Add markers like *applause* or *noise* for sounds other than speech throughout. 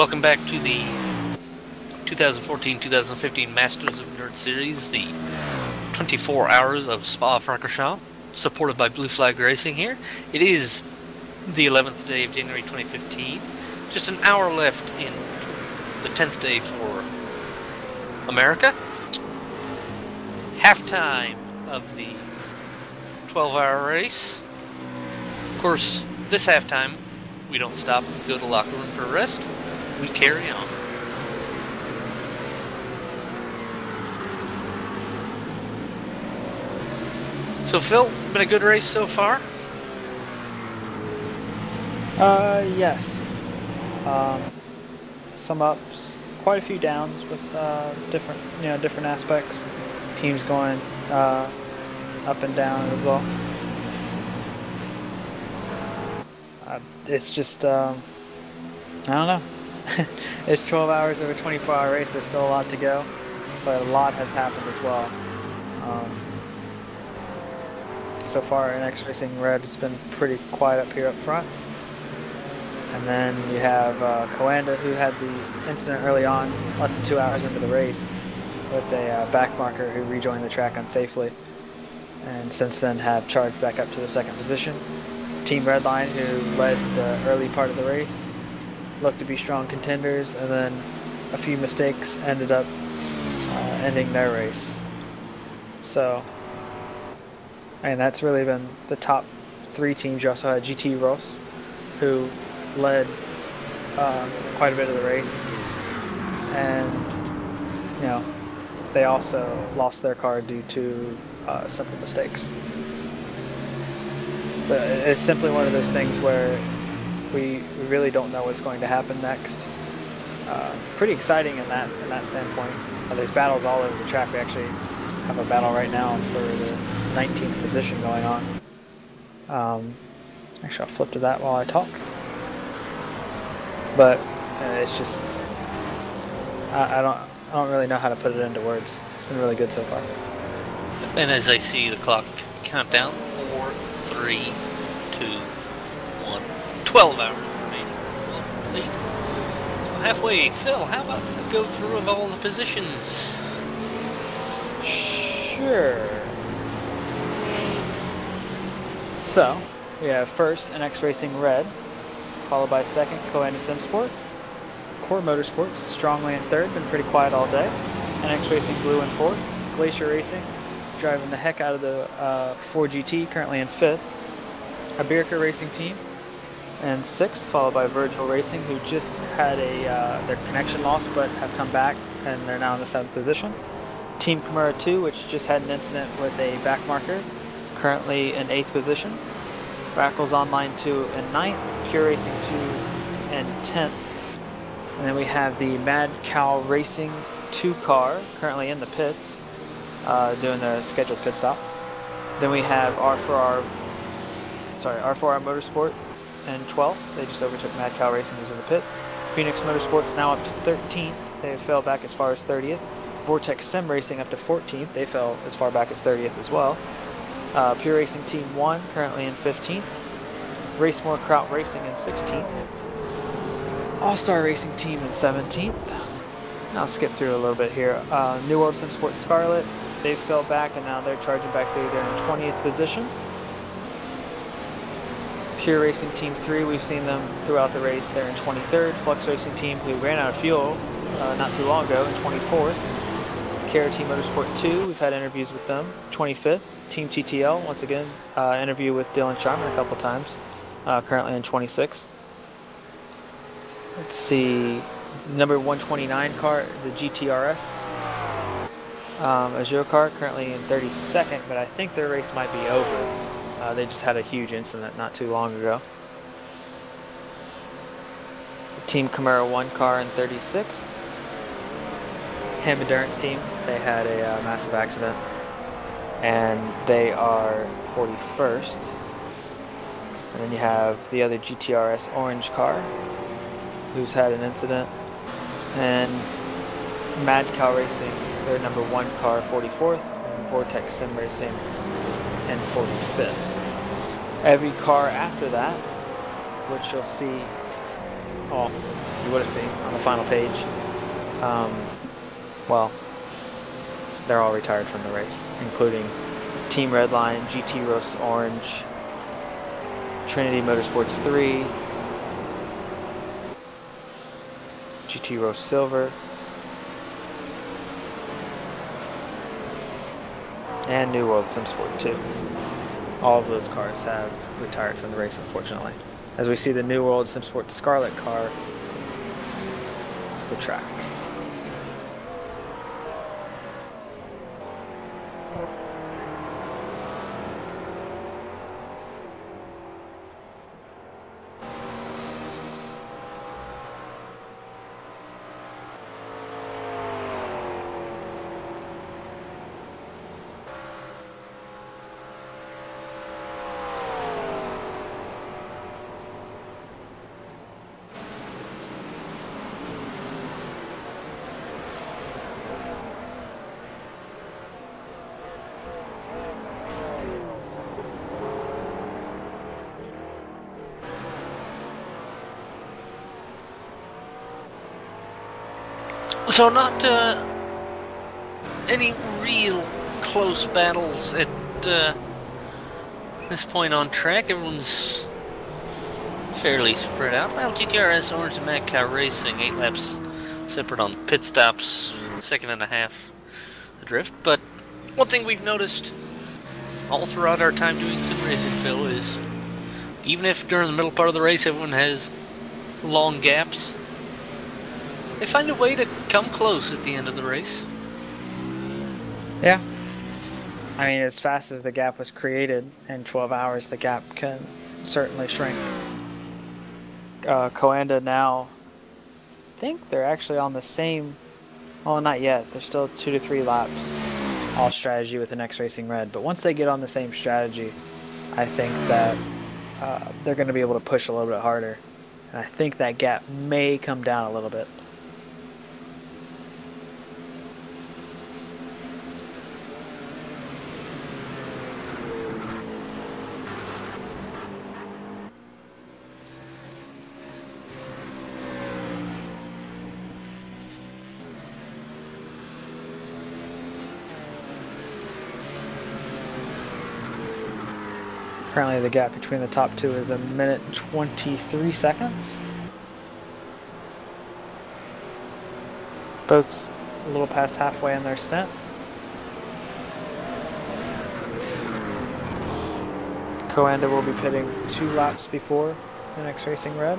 Welcome back to the 2014-2015 Masters of Endurance Series, the 24 hours of Spa-Francorchamps, supported by Blue Flag Racing here. It is the 11th day of January 2015. Just an hour left in the 10th day for America. Halftime of the 12-hour race. Of course, this halftime, we don't stop and go to the locker room for a rest. We carry on. So Phil, been a good race so far? Uh, yes. Um, some ups, quite a few downs with uh, different, you know, different aspects. Teams going uh, up and down as well. Uh, it's just, um, I don't know. *laughs* it's 12 hours of a 24-hour race. There's still a lot to go, but a lot has happened as well. Um, so far in X Racing Red, it's been pretty quiet up here up front. And then you have uh, Coanda, who had the incident early on, less than two hours into the race, with a uh, back marker who rejoined the track unsafely, and since then have charged back up to the second position. Team Redline, who led the early part of the race, looked to be strong contenders, and then a few mistakes ended up uh, ending their race. So and that's really been the top three teams. You also had GT Ross, who led uh, quite a bit of the race, and you know they also lost their car due to uh, simple mistakes. But it's simply one of those things where we, we really don't know what's going to happen next. Uh, pretty exciting in that in that standpoint. Uh, there's battles all over the track. We actually have a battle right now for the 19th position going on. Um, actually, I'll flip to that while I talk. But uh, it's just I, I, don't I don't really know how to put it into words. It's been really good so far. And as I see the clock count down, four, three, two. 12 hours remaining. 12 complete. So halfway, Phil, how about a go through of all the positions? Sure. So, we have first an NX Racing Red, followed by second Coanda Simsport. Core Motorsports strongly in third, been pretty quiet all day. NX Racing Blue in fourth. Glacier Racing driving the heck out of the uh, Ford GT, currently in fifth. Abirka Racing Team in sixth, followed by Virgil Racing, who just had a uh, their connection loss but have come back and they're now in the seventh position. Team Kimura 2, which just had an incident with a back marker, currently in 8th position. Rackles Online 2 in ninth. Pure Racing 2 in 10th. And then we have the Mad Cow Racing 2 car currently in the pits uh, doing the scheduled pit stop. Then we have R4R, sorry, R4R Motorsport in 12th. They just overtook Mad Cow Racing who's in the pits. Phoenix Motorsports now up to 13th. They fell back as far as 30th. Vortex Sim Racing up to 14th. They fell as far back as 30th as well. Uh, Pure Racing Team 1 currently in 15th. Racemore Kraut Racing in 16th. All Star Racing Team in 17th. I'll skip through a little bit here. Uh, New World Sim Sport Scarlet, they fell back and now they're charging back through. They're in 20th position. Pure Racing Team 3, we've seen them throughout the race. They're in 23rd. Flux Racing Team, who ran out of fuel uh, not too long ago, in 24th. Kara Team Motorsport 2, we've had interviews with them, 25th. Team TTL, once again, uh, interview with Dylan Sharman a couple times, uh, currently in 26th. Let's see, number 129 car, the GTRS um, Azure car, currently in 32nd, but I think their race might be over. Uh, they just had a huge incident not too long ago. Team Camaro 1 car in 36th. Ham Endurance team, they had a uh, massive accident and they are 41st. And then you have the other GTRS orange car who's had an incident. And Mad Cow Racing, their number one car, 44th, and Vortex Sim Racing in 45th. Every car after that, which you'll see well, you would have seen on the final page. Um, well, they're all retired from the race, including Team Redline, GT Roast Orange, Trinity Motorsports 3, GT Roast Silver, and New World SimSport 2. All of those cars have retired from the race, unfortunately. As we see the New World SimSport Scarlet car, it's the track. So not uh, any real close battles at uh, this point on track. Everyone's fairly spread out. Well, GTRS, Orange, and Mad Cow Racing, eight laps separate on pit stops, second and a half adrift. But one thing we've noticed all throughout our time doing sim racing, Phil, is even if during the middle part of the race everyone has long gaps, they find a way to come close at the end of the race. Yeah. I mean, as fast as the gap was created in 12 hours, the gap can certainly shrink. Uh, Coanda now, I think they're actually on the same. Well, not yet. They're still two to three laps all strategy with the NX Racing Red. But once they get on the same strategy, I think that uh, they're going to be able to push a little bit harder. And I think that gap may come down a little bit. The gap between the top two is a minute 23 seconds. Both a little past halfway in their stint. Coanda will be pitting two laps before the NX Racing Red.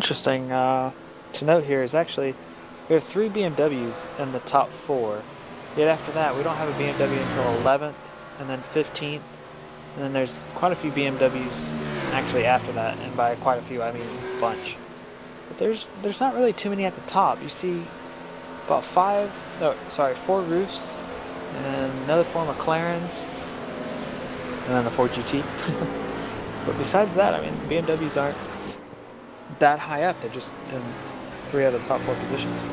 Interesting uh, to note here is actually we have three BMWs in the top four. Yet after that, we don't have a BMW until 11th and then 15th. And then there's quite a few BMWs actually after that, and by quite a few I mean a bunch. But there's there's not really too many at the top. You see about five, no, sorry, four Rufs, and another four McLarens, and then the Ford GT. but besides that, I mean, BMWs aren't that high up. They're just in three out of the top four positions.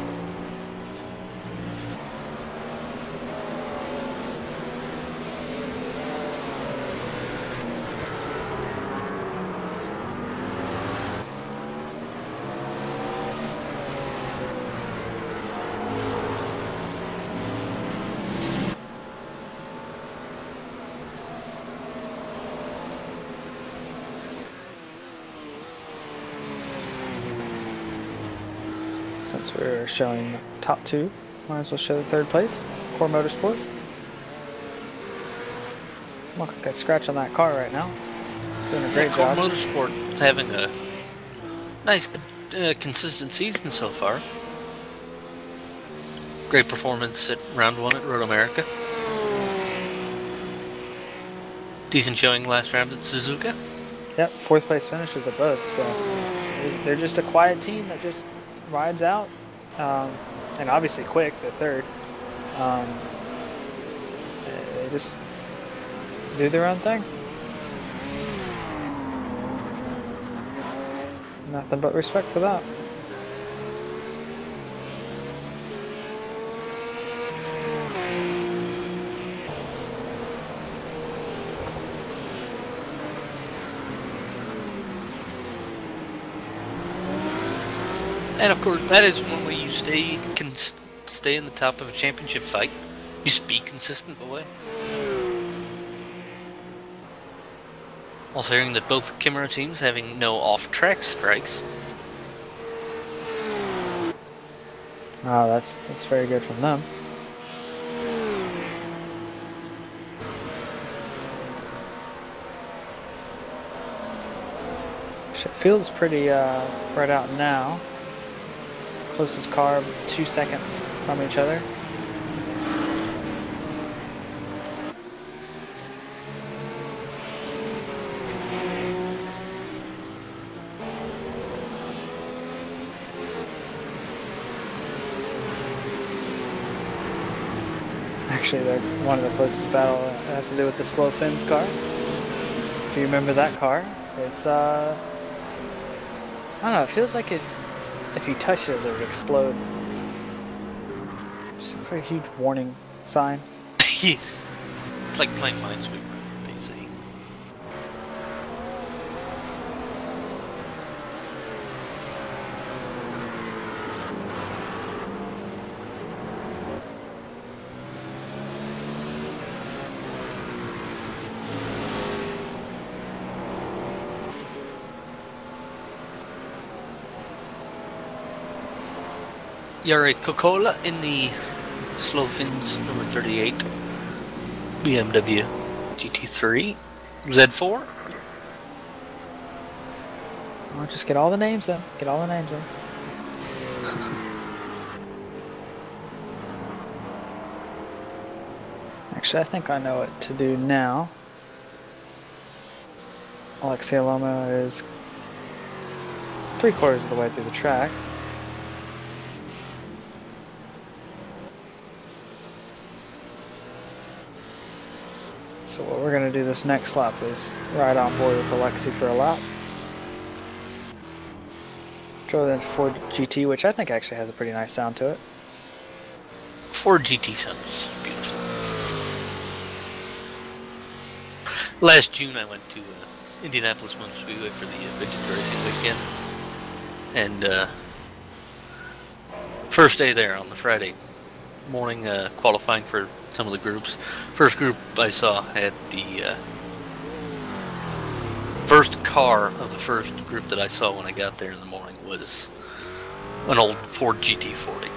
We're showing top two, might as well show the third place, Core Motorsport. Look, I got a scratch on that car right now. Doing a great yeah, job. Core Motorsport having a nice, uh, consistent season so far. Great performance at round one at Road America. Decent showing last round at Suzuka. Yep, fourth place finishes at both. So they're just a quiet team that just rides out, um, and obviously quick, the third. Um, they just do their own thing. Nothing but respect for that. And of course, that is you stay can stay in the top of a championship fight. You be consistent boy. Also hearing that both Kimura teams having no off-track strikes. Oh, that's that's very good from them. Feels pretty uh, spread out now. Closest car, two seconds from each other. Actually, they're one of the closest battle has to do with the slow Finn's car. If you remember that car, it's uh, I don't know. It feels like it. If you touch it, it would explode. Just like a huge warning sign. *laughs* yes. It's like playing Minesweeper, basically. Yuri Kokola in the Slow Fins number 38 BMW GT3 Z4. I'll just get all the names in. Get all the names in. *laughs* Actually, I think I know what to do now. Alexei Loma is three quarters of the way through the track. So what we're going to do this next lap is ride on board with Alexei for a lap. Drove in Ford GT, which I think actually has a pretty nice sound to it. Ford GT sounds beautiful. Last June, I went to uh, Indianapolis Motor Speedway for the uh, vintage racing weekend, and uh, first day there on the Friday morning, uh, qualifying for some of the groups. First group I saw had the uh, first car of the first group that I saw when I got there in the morning was an old Ford GT40.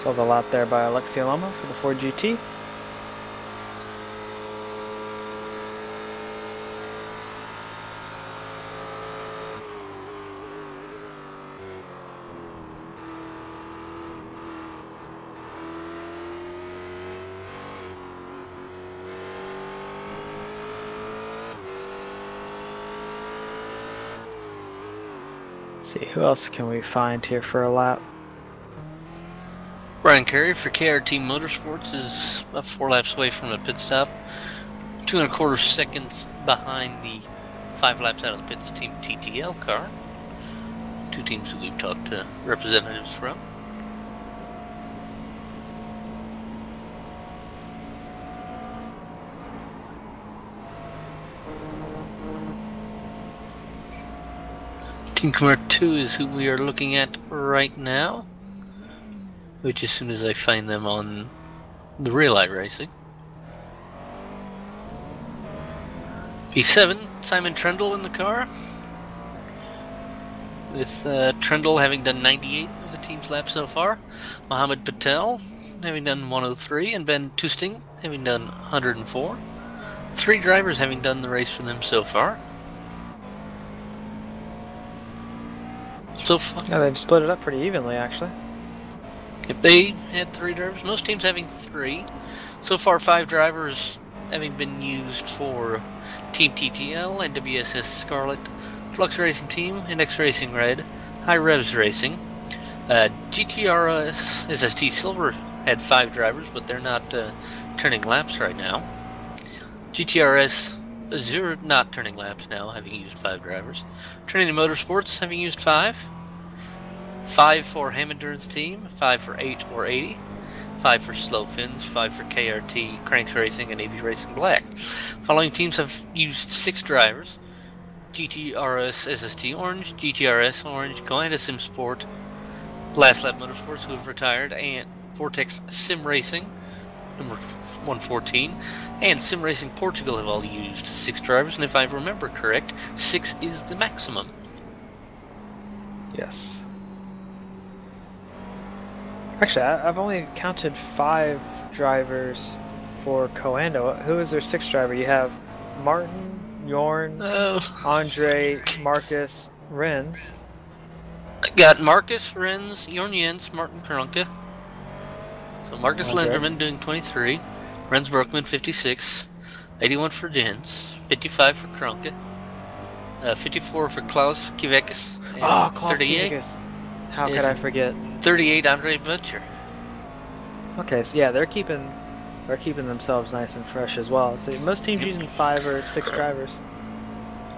Saw the lap there by Alexia Loma for the Ford GT. see, who else can we find here for a lap? Brian Carey for KRT Motorsports is about four laps away from the pit stop. Two and a quarter seconds behind the five laps out of the pits team TTL car. Two teams that we've talked to representatives from. Team Command 2 is who we are looking at right now. Which as soon as I find them on the real iRacing. P7, Simon Trendle in the car. With uh, Trendle having done 98 of the team's laps so far. Mohammed Patel having done 103 and Ben Tusting having done 104. Three drivers having done the race for them so far. So far. Yeah, they've split it up pretty evenly, actually. If they had three drivers, most teams having three. So far, five drivers having been used for Team TTL, NWSS Scarlet, Flux Racing Team, NX Racing Red, High Revs Racing. Uh, GTRS SST Silver had five drivers, but they're not uh, turning laps right now. GTRS Azure not turning laps now, having used five drivers. Trinity Motorsports having used five. Five for Ham Endurance Team, five for 8 or 80, five for Slow Fins, five for KRT, Cranks Racing, and AB Racing Black. Following teams have used six drivers. GTRS SST Orange, GTRS Orange, Coanda Sim Sport, Last Lap Motorsports, who have retired, and Vortex Sim Racing, number 114, and Sim Racing Portugal have all used six drivers, and if I remember correct, six is the maximum. Yes. Actually, I- I've only counted five drivers for Coanda. Who is their sixth driver? You have Martin, Jorn, Oh, Andre, Marcus, Renz. I got Marcus Renz, Jorn Jens, Martin Kronke. So Marcus Okay. Linderman doing 23, Renz Brookman 56, 81 for Jens, 55 for Kronke, uh, 54 for Klaus Kivekis, Oh, Klaus 38, Kiegas. How could I forget? 38 Andre Butcher. Okay, so yeah, they're keeping they're keeping themselves nice and fresh as well. So most teams using five or six drivers.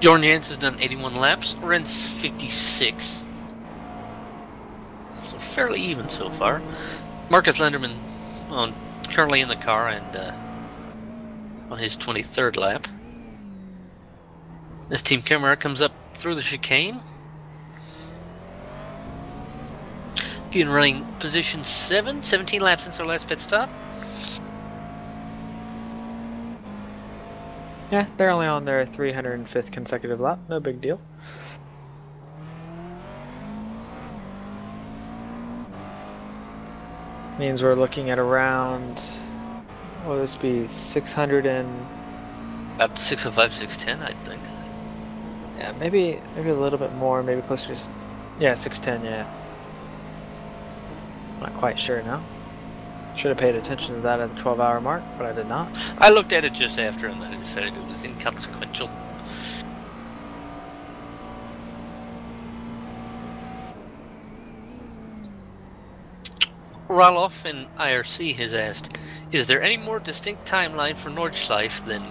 Jorn Jens has done 81 laps, Renz 56. So fairly even so far. Marcus Linderman on currently in the car and uh, on his 23rd lap. This team camera comes up through the chicane. Being running position 7, 17 laps since our last pit stop. Yeah, they're only on their 305th consecutive lap. No big deal. Means we're looking at around. What would this be? 600 and. About 605, 610, I think. Yeah, maybe maybe a little bit more. Maybe closer to. Yeah, 610. Yeah. Not quite sure now. Should have paid attention to that at the 12 hour mark, but I did not. I looked at it just after and I decided it was inconsequential. Roloff in IRC has asked, is there any more distinct timeline for Nordschleife than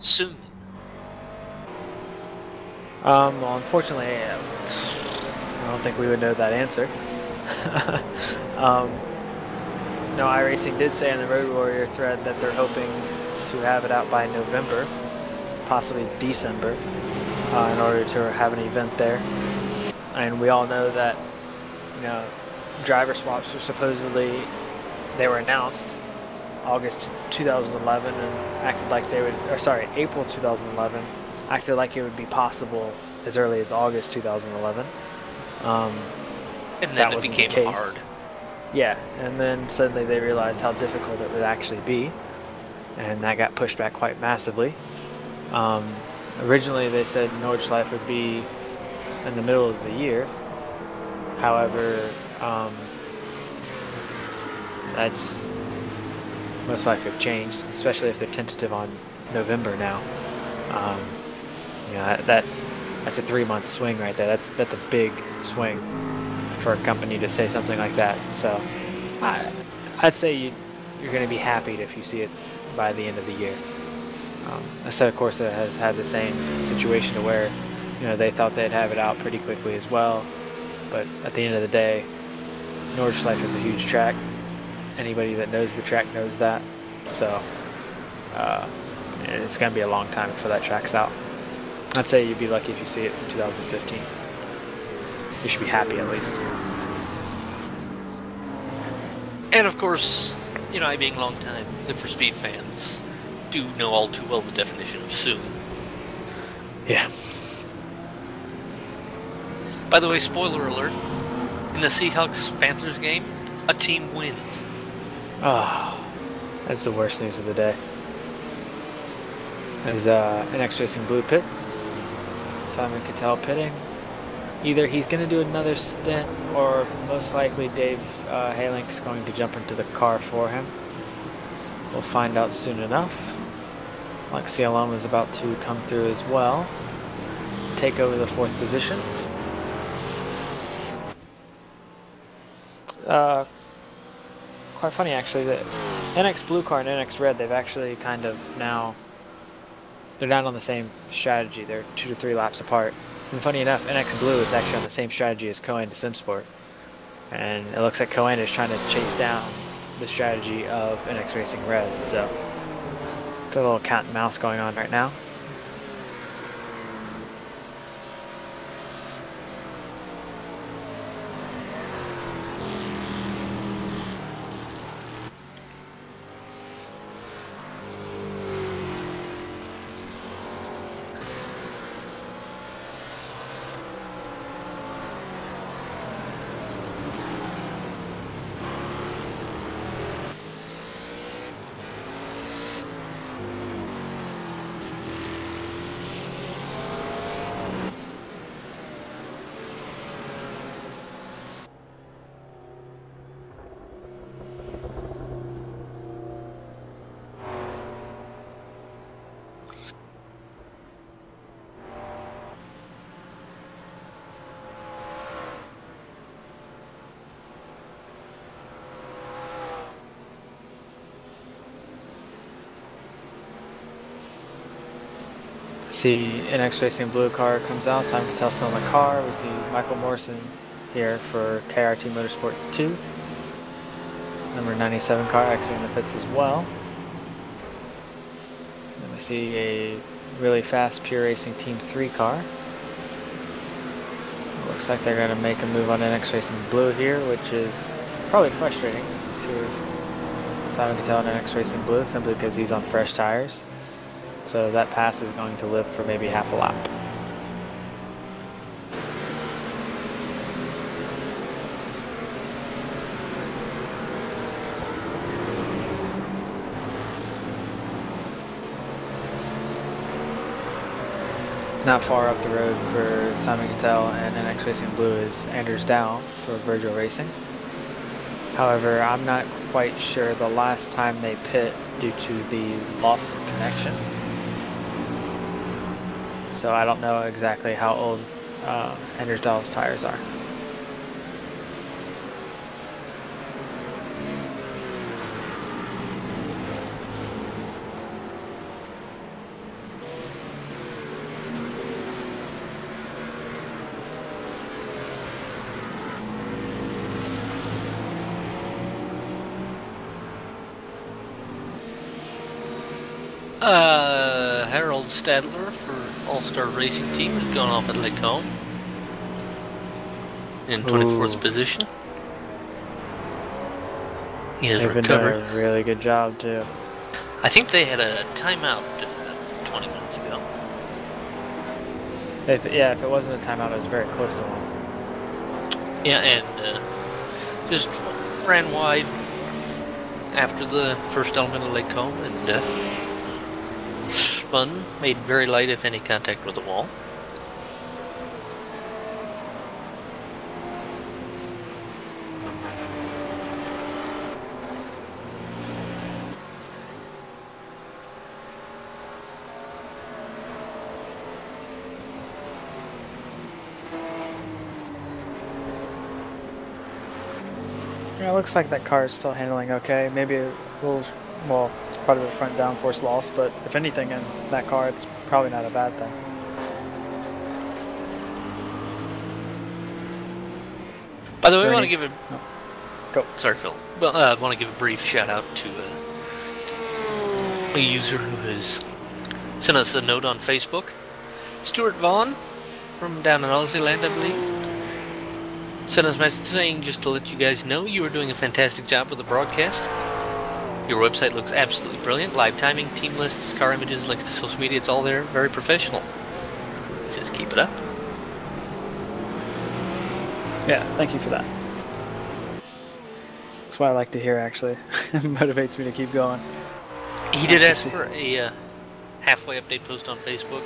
soon? Um, well, unfortunately, I don't think we would know that answer. *laughs* um, no, iRacing did say in the Road Warrior thread that they're hoping to have it out by November, possibly December, uh, in order to have an event there. And we all know that, you know, driver swaps were supposedly they were announced August 2011 and acted like they would, or sorry, April 2011 acted like it would be possible as early as August 2011. Um, And That then it wasn't the case. hard. Yeah, and then suddenly they realized how difficult it would actually be, and that got pushed back quite massively. Um, originally, they said Nordschleife would be in the middle of the year. However, um, that's most likely changed, especially if they're tentative on November now. Um, you know, that's that's a three-month swing right there. That's that's a big swing for a company to say something like that. So, I, I'd say you you're going to be happy if you see it by the end of the year. Um, Assetto Corsa has had the same situation to where, you know, they thought they'd have it out pretty quickly as well, but at the end of the day, Nordschleife is a huge track. Anybody that knows the track knows that. So, uh, it's going to be a long time before that track's out. I'd say you'd be lucky if you see it in 2015. You should be happy at least. And of course, you know, I being a long time Live for Speed fans do know all too well the definition of soon. Yeah. By the way, spoiler alert: in the Seahawks Panthers game, a team wins. Oh, that's the worst news of the day. There's uh, NX Racing Blue Pits. Simon Cattell pitting. Either he's going to do another stint, or most likely Dave uh, Halink's going to jump into the car for him. We'll find out soon enough. Lexi Alum is about to come through as well. Take over the fourth position. Uh, quite funny actually that NX Blue Car and NX Red, they've actually kind of now they're not on the same strategy. They're two to three laps apart. And funny enough, NX Blue is actually on the same strategy as Coanda Simsport. And it looks like Coanda is trying to chase down the strategy of NX Racing Red. So it's a little cat and mouse going on right now. See NX Racing Blue car comes out. Simon Cattell still in the car. We see Michael Morrison here for KRT Motorsport 2. Number 97 car exiting the pits as well. Then we see a really fast Pure Racing Team 3 car. Looks like they're going to make a move on NX Racing Blue here, which is probably frustrating to Simon Cattell and NX Racing Blue simply because he's on fresh tires. So that pass is going to live for maybe half a lap. Not far up the road for Simon Cattell and NX Racing Blue is Anders Dow for Virgil Racing. However, I'm not quite sure the last time they pit due to the loss of connection. So I don't know exactly how old uh, Anders Dow's tires are. Uh, Harold Stadler for All Star Racing Team has gone off at Les Combes in 24th Ooh. position. He has They've been recovered. doing a really good job too. I think they had a timeout uh, 20 minutes ago. If, yeah, if it wasn't a timeout, it was very close to one. Yeah, and uh, just ran wide after the first element of Les Combes and uh, spun, made very light, if any, contact with the wall. Yeah, looks like that car is still handling okay. Maybe a little, well, quite a bit of front downforce loss, but if anything in that car, it's probably not a bad thing. By the way, I want to give a. Go. sorry, Phil. Well, uh, I want to give a brief shout out to uh, a user who has sent us a note on Facebook. Stuart Vaughn from down in Aussie I believe. Sent us a message saying just to let you guys know you are doing a fantastic job with the broadcast. Your website looks absolutely brilliant. Live timing, team lists, car images, links to social media, it's all there. Very professional. He says keep it up. Yeah, thank you for that. That's what I like to hear, actually. *laughs* it motivates me to keep going. He did ask for a uh, halfway update post on Facebook.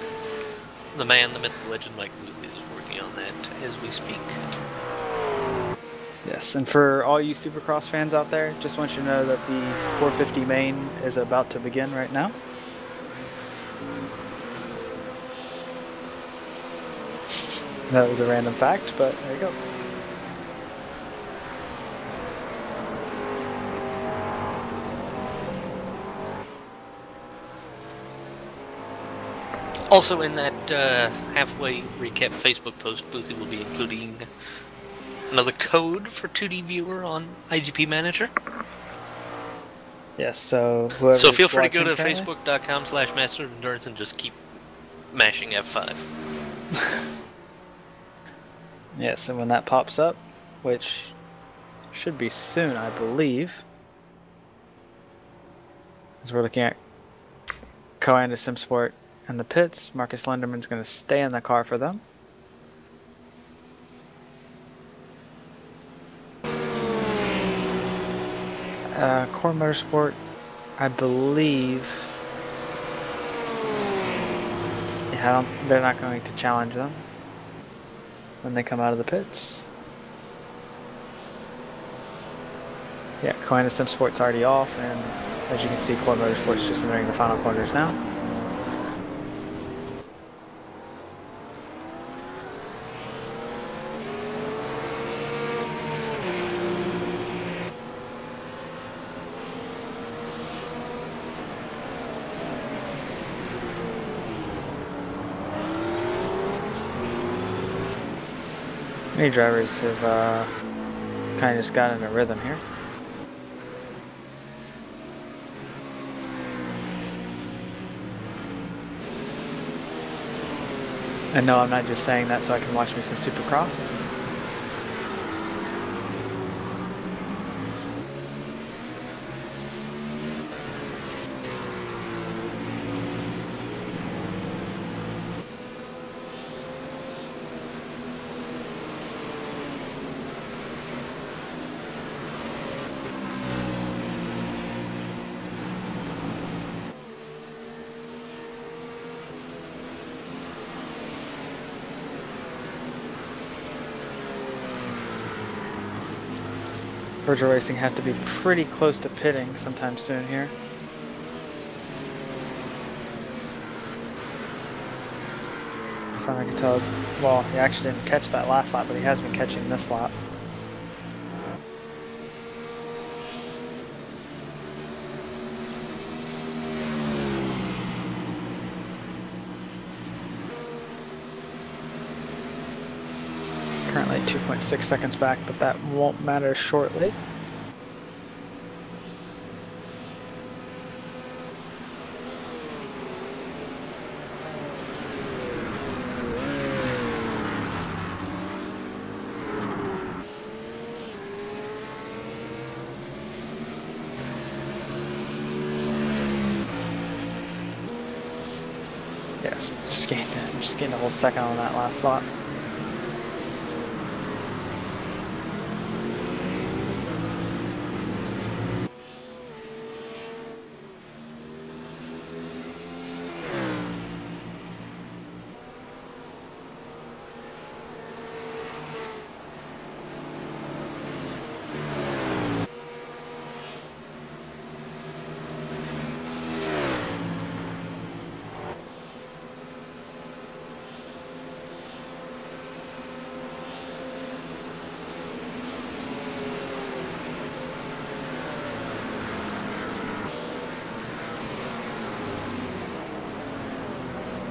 The man, the myth, the legend, Mike Booth is working on that as we speak. Yes, and for all you Supercross fans out there, just want you to know that the 450 main is about to begin right now. That was a random fact, but there you go. Also, in that uh, halfway recap Facebook post, Boothie will be including another code for 2D Viewer on IGP Manager. Yes, so so feel free to go to facebook.com slash master of endurance and just keep mashing F5. *laughs* Yes, and when that pops up, which should be soon, I believe, as we're looking at Coanda Simsport and the pits, Marcus Lenderman's going to stay in the car for them. Uh, Core Motorsport, I believe. Yeah, they're not going to challenge them when they come out of the pits. Yeah, Coanda Sim Sport's already off, and as you can see, Core Motorsport's just entering the final corners now. Many drivers have uh, kind of just gotten a rhythm here. And no, I'm not just saying that so I can watch me some Supercross. Racing have to be pretty close to pitting sometime soon here. So I can tell, well, he actually didn't catch that last lap, but he has been catching this lap. 2.6 seconds back, but that won't matter shortly. Yes, just gained, *laughs* just gained a whole second on that last lap.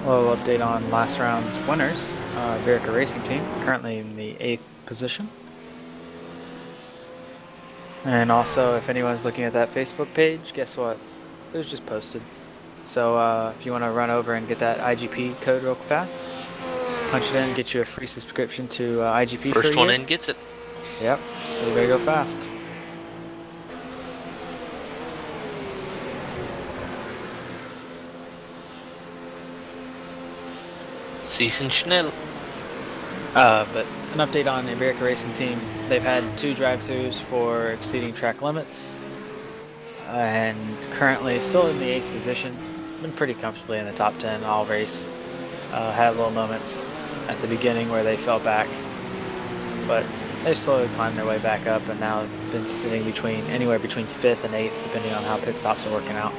A little update on last round's winners. Uh, Verica Racing Team, currently in the eighth position. And also, if anyone's looking at that Facebook page, guess what? It was just posted. So uh, if you want to run over and get that IGP code real fast, punch it in, get you a free subscription to uh, IGP. First one year. in gets it. Yep. So you better go fast. Season Schnell. Uh, but an update on the America Racing Team. They've had two drive-throughs for exceeding track limits, and currently still in the eighth position. Been pretty comfortably in the top ten all race. Uh, had little moments at the beginning where they fell back, but they've slowly climbed their way back up, and now been sitting between anywhere between fifth and eighth, depending on how pit stops are working out.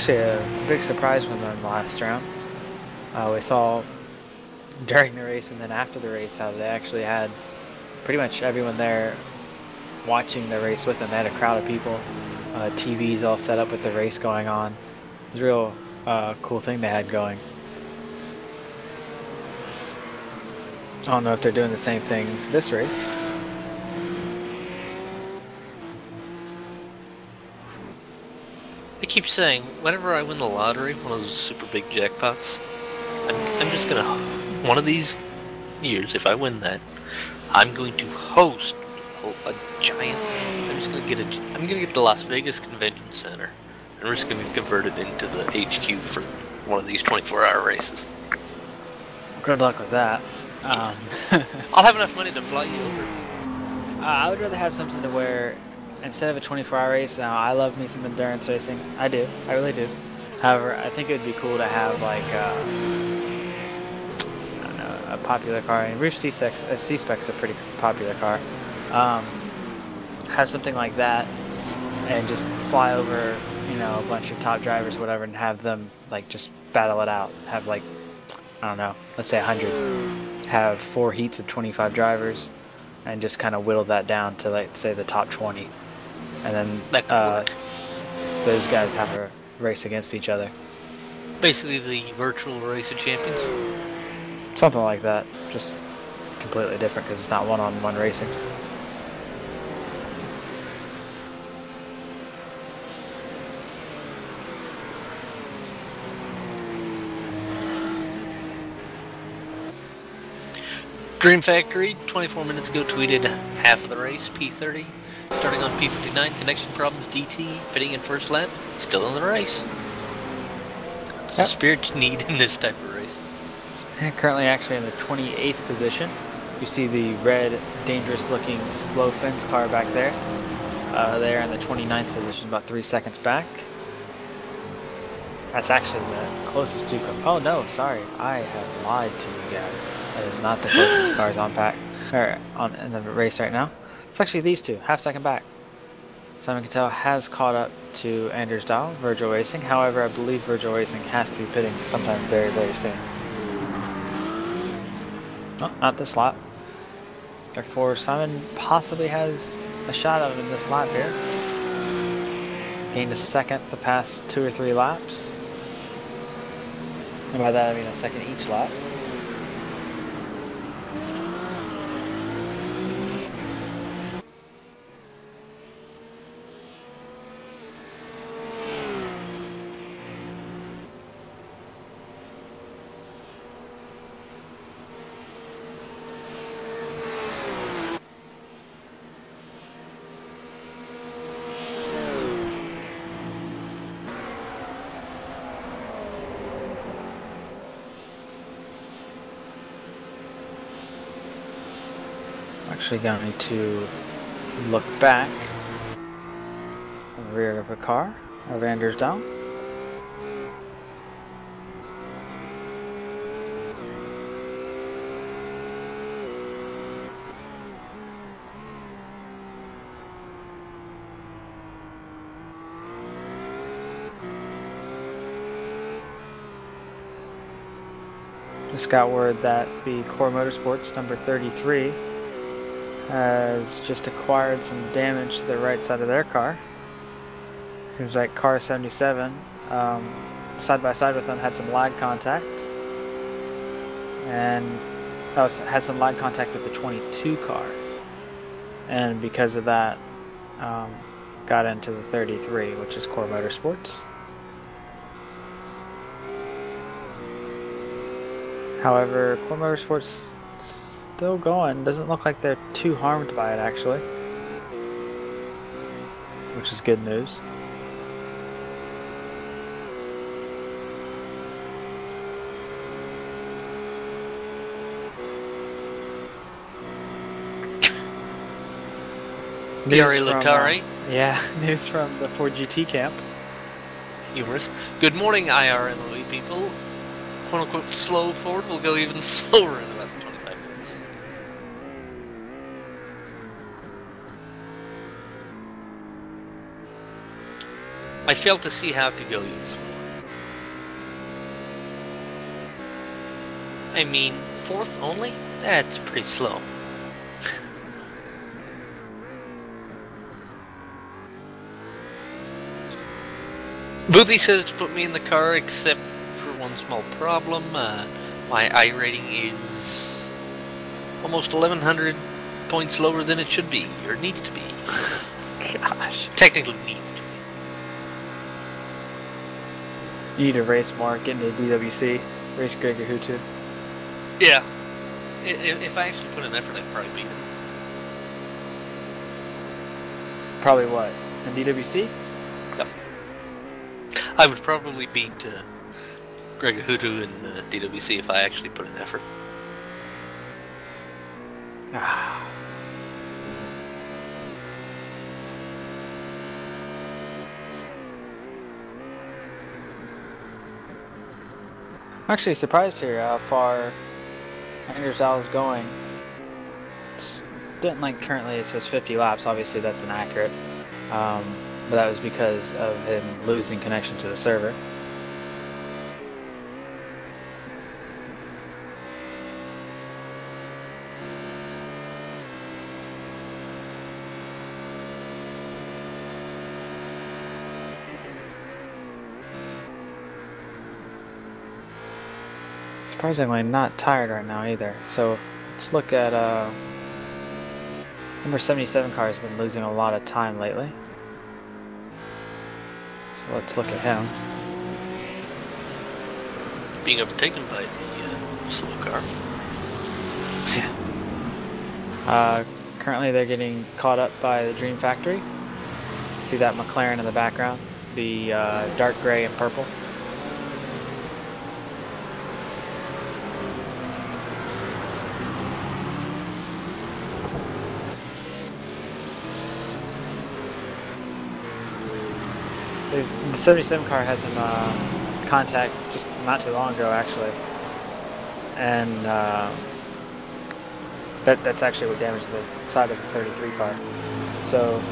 Actually, a big surprise from them last round. Uh, we saw during the race and then after the race how they actually had pretty much everyone there watching the race with them. They had a crowd of people, uh, TVs all set up with the race going on. It was a real uh, cool thing they had going. I don't know if they're doing the same thing this race. Keep saying, whenever I win the lottery, one of those super big jackpots, I'm, I'm just gonna, one of these years, if I win that, I'm going to host a, a giant, I'm just gonna get a, I'm gonna get the Las Vegas Convention Center, and we're just gonna convert it into the HQ for one of these 24 hour races. Good luck with that. Um, *laughs* I'll have enough money to fly you over. Uh, I would rather have something to where instead of a 24 hour race, now I love me some endurance racing. I do. I really do. However, I think it would be cool to have like uh, I don't know, a popular car. And Ruf C-Spec's uh, C-Spec's a pretty popular car. Um, have something like that and just fly over, you know, a bunch of top drivers, whatever, and have them like just battle it out. Have like I don't know, let's say 100. Have four heats of 25 drivers and just kind of whittle that down to like say the top 20 and then uh, those guys have a race against each other Basically, the virtual race of champions. something like that just completely different because it's not one-on-one racing Dream Factory, 24 minutes ago, tweeted half of the race, P30. Starting on P59, connection problems, DT, fitting in first lap, still in the race. It's Yep. spirit need in this type of race. and currently actually in the 28th position you see the red dangerous looking Slow Fins car back there uh, there in the 29th position about three seconds back that's actually the closest to oh no sorry i have lied to you guys that is not the closest *gasps* cars on pack or on in the race right now it's actually these two half second back Simon Cattell has caught up to Anders Dahl, Virgil Racing. However, I believe Virgil Racing has to be pitting sometime very, very soon. No, not this lap. Therefore, Simon possibly has a shot at him in this lap here. Gained a second the past two or three laps. And by that I mean a second each lap. Actually, going to look back rear of the car of Anders Dahl. Just got word that the Core Motorsports number 33 has just acquired some damage to the right side of their car. Seems like car 77, um, side by side with them, had some lag contact. And oh, had some lag contact with the 22 car. And because of that, um, got into the 33, which is Core Motorsports. However, Core Motorsports still going. Doesn't look like they're too harmed by it actually, which is good news. *laughs* Gary Latari. uh, yeah, *laughs* news from the Ford GT camp. Humorous. Good morning, IRMOE people. Quote unquote slow forward will go even *laughs* slower in about 25 minutes. I fail to see how it could go slower. I mean, fourth only? That's pretty slow. *laughs* Boothie says to put me in the car, except for one small problem. Uh, my iRating is almost 1100 points lower than it should be, or needs to be. *laughs* Gosh. Technically needs to You need to race more, get into DWC, race Gregor Hutu. be. Yeah. If I actually put an effort, I'd probably beat him. Probably what? In DWC? I would probably beat uh, Greg Hutu in uh, DWC if I actually put an effort. Ah. I'm actually surprised here how far Anders Dahl is going. It's, didn't like currently it says 50 laps. Obviously that's inaccurate, um, but that was because of him losing connection to the server. Surprisingly, not tired right now either. So let's look at uh, number 77 car has been losing a lot of time lately. So let's look at him. Being overtaken by the uh, slow car. *laughs* Uh, currently, they're getting caught up by the Dream Factory. See that McLaren in the background? The uh, dark gray and purple. The, the 77 car had some uh, contact just not too long ago, actually. And. Uh, that, that's actually what damaged the side of the 33 car. So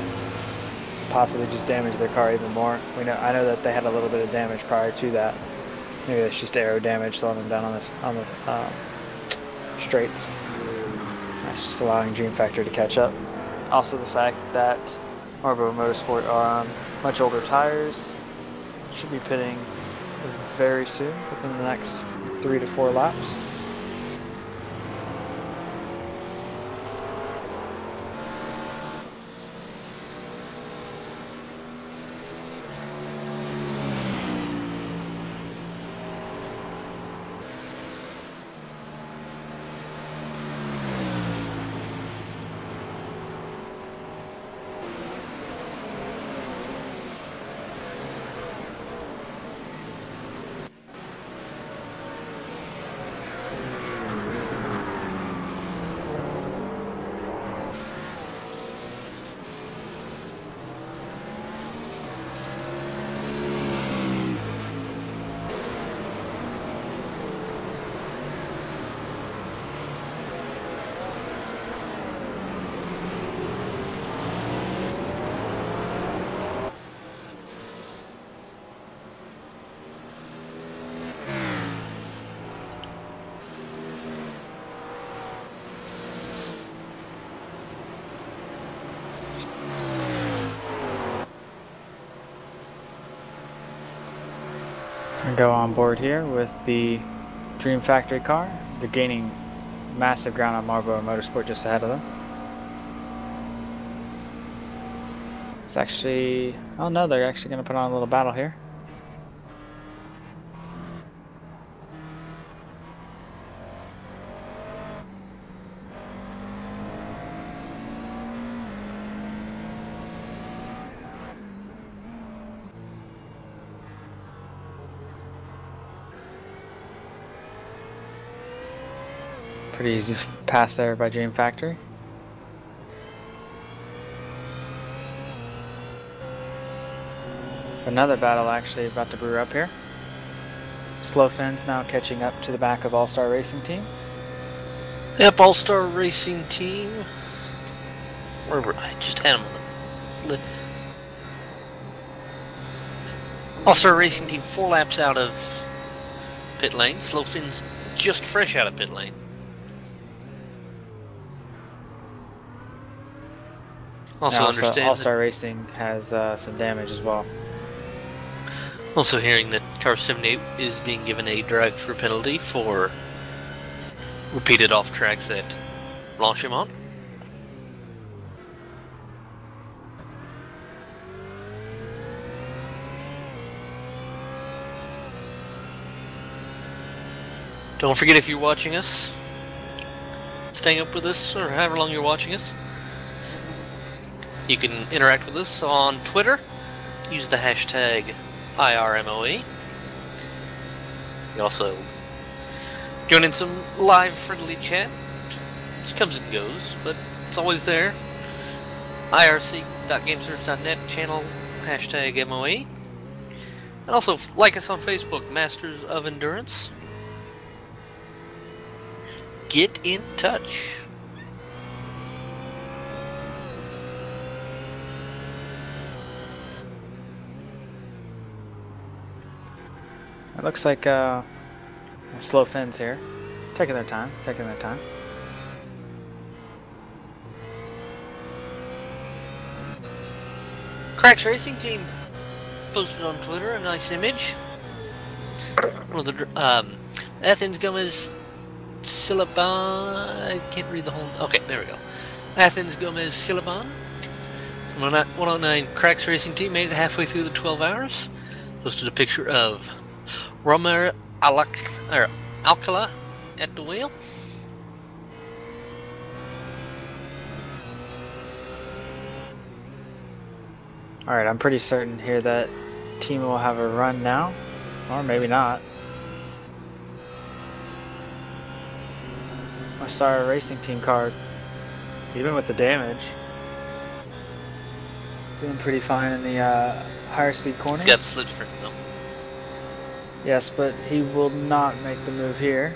possibly just damaged their car even more. We know I know that they had a little bit of damage prior to that. Maybe that's just aero damage slowing them down on the on the um, straights. That's just allowing Dream Factor to catch up. Also the fact that Marlboro Motorsport are on much older tires. Should be pitting very soon, within the next three to four laps. Go on board here with the Dream Factory car. They're gaining massive ground on Marlboro Motorsport just ahead of them. It's actually, oh no, they're actually going to put on a little battle here. Pretty easy pass there by Dream Factory. Another battle actually about to brew up here. Slow Fins now catching up to the back of All Star Racing Team. Yep, All Star Racing Team. Where were I? Just had them list. All Star Racing Team four laps out of pit lane. Slow Fins just fresh out of pit lane. Also, Now, understand. All Star Racing has uh, some damage as well. Also hearing that Car 78 is being given a drive-through penalty for repeated off tracks at Blanchimont. Don't forget if you're watching us, staying up with us, or however long you're watching us, you can interact with us on Twitter. Use the hashtag IRMOE. You also join in some live friendly chat. It comes and goes, but it's always there. IRC.gamesurge.net channel hashtag MOE. And also like us on Facebook, Masters of Endurance. Get in touch. It looks like uh, Slow Fins here. Taking their time, taking their time. Cracks Racing Team posted on Twitter a nice image. One of the um, Athens Gomez Silaban. I can't read the whole. Okay, there we go. Athens Gomez Silaban. 109 Cracks Racing Team made it halfway through the 12 hours. Posted a picture of Romer Alak, or Alcala at the wheel. Alright, I'm pretty certain here that team will have a run now. Or maybe not. My Star Racing Team card, even with the damage, doing pretty fine in the uh, higher speed corners. He's got slipstream though. Yes, but he will not make the move here.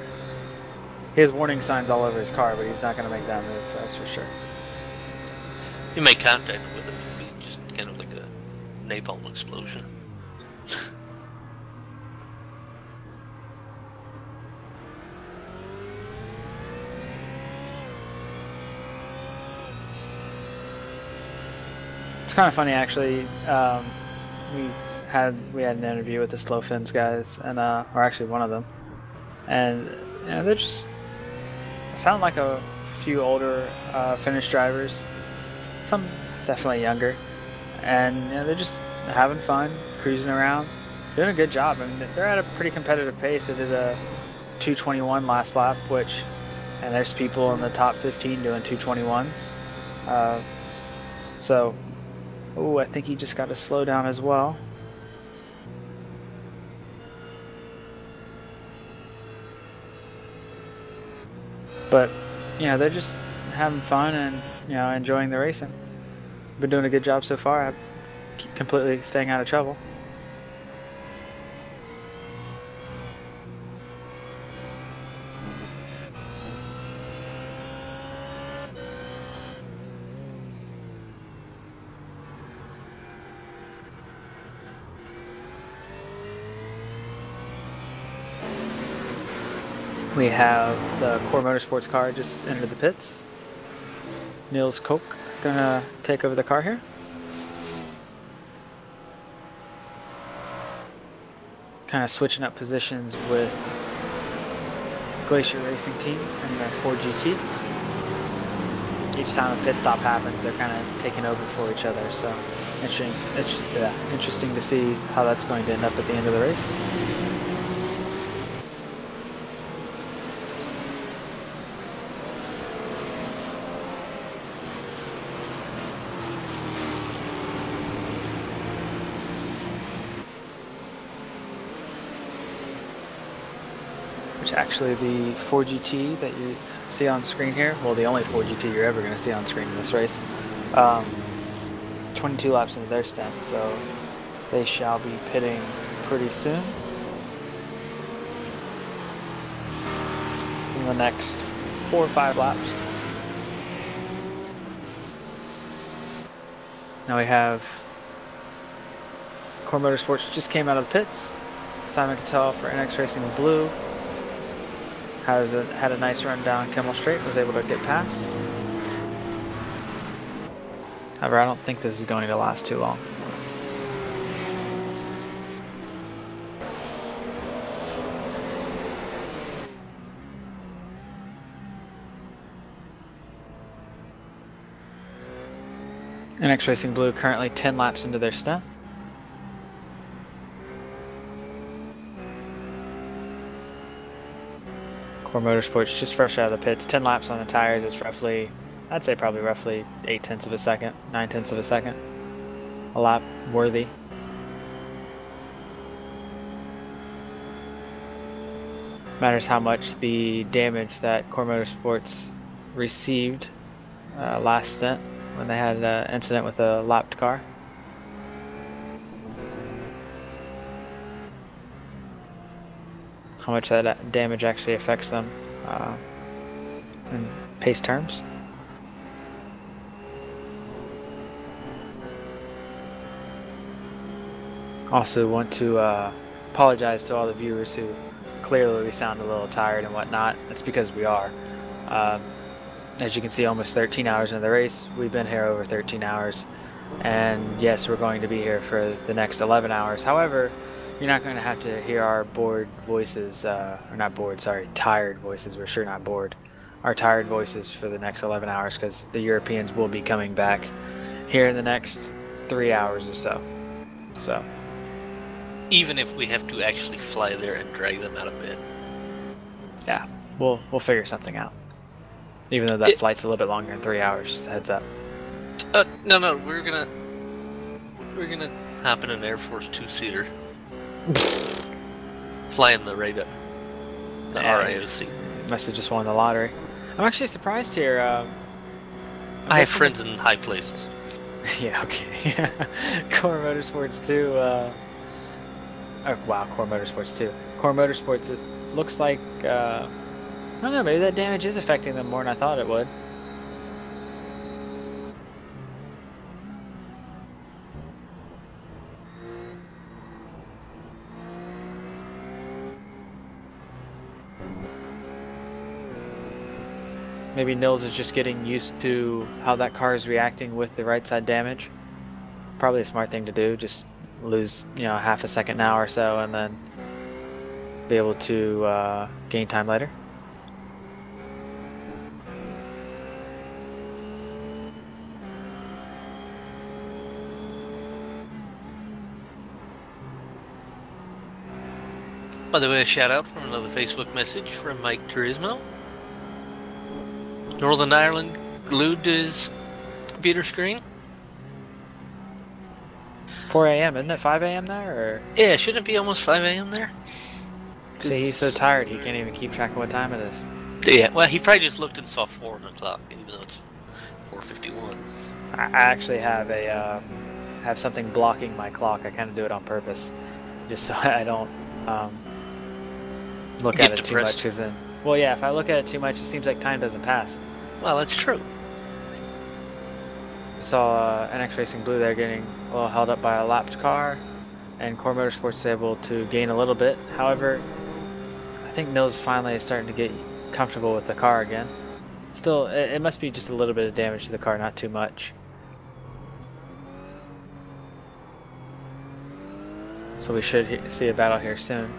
He has warning signs all over his car, but he's not going to make that move, that's for sure. You make contact with him, he's just kind of like a napalm explosion. It's kind of funny actually. Um, we had we had an interview with the Slow Fins guys, and uh, or actually one of them, and you know, they're just sound like a few older uh, Finnish drivers, some definitely younger, and you know, they're just having fun, cruising around, doing a good job. I mean, they're at a pretty competitive pace. They did a 221 last lap, which, and there's people in the top 15 doing 221s. Uh, so Oh, I think he just got to slow down as well. But, you know, they're just having fun and, you know, enjoying the racing. Been doing a good job so far. I'm completely staying out of trouble. We have the Core Motorsports car just entered the pits. Niels Koch gonna take over the car here. kind of switching up positions with Glacier Racing Team and their Ford GT. Each time a pit stop happens, they're kind of taking over for each other. So interesting, yeah, interesting to see how that's going to end up at the end of the race. Which actually the Ford GT that you see on screen here, well, the only Ford GT you're ever going to see on screen in this race, um, 22 laps into their stint, so they shall be pitting pretty soon. In the next four or five laps. Now we have Core Motorsports just came out of the pits. Simon Cattell for NX Racing Blue has a, had a nice run down Kemmel Straight, was able to get past. However, I don't think this is going to last too long. NX Racing Blue currently 10 laps into their stint. Core Motorsports just fresh out of the pits, 10 laps on the tires. It's roughly, I'd say probably roughly 8 tenths of a second, 9 tenths of a second. A lap worthy. Matters how much the damage that Core Motorsports received uh, last stint when they had an incident with a lapped car. How much that damage actually affects them uh, in pace terms. Also want to uh, apologize to all the viewers who clearly sound a little tired and whatnot. It's because we are. Um, as you can see, almost 13 hours into the race. We've been here over 13 hours. And yes, we're going to be here for the next 11 hours. However, you're not going to have to hear our bored voices, uh, or not bored, sorry, tired voices. We're sure not bored. Our tired voices for the next 11 hours because the Europeans will be coming back here in the next three hours or so. So. Even if we have to actually fly there and drag them out of bed. Yeah, we'll we'll figure something out. Even though that it, flight's a little bit longer than three hours. Heads up. Uh, no, no, we're gonna we're gonna hop in an Air Force two seater. Flying the radar. The yeah, RAOC. Must have just won the lottery. I'm actually surprised here. Uh, I have friends in high places. *laughs* yeah, okay. *laughs* Core Motorsports 2. Uh, oh, wow, Core Motorsports 2. Core Motorsports, it looks like. Uh, I don't know, maybe that damage is affecting them more than I thought it would. Maybe Nils is just getting used to how that car is reacting with the right side damage. Probably a smart thing to do, just lose, you know, half a second now or so and then be able to uh, gain time later. By the way, a shout out from another Facebook message from Mike Turismo. Northern Ireland glued to his computer screen. 4 a.m. Isn't it 5 a.m. there? Or? Yeah, shouldn't it be almost 5 a.m. there? See, he's so tired he can't even keep track of what time it is. Yeah, well, he probably just looked and saw 4 o'clock, even though it's 4:51. I actually have a uh, have something blocking my clock. I kind of do it on purpose, just so *laughs* I don't um, look Get at it depressed. too much. Because then, well, yeah, if I look at it too much, it seems like time doesn't pass. Well, that's true. We saw uh, NX Racing Blue there getting a little held up by a lapped car, and Core Motorsports is able to gain a little bit. However, I think Nils finally is starting to get comfortable with the car again. Still, it, it must be just a little bit of damage to the car, not too much. So we should see a battle here soon.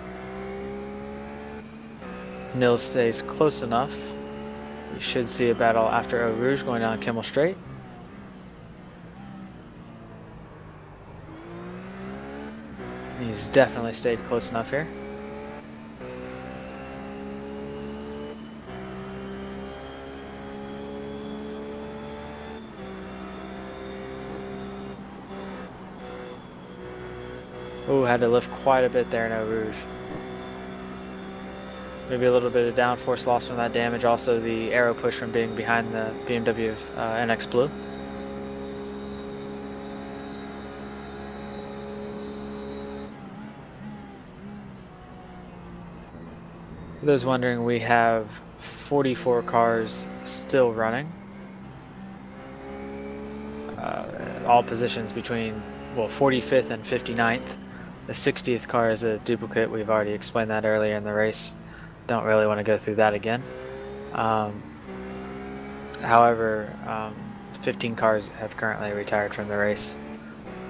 Nils stays close enough. Should see a battle after Eau Rouge going down Kemmel Straight. He's definitely stayed close enough here. Ooh, had to lift quite a bit there in Eau Rouge. Maybe a little bit of downforce loss from that damage. Also the aero push from being behind the BMW uh, NX Blue. For those wondering, we have 44 cars still running. Uh, all positions between, well, 45th and 59th. The 60th car is a duplicate. We've already explained that earlier in the race. Don't really want to go through that again. Um, however, um, 15 cars have currently retired from the race.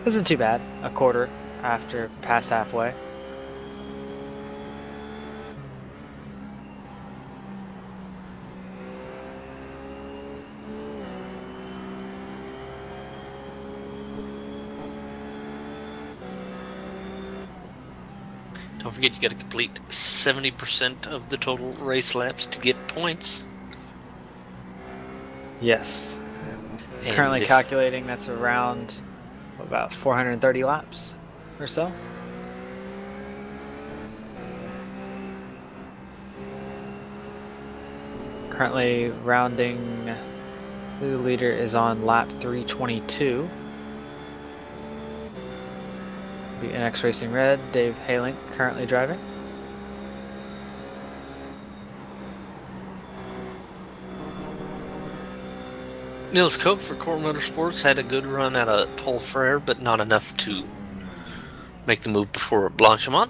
This isn't too bad. A quarter after past halfway. Forget you got to complete 70% of the total race laps to get points. Yes. And Currently if- calculating that's around about 430 laps or so. Currently rounding the leader is on lap 322. The NX Racing Red, Dave Halink currently driving. Nils Koch for Core Motorsports had a good run at a Paul Frere, but not enough to make the move before Blanchimont.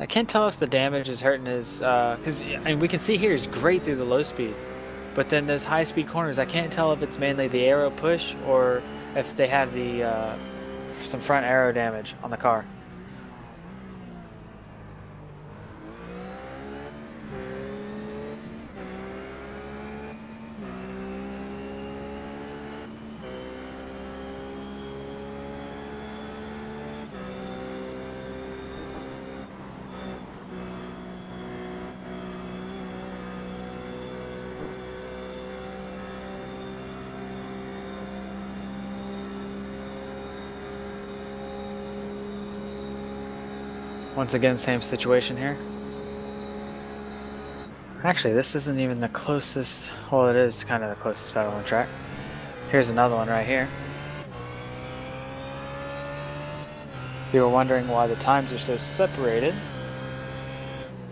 I can't tell if the damage is hurting his, because I mean, we can see here he's great through the low speed, but then those high speed corners, I can't tell if it's mainly the aero push or if they have the uh, some front aero damage on the car. Once again, same situation here. Actually, this isn't even the closest. Well, it is kind of the closest battle on track. Here's another one right here. If you were wondering why the times are so separated,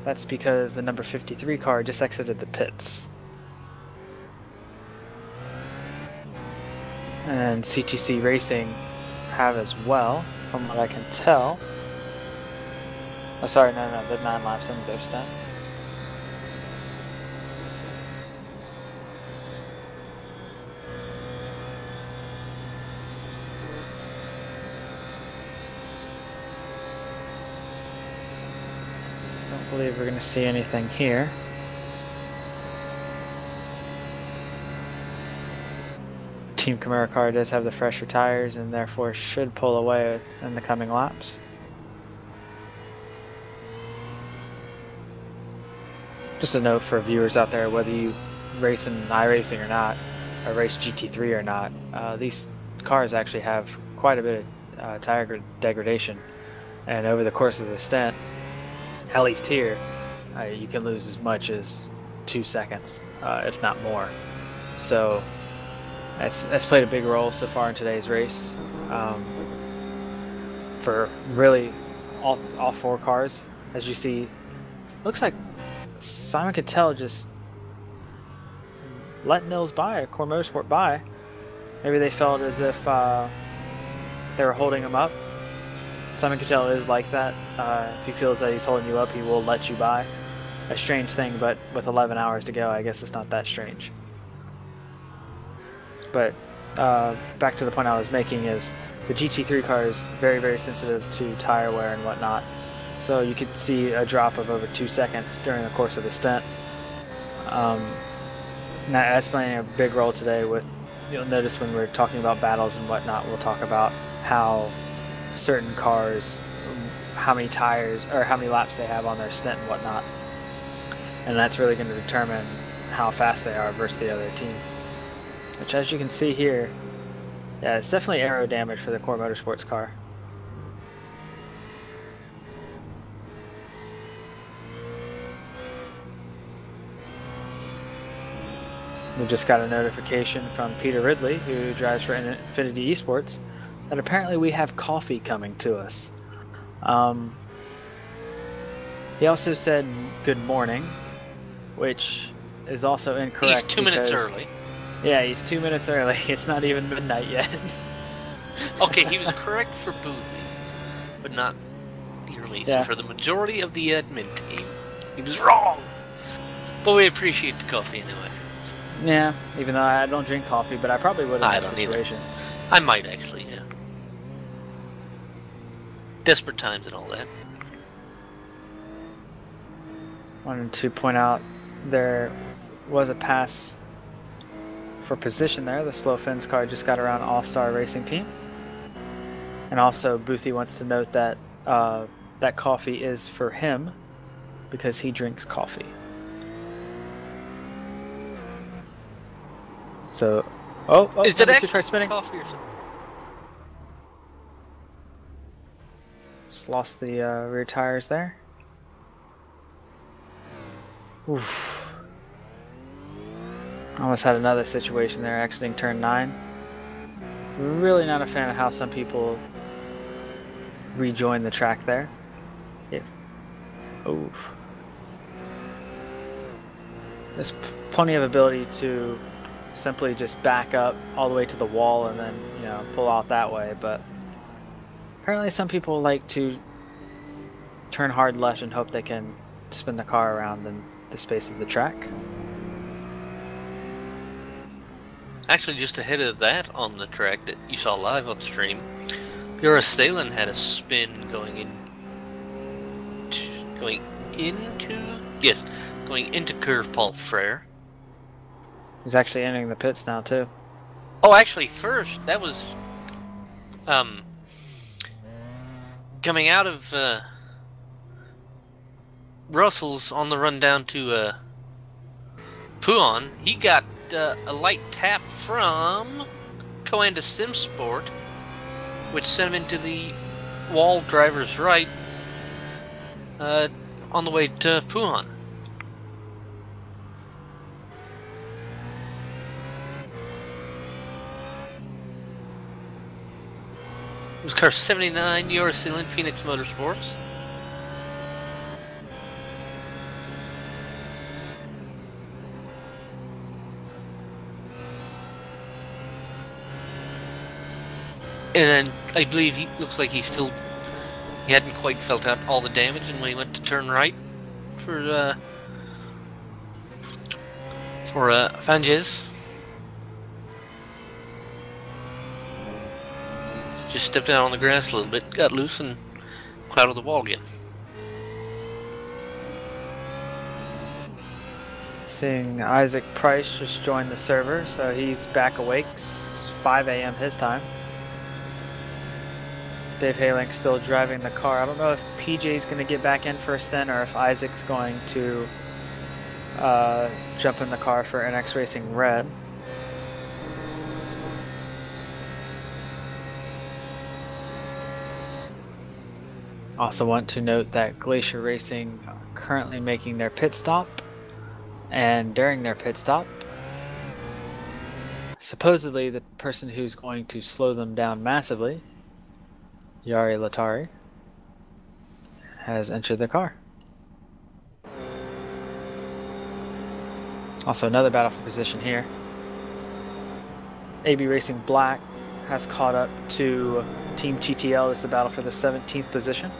that's because the number 53 car just exited the pits. And CTC Racing have as well, from what I can tell. Oh, sorry, no, no, the nine laps in the their stint. Don't believe we're going to see anything here. Team Camaro car does have the fresher tires and therefore should pull away in the coming laps. Just a note for viewers out there, whether you race in iRacing or not, or race GT3 or not, uh, these cars actually have quite a bit of uh, tire degradation. And over the course of the stint, at least here, uh, you can lose as much as two seconds, uh, if not more. So that's, that's played a big role so far in today's race. Um, for really all, all four cars, as you see, looks like Simon Cattell just let Nils by, Core Motorsport by. Maybe they felt as if uh, they were holding him up. Simon Cattell is like that. Uh, if he feels that he's holding you up, he will let you by. A strange thing, but with 11 hours to go, I guess it's not that strange. But uh, back to the point I was making is the GT3 car is very, very sensitive to tire wear and whatnot. So you could see a drop of over two seconds during the course of the stint. Um, that's playing a big role today with, you'll notice when we're talking about battles and whatnot, we'll talk about how certain cars, how many tires, or how many laps they have on their stint and whatnot. And that's really going to determine how fast they are versus the other team. Which as you can see here, yeah, it's definitely aero damage for the Core Motorsports car. We just got a notification from Peter Ridley, who drives for Infinity Esports, that apparently we have coffee coming to us. Um, he also said good morning, which is also incorrect. He's two minutes early. Yeah, he's two minutes early. *laughs* It's not even midnight yet. *laughs* okay, he was correct for Boothby, but not nearly. Yeah. So for the majority of the admin team, he was wrong. But we appreciate the coffee anyway. Yeah, even though I don't drink coffee, but I probably would in I that situation. Either. I might actually, yeah. Desperate times and all that. Wanted to point out there was a pass for position there. The Slow Fins car just got around All Star Racing Team. And also, Boothie wants to note that uh, that coffee is for him because he drinks coffee. So, oh, oh is it actually try spinning? coffee or something? Just lost the uh, rear tires there. Oof. Almost had another situation there, exiting turn 9. Really not a fan of how some people rejoin the track there. If, oof. There's plenty of ability to simply just back up all the way to the wall and then, you know, pull out that way, but apparently some people like to turn hard left and hope they can spin the car around in the space of the track. Actually, just ahead of that on the track that you saw live on stream, Bjorn Stalen had a spin going in, going into, yes, going into curve Paul Frere. He's actually entering the pits now too. Oh, actually, first that was um coming out of uh, Russell's on the run down to uh, Pouhon. He got uh, a light tap from Coanda Simsport, which sent him into the wall driver's right uh, on the way to Pouhon. It was car 79, Euro Sealant, Phoenix Motorsports. And then I believe he looks like he still he hadn't quite felt out all the damage, and when he went to turn right for uh, for uh, Fagnes. Just stepped out on the grass a little bit, got loose, and clouded the wall again. Seeing Isaac Price just joined the server, so he's back awake, 5 a.m. his time. Dave Halink still driving the car. I don't know if PJ's going to get back in for a stint or if Isaac's going to uh, jump in the car for NX Racing Red. Also want to note that Glacier Racing currently making their pit stop and during their pit stop supposedly the person who's going to slow them down massively Yari Latari has entered the car. Also another battle for position here. AB Racing Black has caught up to Team TTL. Is a battle for the 17th position.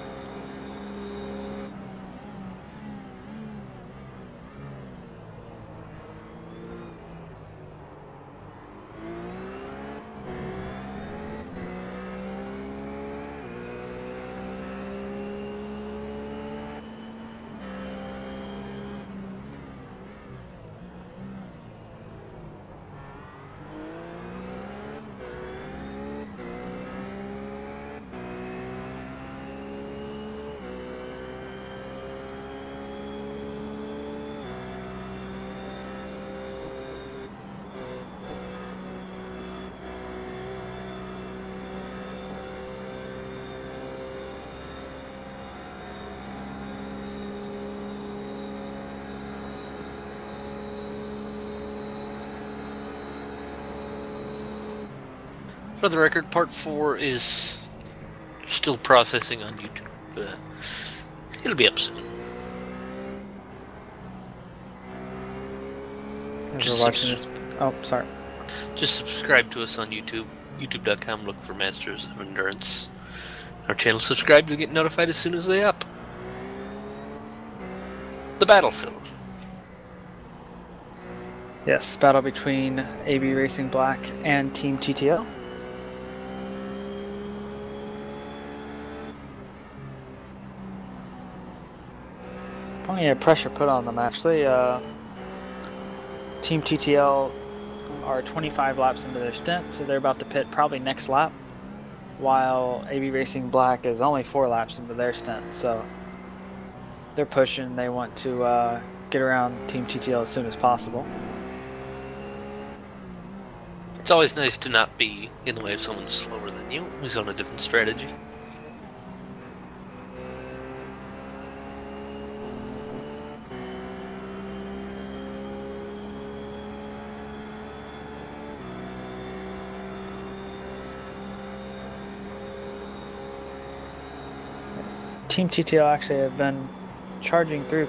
For the record, part four is still processing on YouTube. Uh, it'll be up soon. Just watching this. Oh, sorry. Just subscribe to us on YouTube, youtube.com, look for Masters of Endurance. Our channel subscribe to get notified as soon as they up. The Battlefield. Yes, battle between AB Racing Black and Team TTL. Of pressure put on them, actually. Uh, Team TTL are 25 laps into their stint, so they're about to pit probably next lap, while AB Racing Black is only four laps into their stint, so they're pushing. They want to uh, get around Team TTL as soon as possible. It's always nice to not be in the way of someone slower than you who's on a different strategy. Team TTL actually have been charging through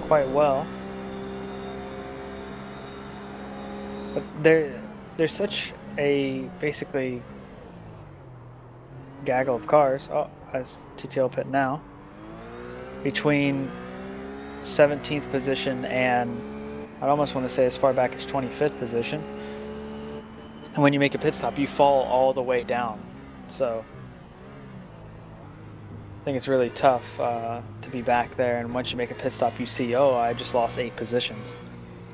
quite well. But they're such a basically gaggle of cars. Oh, as TTL pit now. Between 17th position and I'd almost want to say as far back as 25th position. And when you make a pit stop, you fall all the way down. So I think it's really tough uh, to be back there, and once you make a pit stop, you see, oh, I just lost eight positions.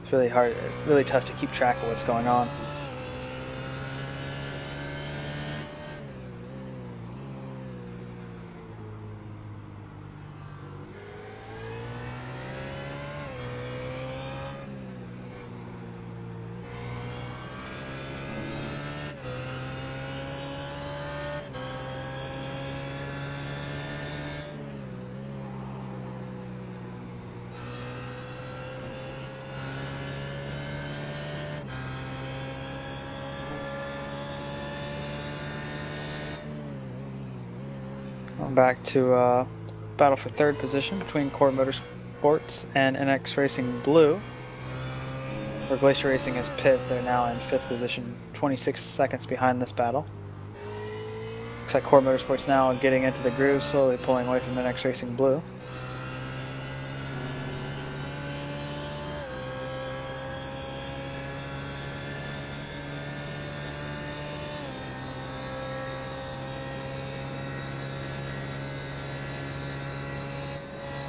It's really hard, really tough to keep track of what's going on. Going back to uh, battle for third position between Core Motorsports and NX Racing Blue. Where Glacier Racing is pit, they're now in fifth position, 26 seconds behind this battle. Looks like Core Motorsports now getting into the groove, slowly pulling away from NX Racing Blue.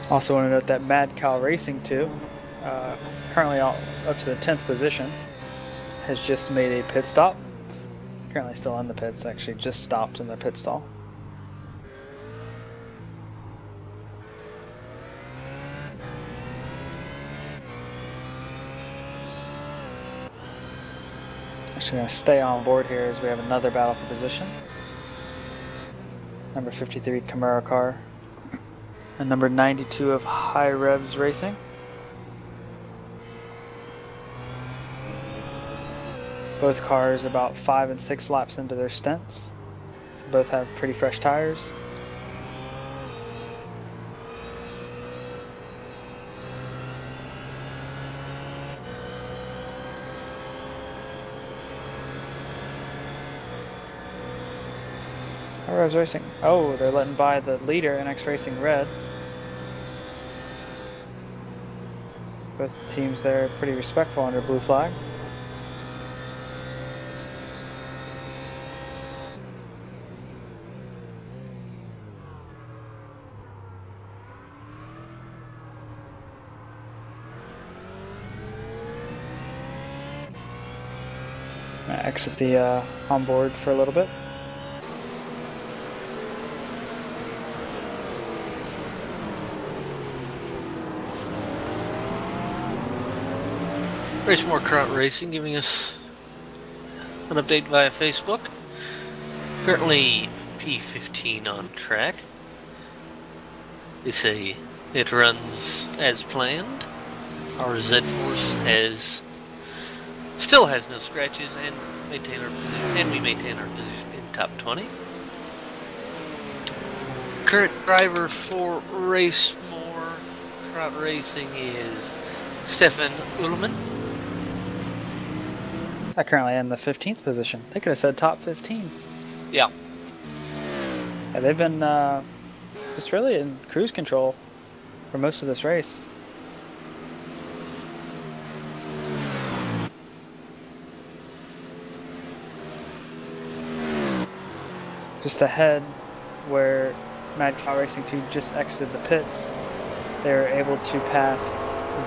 Also want to note that Mad Cow Racing 2, uh, currently all, up to the 10th position, has just made a pit stop. Currently still in the pits, actually just stopped in the pit stall. Actually going to stay on board here as we have another battle for position. Number 53 Camaro car and number 92 of High Revs Racing. Both cars about five and six laps into their stints. So both have pretty fresh tires. High Revs Racing. Oh, they're letting by the leader, NX Racing Red. Both teams there pretty respectful under blue flag. Exit the uh, onboard for a little bit. Race More Current Racing giving us an update via Facebook. Currently P15 on track. They say it runs as planned. Our Z4 has still has no scratches and maintain our and we maintain our position in top 20. Current driver for Race More Crowd Racing is Stefan Ullman. I currently am in the 15th position. They could have said top 15. Yeah. Yeah, they've been uh, just really in cruise control for most of this race. Just ahead where Mad Cow Racing 2 just exited the pits, they were able to pass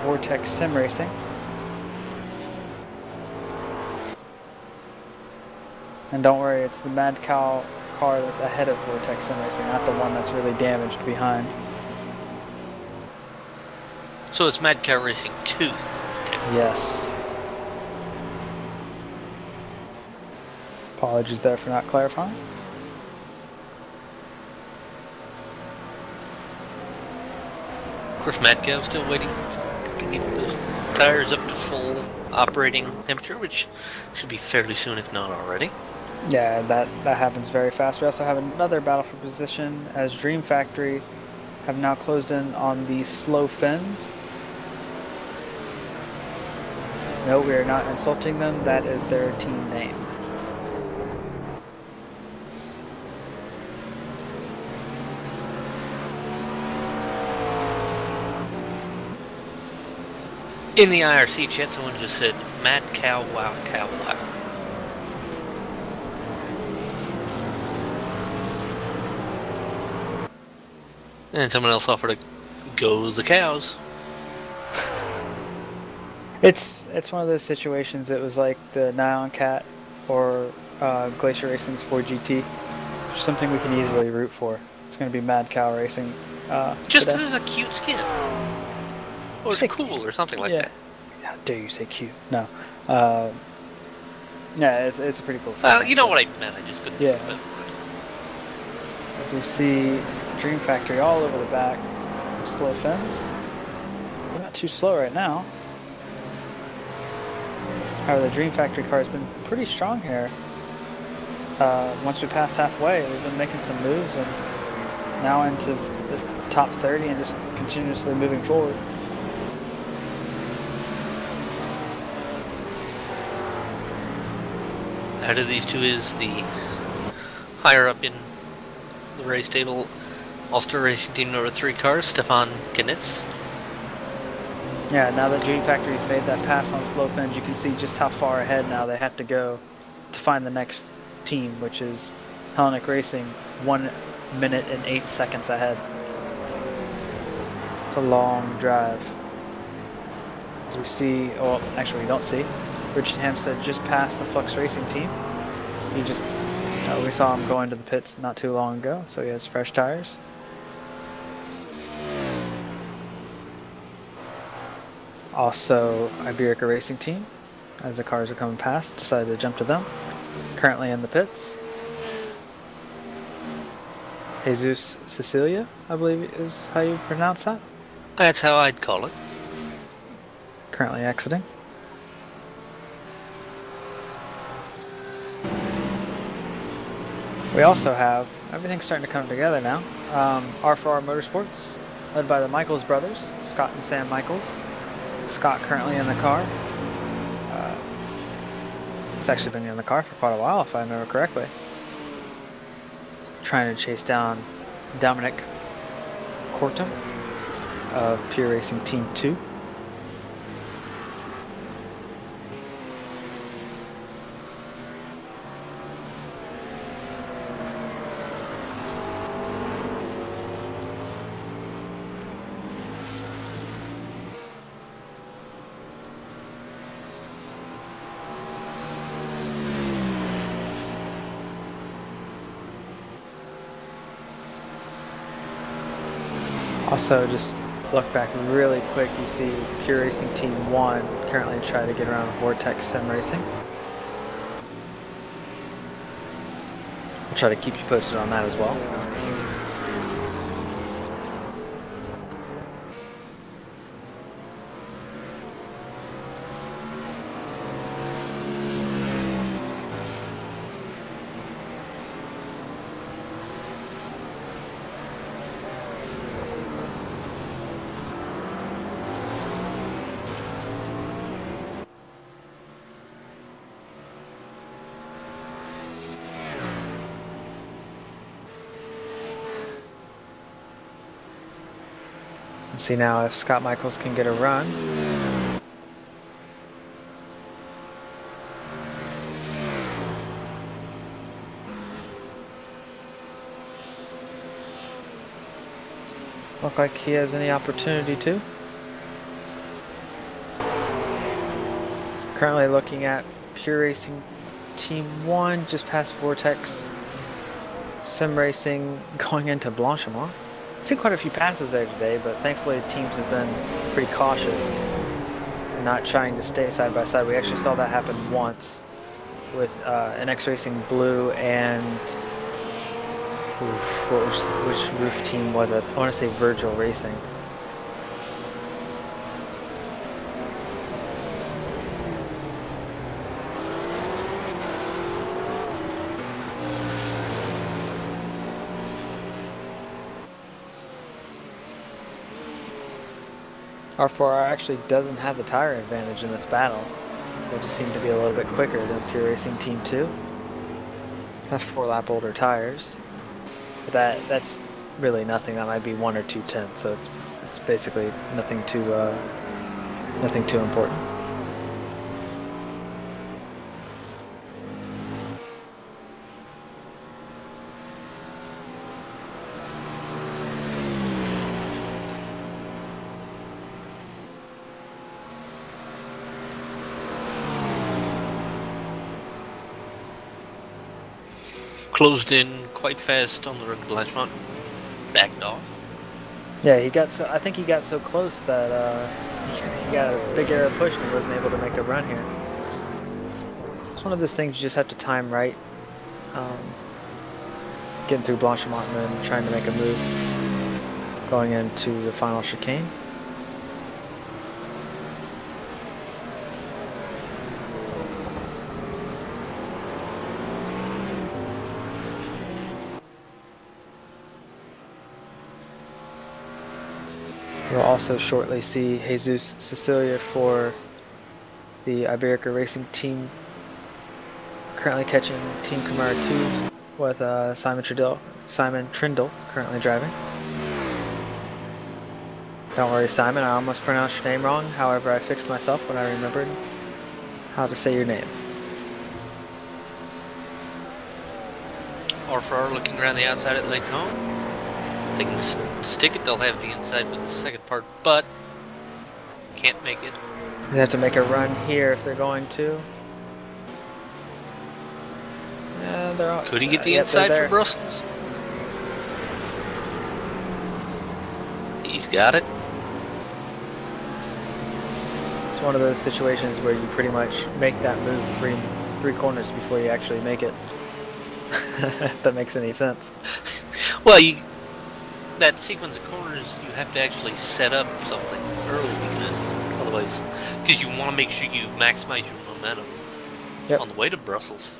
Vortex Sim Racing. And don't worry, it's the Mad Cow car that's ahead of Vortex Racing, not the one that's really damaged behind. So it's Mad Cow Racing 2. Yes. Apologies there for not clarifying. Of course, Mad Cow's still waiting to get those tires up to full operating temperature, which should be fairly soon, if not already. Yeah, that, that happens very fast. We also have another battle for position as Dream Factory have now closed in on the slow fins. No, we are not insulting them. That is their team name. In the IRC chat, someone just said, Mad Cow, wow, cow, wow. And someone else offered to go the cows. It's it's one of those situations. It was like the Nyan Cat or uh, Glacier Racing's Ford GT. Something we can easily root for. It's going to be Mad Cow Racing. Uh, Just because it's a cute skin. Or it's cool or something like yeah. that. How dare you say cute? No. Uh, yeah, it's, it's a pretty cool. Well, song. you know what I meant, I just couldn't. Yeah. But As we see Dream Factory all over the back. Slow fins. They're not too slow right now. However, the Dream Factory car has been pretty strong here. Uh, once we passed halfway, we've been making some moves and now into the top 30 and just continuously moving forward. ahead of these two is the higher up in the race table Ulster Racing Team number three car, Stefan Knitz. Yeah, now that Dream Factory's made that pass on slow fins, you can see just how far ahead now they have to go to find the next team, which is Hellenic Racing, one minute and eight seconds ahead. It's a long drive. As we see, well, actually, we don't see. Richard Hampstead just passed the Flux Racing team. He just, uh, we saw him go into the pits not too long ago, so he has fresh tires. Also, Iberica Racing Team, as the cars are coming past, decided to jump to them. Currently in the pits. Jesus Cecilia, I believe is how you pronounce that. That's how I'd call it. Currently exiting. We also have everything's starting to come together now. Um, R4R Motorsports, led by the Michaels brothers, Scott and Sam Michaels. Scott currently in the car. Uh, he's actually been in the car for quite a while, if I remember correctly. Trying to chase down Dominic Cortum of Pure Racing Team 2. Also, just look back really quick, you see Pure Racing Team 1 currently trying to get around Vortex Sim Racing. I'll try to keep you posted on that as well. Let's see now if Scott Michaels can get a run. Doesn't look like he has any opportunity to. Currently looking at Pure Racing Team 1 just past Vortex Sim Racing *laughs* going into Blanchimont. Seen quite a few passes there today, but thankfully teams have been pretty cautious and not trying to stay side by side. We actually saw that happen once with uh, NX Racing Blue and oof, which, which Ruf team was it? I want to say Virgil Racing. R4R actually doesn't have the tire advantage in this battle. They just seem to be a little bit quicker than Pure Racing Team 2. Have four lap older tires. But that that's really nothing. That might be one or two tenths, so it's it's basically nothing too uh, nothing too important. Closed in quite fast on the road to Blanchimont. Backed off. Yeah, he got so I think he got so close that uh, he got a big air push and he wasn't able to make a run here. It's one of those things you just have to time right. Um, getting through Blanchimont and then trying to make a move going into the final chicane. We'll also shortly see Jesus Cecilia for the Iberica Racing Team. Currently catching Team Camaro 2 with uh, Simon Trindle, Simon Trindle currently driving. Don't worry, Simon, I almost pronounced your name wrong. However, I fixed myself when I remembered how to say your name. R4R looking around the outside at Les Combes. They can stick it, they'll have the inside for the second part, but can't make it. They have to make a run here if they're going to. Yeah, they're all, Could he get uh, the yep, inside they're for Brussels? He's got it. It's one of those situations where you pretty much make that move three three corners before you actually make it. *laughs* if that makes any sense. Well, you that sequence of corners, you have to actually set up something early because otherwise, because you want to make sure you maximize your momentum Yep. on the way to Brussels.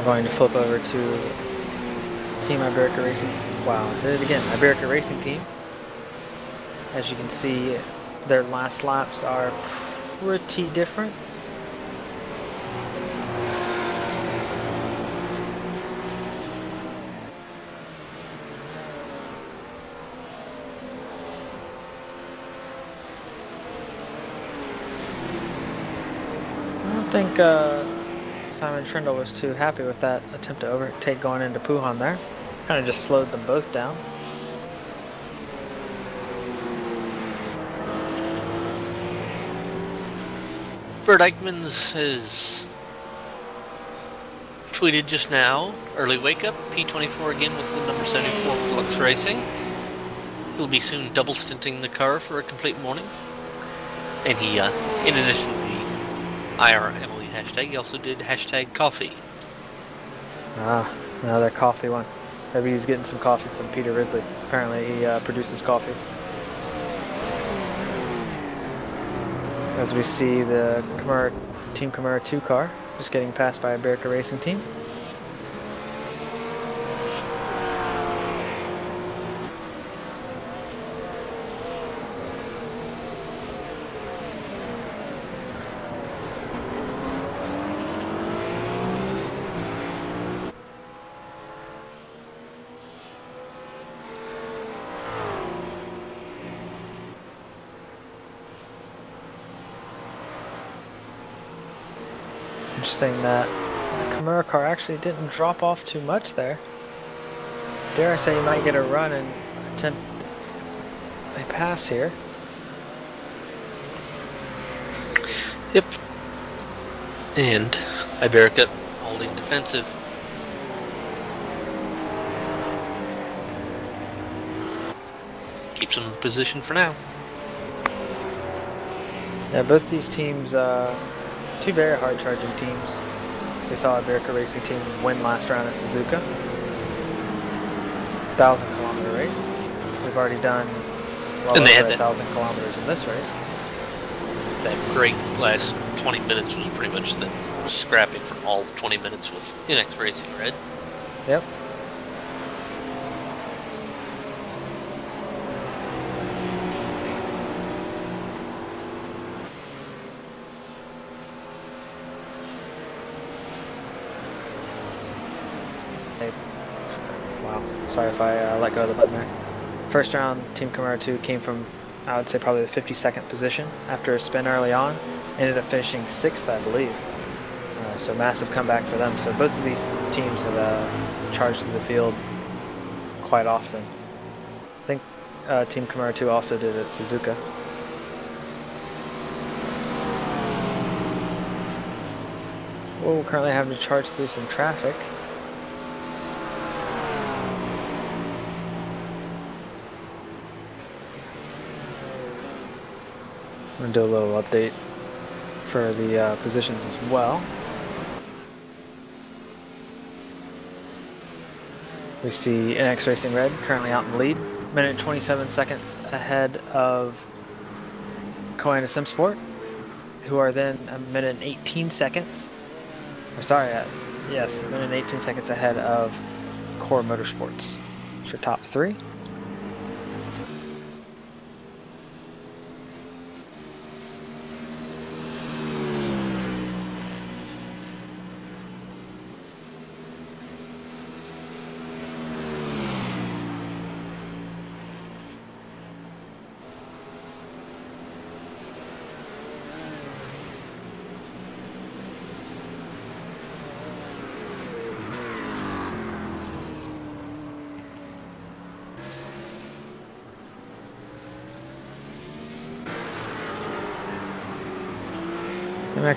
I'm going to flip over to Team Iberica Racing. Wow, did it again. Iberica Racing Team. As you can see, their last laps are pretty different. I think uh, Simon Trindle was too happy with that attempt to overtake going into Pouhon there. Kind of just slowed them both down. Bert Eichmans has tweeted just now, early wake up, P24 again with the number 74 Flux Racing. He'll be soon double stinting the car for a complete morning. And he, uh, in addition to the IR Emily hashtag, he also did hashtag coffee. Ah, another coffee one. Maybe he's getting some coffee from Peter Ridley. Apparently he uh, produces coffee. As we see the Camaro, Team Camaro 2 car just getting passed by a Iberica Racing team. Interesting that the Camaro car actually didn't drop off too much there. Dare I say you might get a run and attempt a pass here. Yep. And Iberica holding defensive. Keeps them in position for now. Yeah, both these teams, uh, two very hard charging teams. We saw a Iberica Racing Team win last round at Suzuka. Thousand kilometer race. We've already done well And they over had a thousand kilometers in this race. That great last 20 minutes was pretty much the scrapping from all 20 minutes with NX Racing Red. Yep. Hey. If I uh, let go of the button there. First round, Team Camaro 2 came from, I would say, probably the 52nd position after a spin early on. Ended up finishing sixth, I believe. Uh, so massive comeback for them. So both of these teams have uh, charged through the field quite often. I think uh, Team Camaro 2 also did at Suzuka. Well, we're currently having to charge through some traffic. To do a little update for the uh, positions as well. We see NX Racing Red currently out in the lead, minute 27 seconds ahead of Coanda Simsport, who are then a minute and 18 seconds. Or sorry, uh, yes, a minute and 18 seconds ahead of Core Motorsports. Your top three.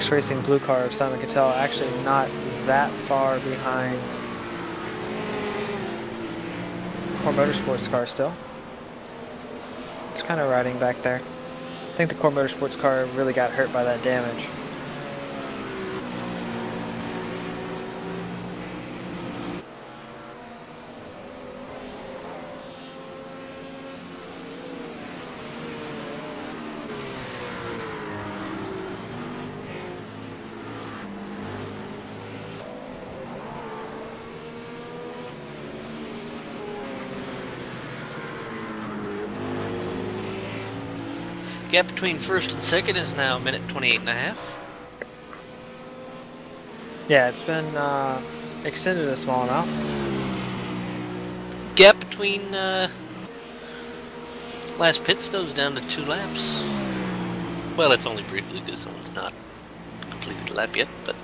NX Racing Blue Car of Simon Cattell actually not that far behind Core Motorsports car still. It's kind of riding back there. I think the Core Motorsports car really got hurt by that damage. Gap between first and second is now a minute 28 and a half. Yeah, it's been uh, extended a small amount. Gap between uh, last pit stops down to two laps. Well, if only briefly, because someone's not completed a lap yet, but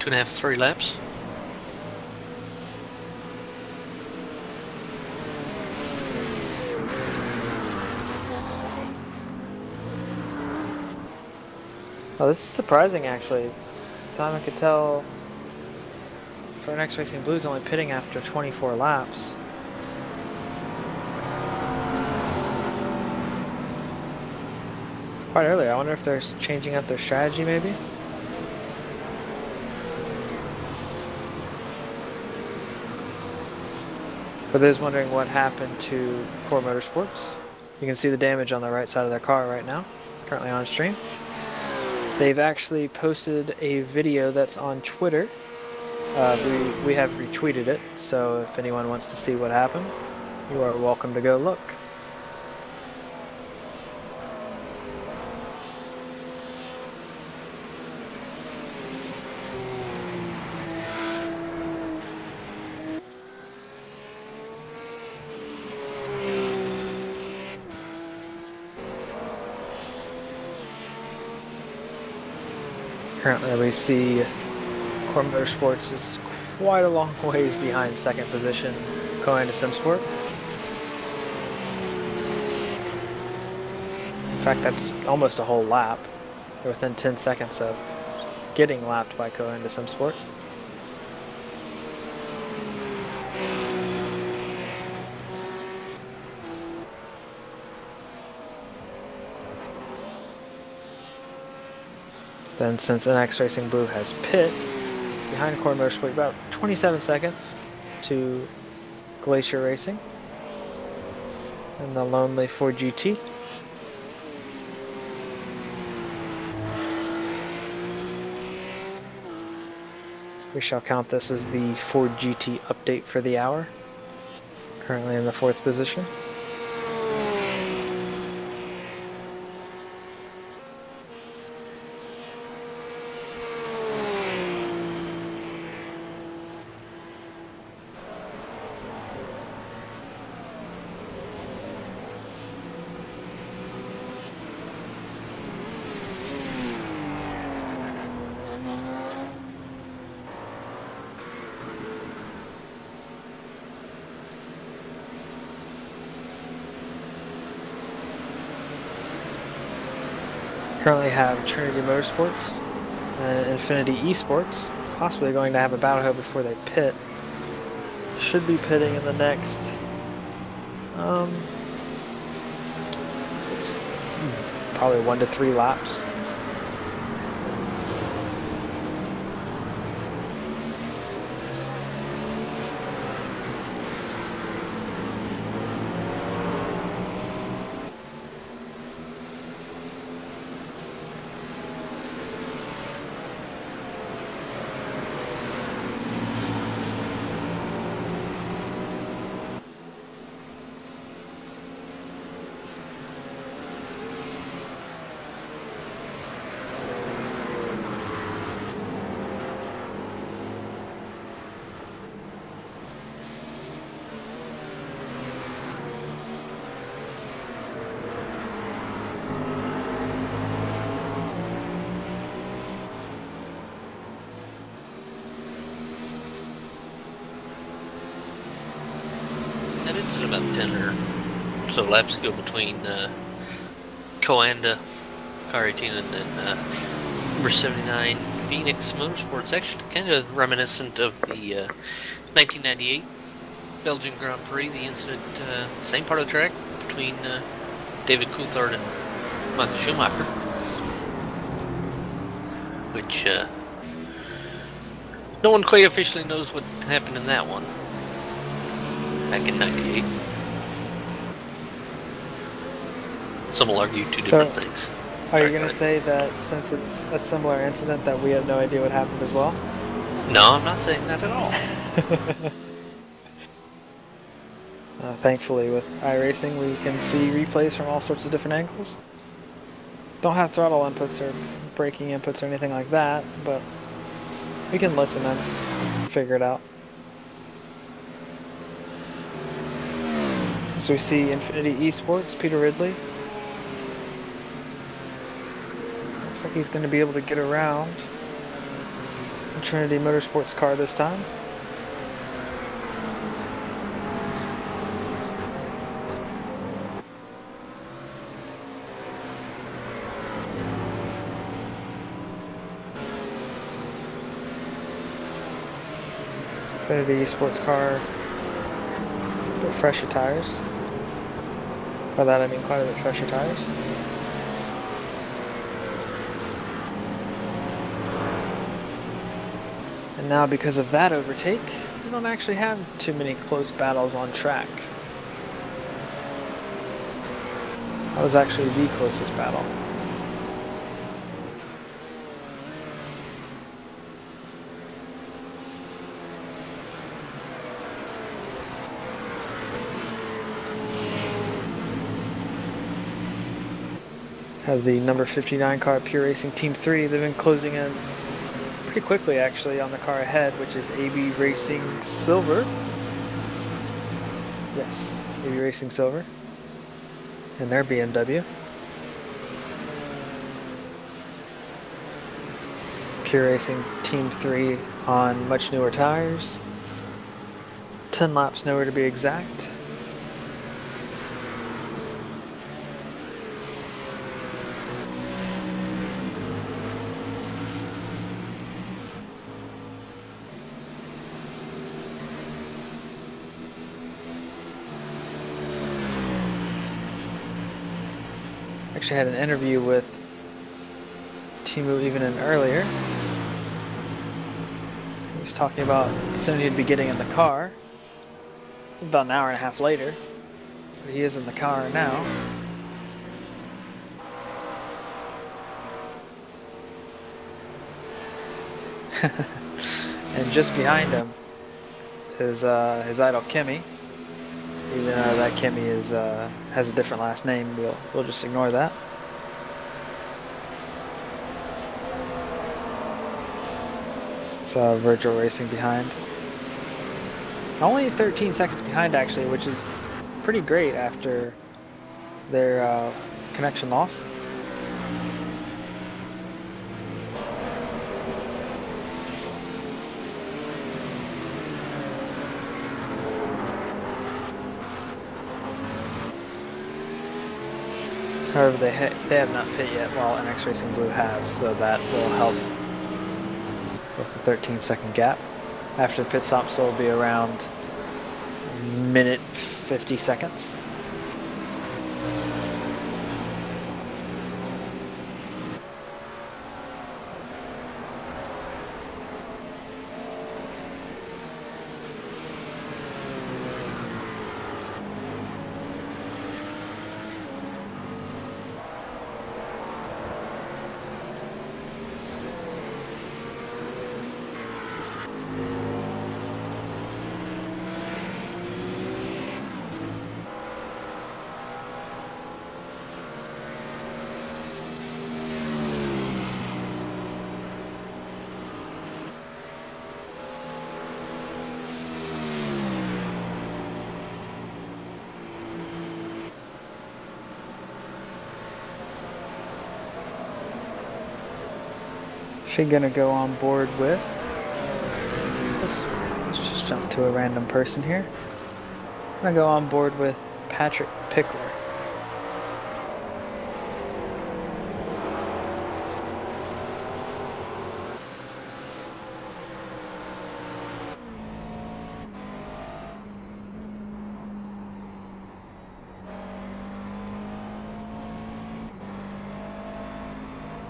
two and a half, three laps. Oh, this is surprising actually. Simon Cattell for NX Racing Blues only pitting after 24 laps. Quite early. I wonder if they're changing up their strategy maybe. For those wondering what happened to Core Motorsports, you can see the damage on the right side of their car right now, currently on stream. They've actually posted a video that's on Twitter. Uh, we, we have retweeted it, so if anyone wants to see what happened, you are welcome to go look. Currently, we see Core Motorsports is quite a long ways behind second position, Coanda Simsport. In fact, that's almost a whole lap. They're within 10 seconds of getting lapped by Coanda Sport. Then since NX Racing Blue has pit behind Core Motorsport, about 27 seconds to Glacier Racing and the Lonely Ford GT. We shall count this as the Ford GT update for the hour. Currently in the fourth position. Currently have Trinity Motorsports and Infinity Esports, possibly going to have a battle here before they pit. Should be pitting in the next. Um, it's probably one to three laps. it's about 10 or so laps go between uh, Coanda, Car 18, and then uh, number 79 Phoenix Motorsports. Actually, kind of reminiscent of the uh, 1998 Belgian Grand Prix, the incident, uh, same part of the track between uh, David Coulthard and Michael Schumacher, which uh, no one quite officially knows what happened in that one back in 98. Some will argue two So, different things. Are Sorry, you going to say that since it's a similar incident that we have no idea what happened as well? No, I'm not saying that at all. *laughs* Uh, thankfully, with iRacing, we can see replays from all sorts of different angles. Don't have throttle inputs or braking inputs or anything like that, but we can listen and figure it out. So we see Infinity Esports, Peter Ridley. Looks like he's going to be able to get around the Trinity Motorsports car this time. Infinity Esports car, bit fresher tires. By that I mean quite a bit fresher tires. Now because of that overtake, we don't actually have too many close battles on track. That was actually the closest battle. Have the number 59 car, Pure Racing Team 3. They've been closing in pretty quickly, actually, on the car ahead, which is AB Racing Silver. Yes, AB Racing Silver. And their BMW. Pure Racing Team 3 on much newer tires. 10 laps nowhere to be exact. Actually had an interview with Teemu even in earlier. He was talking about soon he'd be getting in the car. About an hour and a half later. But he is in the car now. *laughs* and just behind him is uh, his idol Kimi. Even though that Kimi is uh, has a different last name, we'll we'll just ignore that. So virtual racing behind. Only 13 seconds behind actually, which is pretty great after their uh, connection loss. However, they, ha they have not pit yet, while NX Racing Blue has, so that will help with the 13 second gap. After the pit stop, so it'll be around minute 50 seconds. She gonna go on board with. Let's, let's just jump to a random person here. I'm gonna go on board with Patrick Pickler.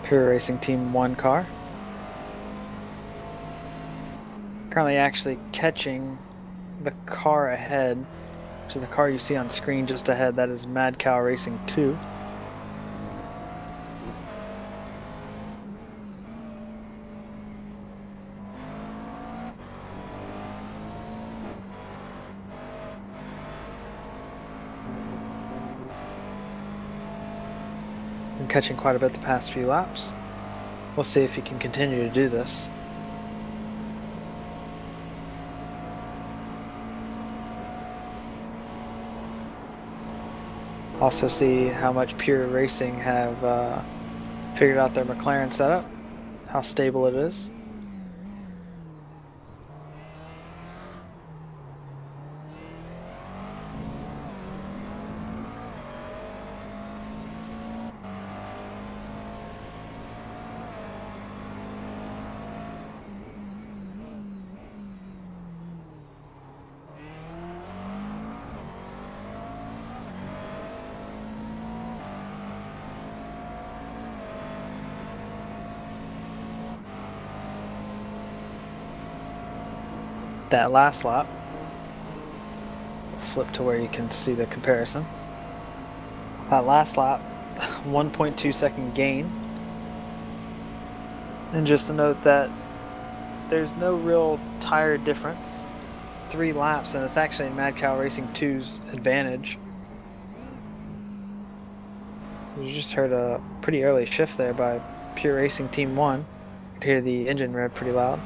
Pure Racing Team 1 car. Currently actually catching the car ahead. So the car you see on screen just ahead, that is Mad Cow Racing 2. Been catching quite a bit the past few laps. We'll see if he can continue to do this. Also see how much Pure Racing have uh, figured out their McLaren setup, how stable it is. That last lap. Flip to where you can see the comparison. That last lap, *laughs* 1.2 second gain. And just to note that there's no real tire difference. Three laps, and it's actually Mad Cow Racing 2's advantage. You just heard a pretty early shift there by Pure Racing Team 1. You could hear the engine rev pretty loud.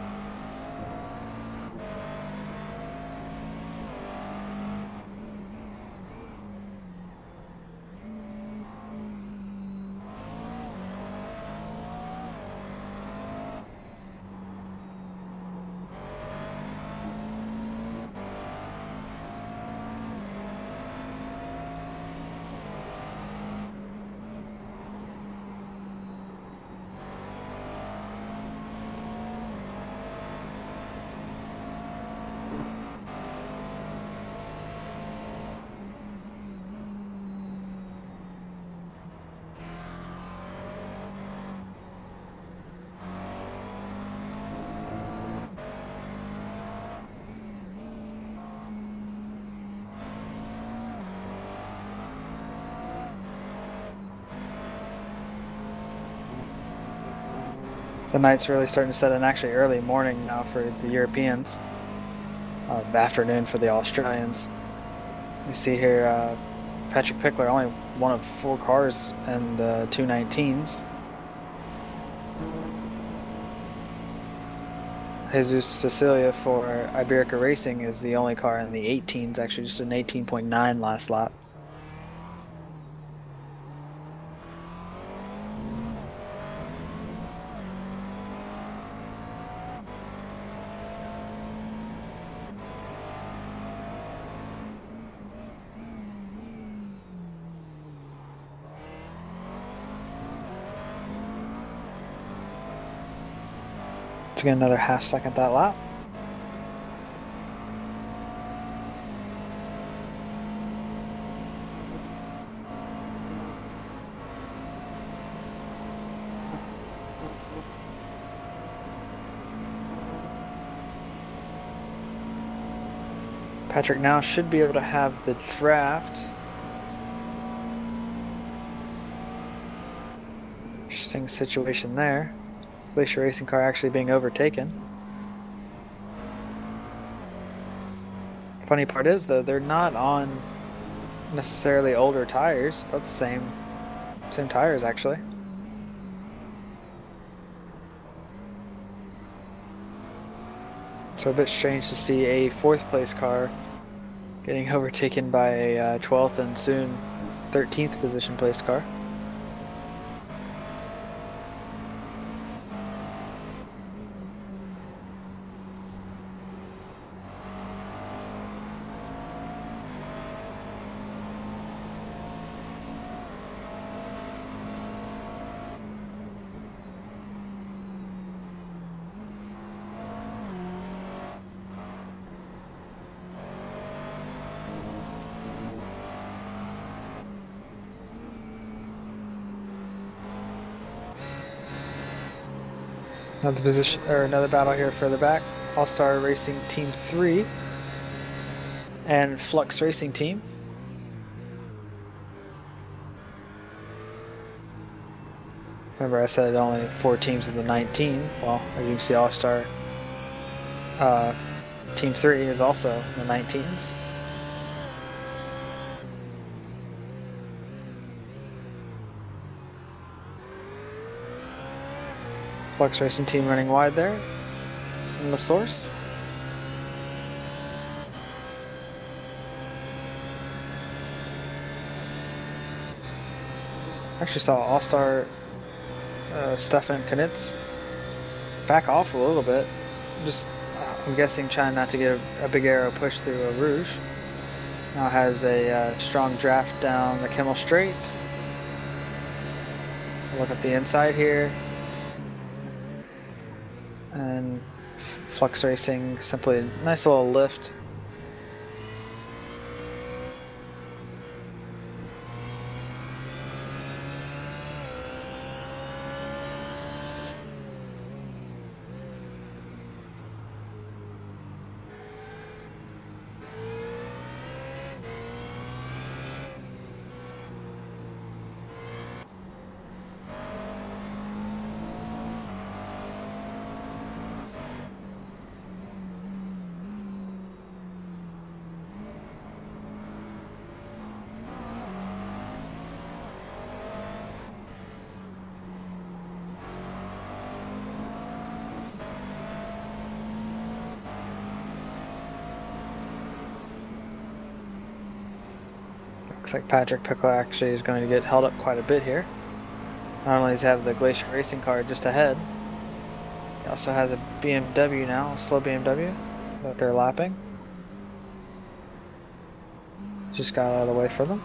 The night's really starting to set in actually early morning now for the Europeans. Uh, afternoon for the Australians. You see here uh, Patrick Pickler, only one of four cars in the 219s. Jesus Cecilia for Iberica Racing is the only car in the 18s, actually just an 18.9 last lap. Get another half second that lap. Patrick now should be able to have the draft. Interesting situation there. Glacier racing car actually being overtaken. Funny part is though, they're not on necessarily older tires, about the same same tires actually. So a bit strange to see a fourth place car getting *laughs* overtaken by a uh, 12th and soon 13th position placed car. Another position or another battle here further back. All Star Racing Team 3 and Flux Racing Team. Remember, I said only four teams in the 19. Well, as you can see, All Star uh, Team 3 is also in the 19s. Flux Racing Team running wide there in the source. I actually saw All-Star uh, Stefan Knitz back off a little bit. Just, I'm guessing trying not to get a, a big aero push through Eau Rouge. Now has a uh, strong draft down the Kemmel Straight. Look at the inside here and Flux Racing simply a nice little lift like Patrick Pickler actually is going to get held up quite a bit here. Not only does he have the Glacier Racing car just ahead, he also has a BMW now, a slow BMW that they're lapping. Just got out of the way for them.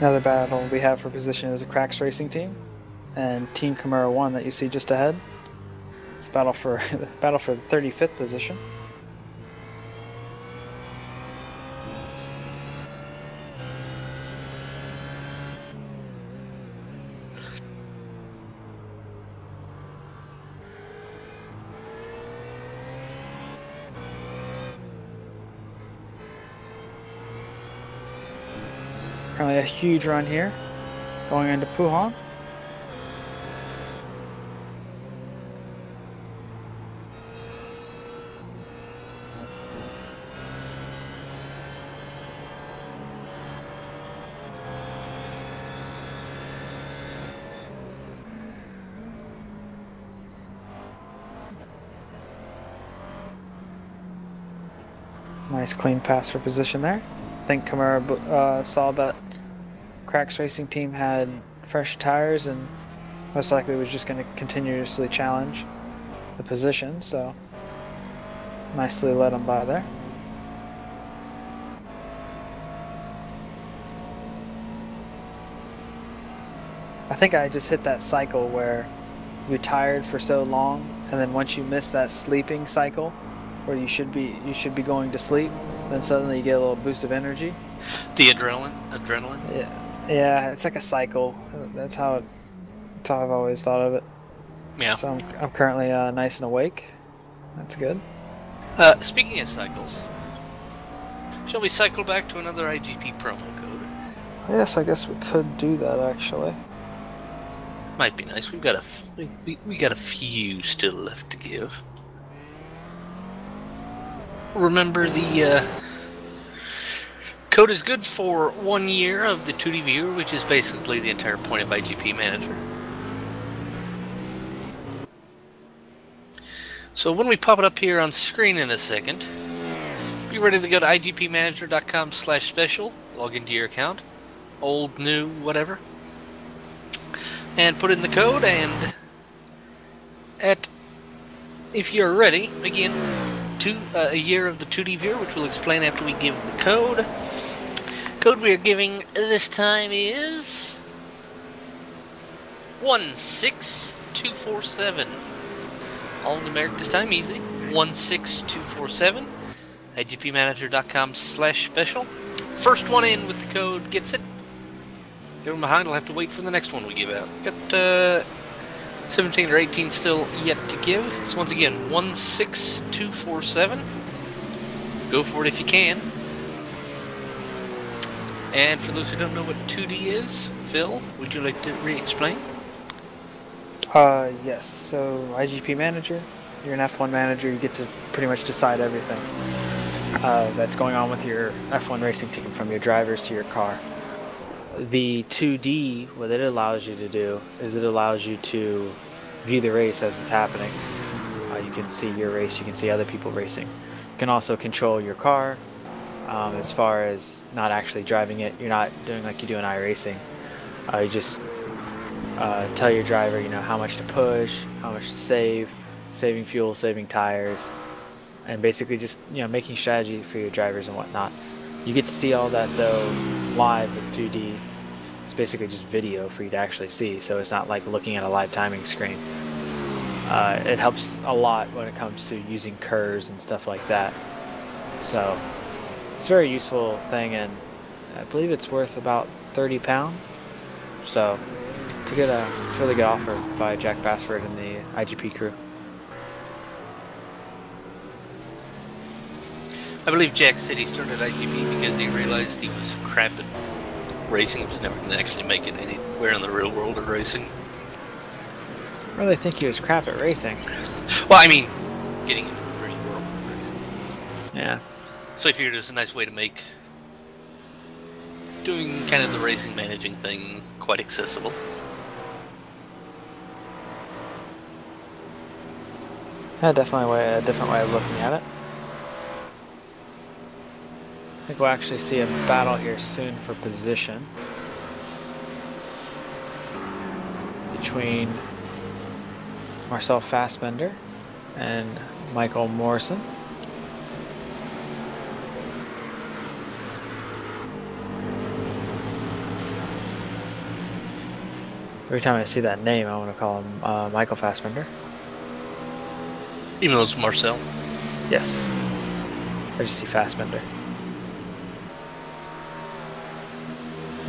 Another battle we have for position is the Cracks Racing Team and Team Kimura 1 that you see just ahead. It's a battle for *laughs* battle for the 35th position. A huge run here, going into Pouhon. Nice clean pass for position there. I think Camaro uh, saw that Cracks Racing team had fresh tires and most likely was just going to continuously challenge the position, so nicely led him by there. I think I just hit that cycle where you're tired for so long, and then once you miss that sleeping cycle, where you should be you should be going to sleep, then suddenly you get a little boost of energy. The adrenaline, adrenaline. Yeah, yeah, it's like a cycle. That's how it, that's how I've always thought of it. Yeah. So I'm, I'm currently uh, nice and awake. That's good. Uh, speaking of cycles, shall we cycle back to another IGP promo code? Yes, I guess we could do that actually. Might be nice. We've got a we, we, we got a few still left to give. Remember the uh, code is good for one year of the 2D viewer, which is basically the entire point of IGP Manager. So when we pop it up here on screen in a second, be ready to go to igpmanager.com slash special, log into your account, old, new, whatever, and put in the code and at if you're ready, begin two, uh, a year of the 2D viewer, which we'll explain after we give the code. Code we are giving this time is 16247. All numeric this time, easy. 16247. IGPmanager.com slash special. First one in with the code gets it. Everyone behind will have to wait for the next one we give out. Got uh, 17 or 18 still yet to give. So once again, 16247. Go for it if you can. And for those who don't know what 2D is, Phil, would you like to re-explain? Uh, yes. So IGP manager, you're an F1 manager. You get to pretty much decide everything uh, that's going on with your F1 racing team, from your drivers to your car. The 2D, what it allows you to do is it allows you to view the race as it's happening. Uh, you can see your race, you can see other people racing. You can also control your car um, as far as not actually driving it. You're not doing like you do in iRacing. Uh, you just uh, tell your driver, you know, how much to push, how much to save, saving fuel, saving tires, and basically just you know making strategy for your drivers and whatnot. You get to see all that though live with 2D. It's basically just video for you to actually see, so it's not like looking at a live timing screen. Uh, it helps a lot when it comes to using curves and stuff like that. So it's a very useful thing, and I believe it's worth about 30 pound. So it's a uh, it's a really good offer by Jack Bassford and the IGP crew. I believe Jack said he started IGP because he realized he was crap at racing. He was never going to actually make it anywhere in the real world of racing. I really think he was crap at racing. Well, I mean, getting into the real world of racing. Yeah. So I figured it was a nice way to make doing kind of the racing managing thing quite accessible. Yeah, definitely way, a different way of looking at it. I think we'll actually see a battle here soon for position between Marcel Fassbender and Michael Morrison. Every time I see that name, I want to call him uh, Michael Fassbender. Even though it's Marcel. Yes. I just see Fassbender.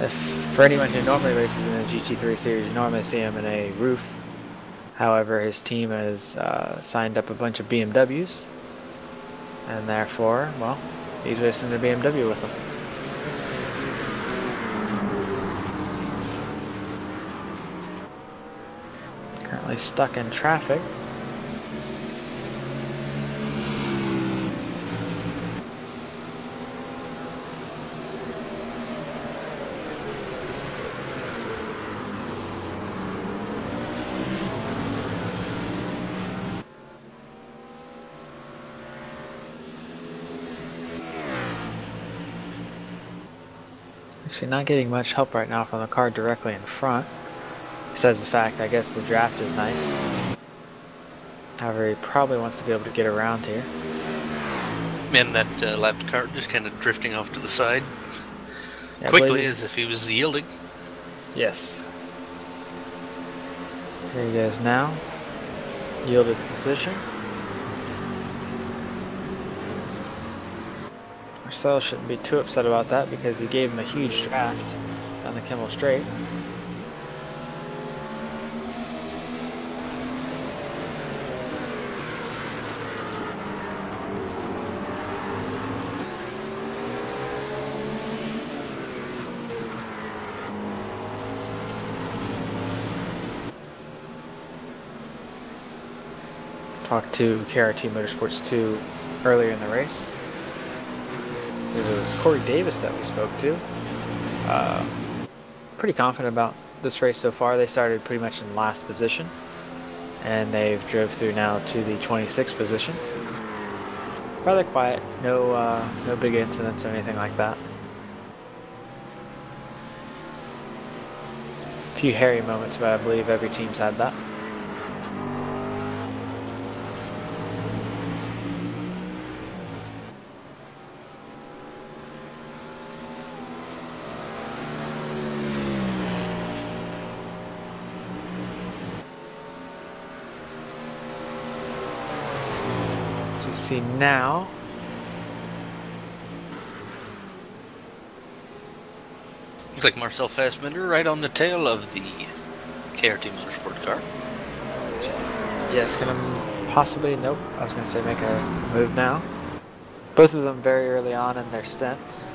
If, for anyone who normally races in a GT3 series, you normally see him in a Ruf. However, his team has uh, signed up a bunch of BMWs, and therefore, well, he's racing the BMW with them. Currently stuck in traffic. Actually not getting much help right now from the car directly in front. Besides the fact, I guess the draft is nice. However, he probably wants to be able to get around here. Man, that uh, lapped cart just kind of drifting off to the side Yeah, quickly as if he was yielding. Yes. Here he goes now. Yielded the position. Shouldn't be too upset about that because he gave him a huge draft on the Kemmel Straight. Talked to KRT Motorsports 2 earlier in the race. It was Corey Davis that we spoke to. Uh, pretty confident about this race so far. They started pretty much in last position, and they've drove through now to the 26th position. Rather quiet, no uh, no big incidents or anything like that. A few hairy moments, but I believe every team's had that. As we see now, Looks like Marcel Fassbender right on the tail of the KRT Motorsport car. yes, gonna possibly, nope, I was gonna say make a move now. Both of them very early on in their stints.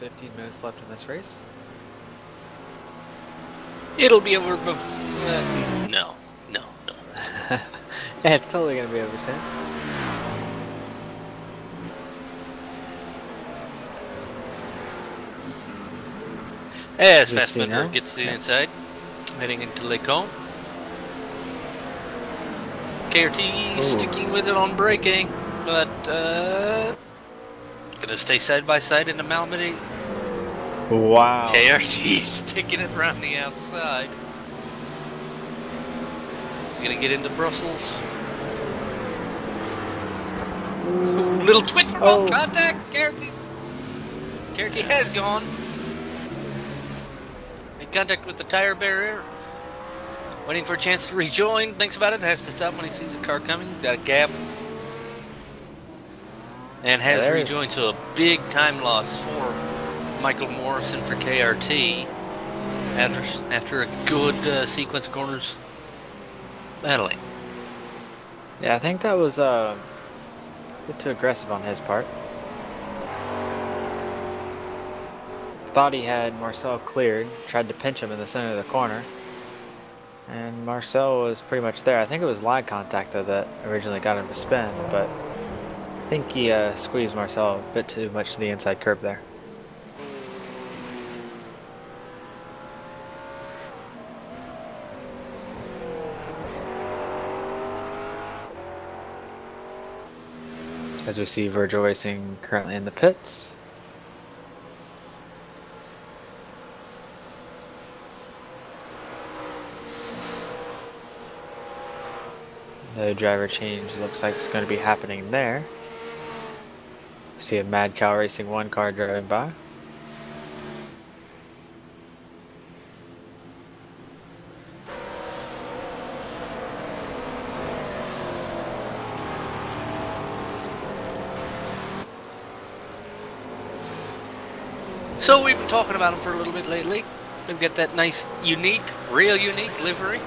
Ten hours and fifteen minutes left in this race. It'll be over before. Uh, no, no, no. *laughs* it's totally gonna be over soon. As We see Fassbender now. gets to the Yeah. inside, heading into Les Combes. KRT Ooh. sticking with it on braking, but uh, gonna stay side by side in the Malmedy. Wow. KRT *laughs* sticking it around the outside. He's gonna get into Brussels. Ooh, *laughs* little twitch for Oh. both contact. KRT. KRT has gone. Made contact with the tire barrier. Waiting for a chance to rejoin. Thinks about it. Has to stop when he sees a car coming. Got a gap. And has There. rejoined. So a big time loss for Michael Morrison for KRT after after a good uh, sequence of corners battling. Yeah, I think that was uh, a bit too aggressive on his part. Thought he had Marcel cleared, tried to pinch him in the center of the corner. And Marcel was pretty much there. I think it was lag contact though that originally got him to spin, but think he uh, squeezed Marcel a bit too much to the inside curb there. As we see Virgil Racing currently in the pits. No driver change looks like it's going to be happening there. See a Mad Cow Racing 1 car driving by. So we've been talking about them for a little bit lately. They've got that nice, unique, real unique livery.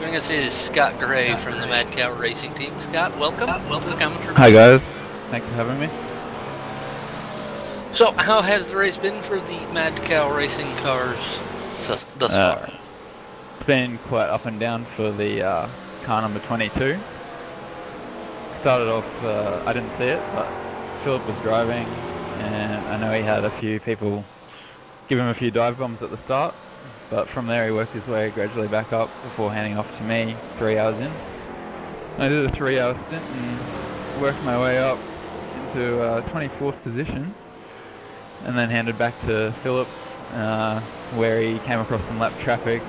Joining us is Scott Gray from the Mad Cow Racing Team. Scott, welcome. Welcome to the commentary. Hi guys, thanks for having me. So, how has the race been for the Mad Cow Racing cars thus, thus Uh, far? It's been quite up and down for the uh, car number 22. Started off, uh, I didn't see it, but Philip was driving, and I know he had a few people give him a few dive bombs at the start, but from there he worked his way gradually back up before handing off to me three hours in. I did a three hour stint and worked my way up into uh, 24th position, and then handed back to Philip uh, where he came across some lap traffic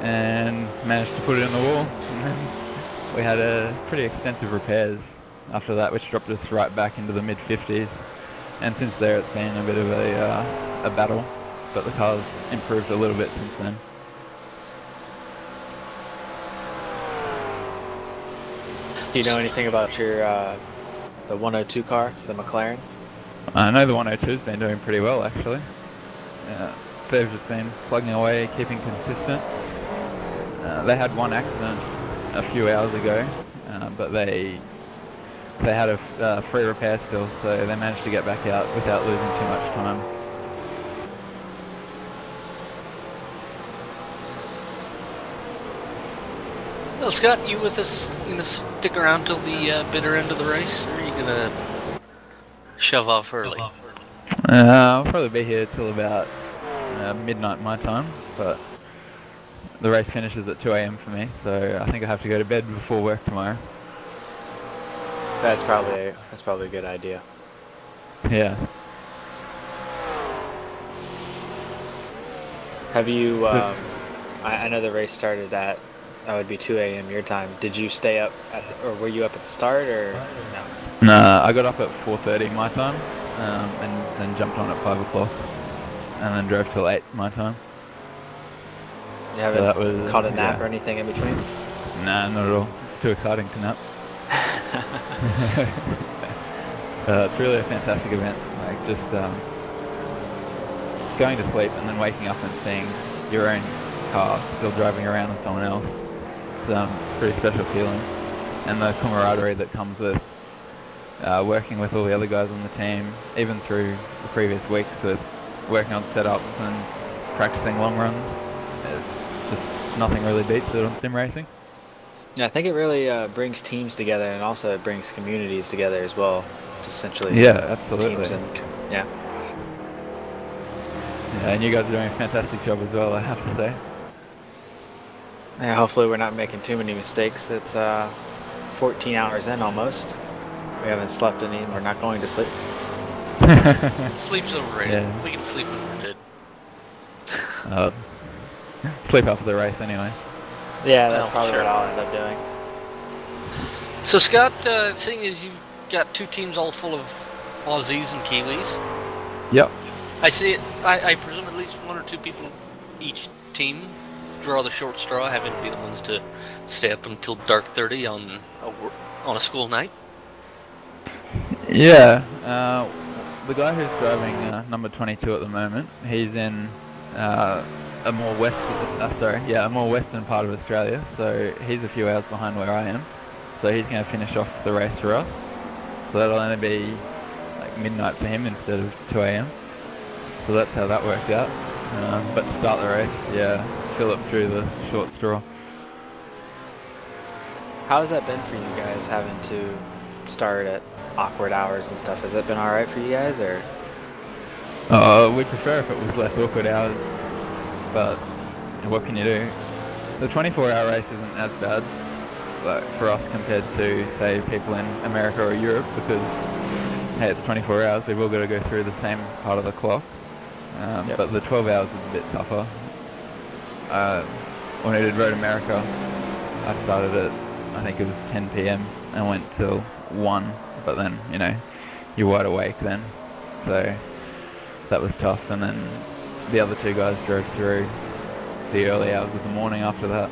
and managed to put it in the wall. And then we had a pretty extensive repairs after that, which dropped us right back into the mid 50s. And since there, it's been a bit of a uh, a battle, but the car's improved a little bit since then. Do you know anything about your uh, the 102 car, the McLaren? I know the 102's been doing pretty well actually. Uh, they've just been plugging away, keeping consistent. Uh, they had one accident a few hours ago, uh, but they they had a uh, free repair still, so they managed to get back out without losing too much time. Well, Scott, you with us gonna stick around till the uh, bitter end of the race, or are you gonna shove off early? Uh, I'll probably be here till about uh, midnight my time, but the race finishes at 2 a.m. for me, so I think I have to go to bed before work tomorrow. That's probably that's probably a good idea. Yeah. Have you? Um, I, I know the race started at that would be 2 a.m. your time. Did you stay up at the, or were you up at the start or no? Nah, I got up at 4.30 my time, um, and then jumped on at 5 o'clock, and then drove till 8 my time. You haven't that was- caught a nap yeah. or anything in between? Nah, not at all. It's too exciting to nap. *laughs* uh, it's really a fantastic event. Like just um, going to sleep and then waking up and seeing your own car still driving around with someone else. It's, um, it's a pretty special feeling, and the camaraderie that comes with uh, working with all the other guys on the team, even through the previous weeks with working on setups and practicing long runs. Uh, just nothing really beats it on sim racing. Yeah, I think it really uh, brings teams together and also it brings communities together as well. Just essentially, Yeah, absolutely. teams and yeah. Yeah, and you guys are doing a fantastic job as well, I have to say. Yeah, hopefully we're not making too many mistakes. It's uh, 14 hours in almost. We haven't slept any. We're not going to sleep. *laughs* Sleep's overrated. Yeah. We can sleep when we're dead. *laughs* uh, sleep after the race anyway. Yeah, that's Well, probably sure. what I'll end up doing. So, Scott, uh, seeing as you've got two teams all full of Aussies and Kiwis, Yep. I see it. I, I presume at least one or two people each team draw the short straw, having to be the ones to stay up until dark thirty on a on a school night. Yeah. Uh, the guy who's driving uh, number 22 at the moment, he's in uh, a more west. Uh, sorry, yeah, a more western part of Australia. So he's a few hours behind where I am. So he's going to finish off the race for us. So that'll only be like midnight for him instead of 2 a.m. So that's how that worked out. Um, but to start the race, yeah, Philip drew the short straw. How has that been for you guys having to start at awkward hours and stuff? Has that been all right for you guys, or Uh, we'd prefer if it was less awkward hours, but what can you do? The 24-hour race isn't as bad like, for us compared to, say, people in America or Europe because, hey, it's 24 hours. We've all got to go through the same part of the clock. Um, Yep. But the 12 hours is a bit tougher. Uh, when I did Road America, I started at, I think it was 10 p.m. and went till 1, but then, you know, you're wide awake then. So that was tough. And then the other two guys drove through the early hours of the morning after that.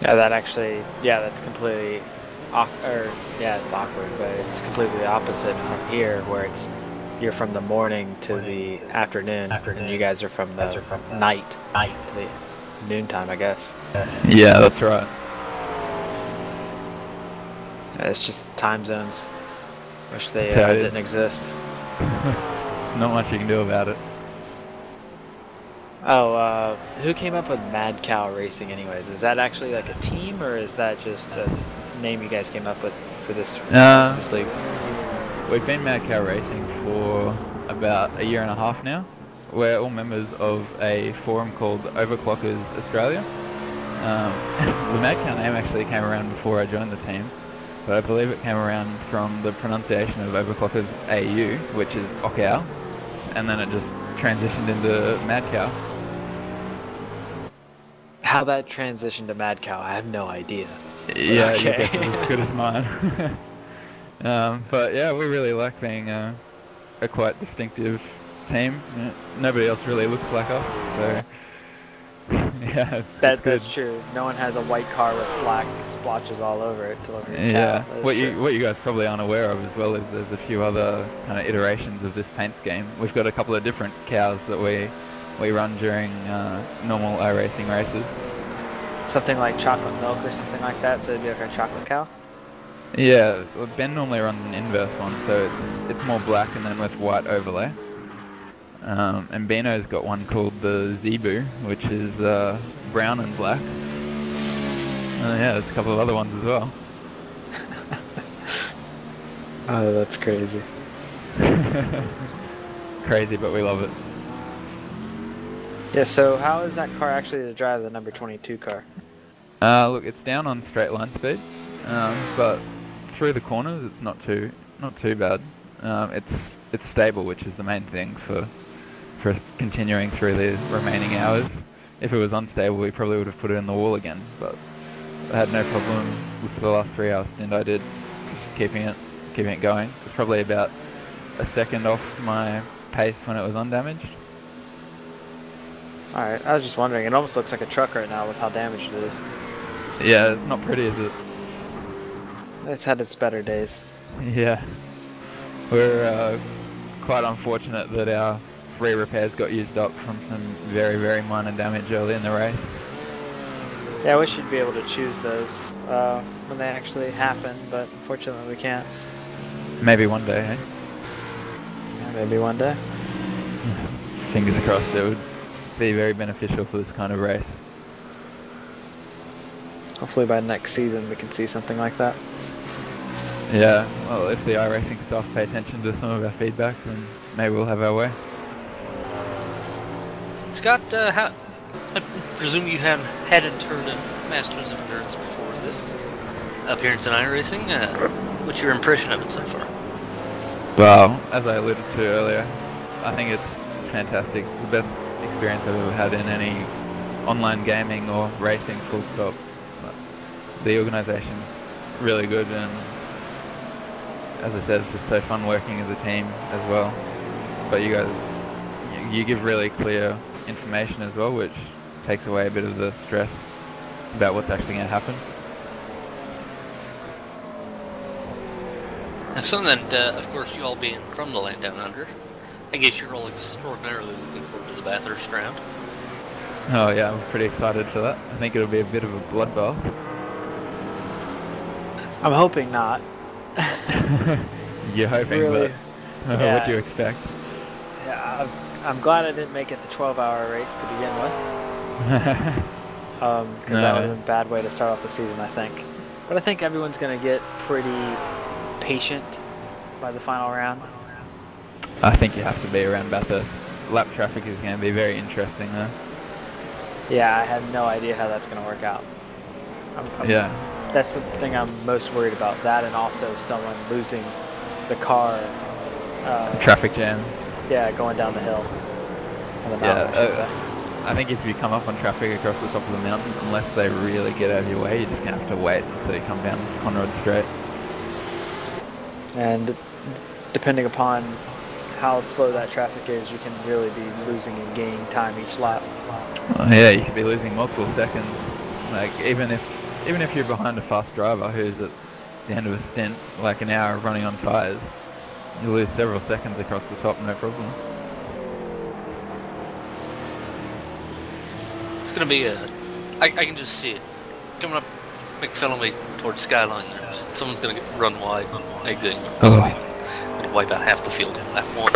yeah, that actually, yeah, that's completely or yeah, it's awkward, but it's completely opposite from here, where it's you're from the morning to the afternoon, and you guys are from the, from night, night to the noontime, I guess. Yeah, that's right. It's just time zones. Wish they uh, it is. didn't exist. *laughs* There's not much you can do about it. Oh, uh, who came up with Mad Cow Racing, anyways? Is that actually like a team, or is that just a name you guys came up with for this Uh, this league? We've been Mad Cow Racing for about a year and a half now. We're all members of a forum called Overclockers Australia. Um, *laughs* the Mad Cow name actually came around before I joined the team, but I believe it came around from the pronunciation of Overclockers AU, which is Okao, and then it just transitioned into Mad Cow. How that transitioned to Mad Cow, I have no idea. Yeah, Okay. your guess is as good as mine. *laughs* *laughs* um, but yeah, we really like being a, a quite distinctive team. Nobody else really looks like us, so *laughs* yeah, it's, That, it's good. that's true. No one has a white car with black splotches all over it to look like. Yeah, what you what you guys probably aren't aware of as well is there's a few other kind of iterations of this paint scheme. We've got a couple of different cows that we we run during uh, normal iRacing races. Something like chocolate milk or something like that, so it'd be like a chocolate cow. Yeah, Ben normally runs an inverse one, so it's it's more black and then with white overlay. Um, and Beano's got one called the Zebu, which is uh, brown and black. Uh, yeah, there's a couple of other ones as well. *laughs* Oh, that's crazy. *laughs* Crazy, but we love it. Yeah, so how is that car actually to drive the number 22 car? Uh, look, it's down on straight line speed, um, but through the corners, it's not too not too bad. Um, it's it's stable, which is the main thing for for us continuing through the remaining hours. If it was unstable, we probably would have put it in the wall again. But I had no problem with the last three hour stint I did, just keeping it keeping it going. It was probably about a second off my pace when it was undamaged. Alright, I was just wondering. It almost looks like a truck right now with how damaged it is. Yeah, it's not pretty, is it? It's had its better days. Yeah. We're uh, quite unfortunate that our free repairs got used up from some very, very minor damage early in the race. Yeah, I wish you'd be able to choose those uh, when they actually happen, but unfortunately we can't. Maybe one day, eh? Yeah, maybe one day. *laughs* Fingers crossed it would be very beneficial for this kind of race. Hopefully by next season we can see something like that. Yeah, well, if the iRacing staff pay attention to some of our feedback, then maybe we'll have our way. Scott, uh, how, I presume you have hadn't heard of Masters of Endurance before this appearance in iRacing. Uh, what's your impression of it so far? Well, as I alluded to earlier, I think it's fantastic. It's the best experience I've ever had in any online gaming or racing, full stop. The organisation's really good, and as I said, it's just so fun working as a team as well. But you guys, you, you give really clear information as well, which takes away a bit of the stress about what's actually going to happen. Excellent, and uh, of course, you all being from the land down under, I guess you're all extraordinarily looking forward to the Bathurst round. Oh yeah, I'm pretty excited for that. I think it'll be a bit of a bloodbath. I'm hoping not. *laughs* You're hoping, Really? but Yeah. *laughs* what do you expect? Yeah, I'm, glad I didn't make it the 12 hour race to begin with. *laughs* Um, because that No. would have been a bad way to start off the season, I think. But I think everyone's going to get pretty patient by the final round. I think you have to be around Bathurst. Lap traffic is going to be very interesting though. Yeah, I have no idea how that's going to work out. I'm, I'm- Yeah. That's the thing I'm most worried about. That and also someone losing the car. Uh, Traffic jam. yeah, going down the hill. The Yeah, mountain, I uh. I think if you come up on traffic across the top of the mountain, unless they really get out of your way, you're just going to have to wait until you come down Conrod Straight. And d- depending upon how slow that traffic is, you can really be losing and gaining time each lap. Oh, yeah, you could be losing multiple seconds. Like even if even if you're behind a fast driver who's at the end of a stint, like an hour of running on tyres, you lose several seconds across the top, no problem. It's gonna be a. I, I can just see it coming up McPhillamy towards Skyline. There, someone's gonna run wide, exiting. Oh. Gonna wipe out half the field in lap one.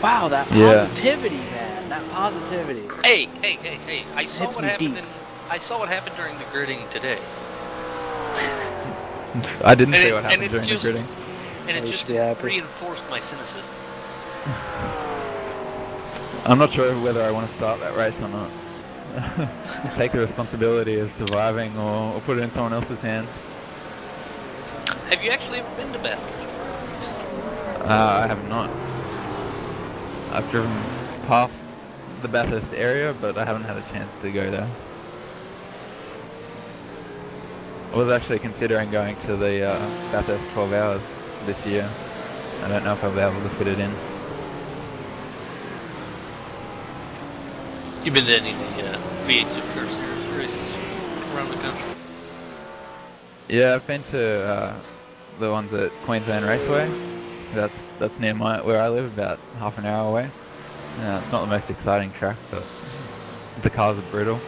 Wow, that Yeah. positivity, man. That positivity. Hey, hey, hey, hey! I saw Hits what me happened. deep. In, I saw what happened during the gridding today, *laughs* I didn't And see it- what happened during just- the gridding. and it just should reinforced my cynicism. *laughs* I'm not sure whether I want to start that race or not. *laughs* Take the responsibility of surviving or, or put it in someone else's hands. Have you actually ever been to Bathurst for a race? Uh, I have not. I've driven past the Bathurst area, but I haven't had a chance to go there. I was actually considering going to the uh, Bathurst 12 hours this year. I don't know if I'll be able to fit it in. You've been to any of the uh, V8 Supercar Series races around the country? Yeah, I've been to uh, the ones at Queensland Raceway. That's that's near my where I live, about half an hour away. Uh, it's not the most exciting track, but the cars are brutal.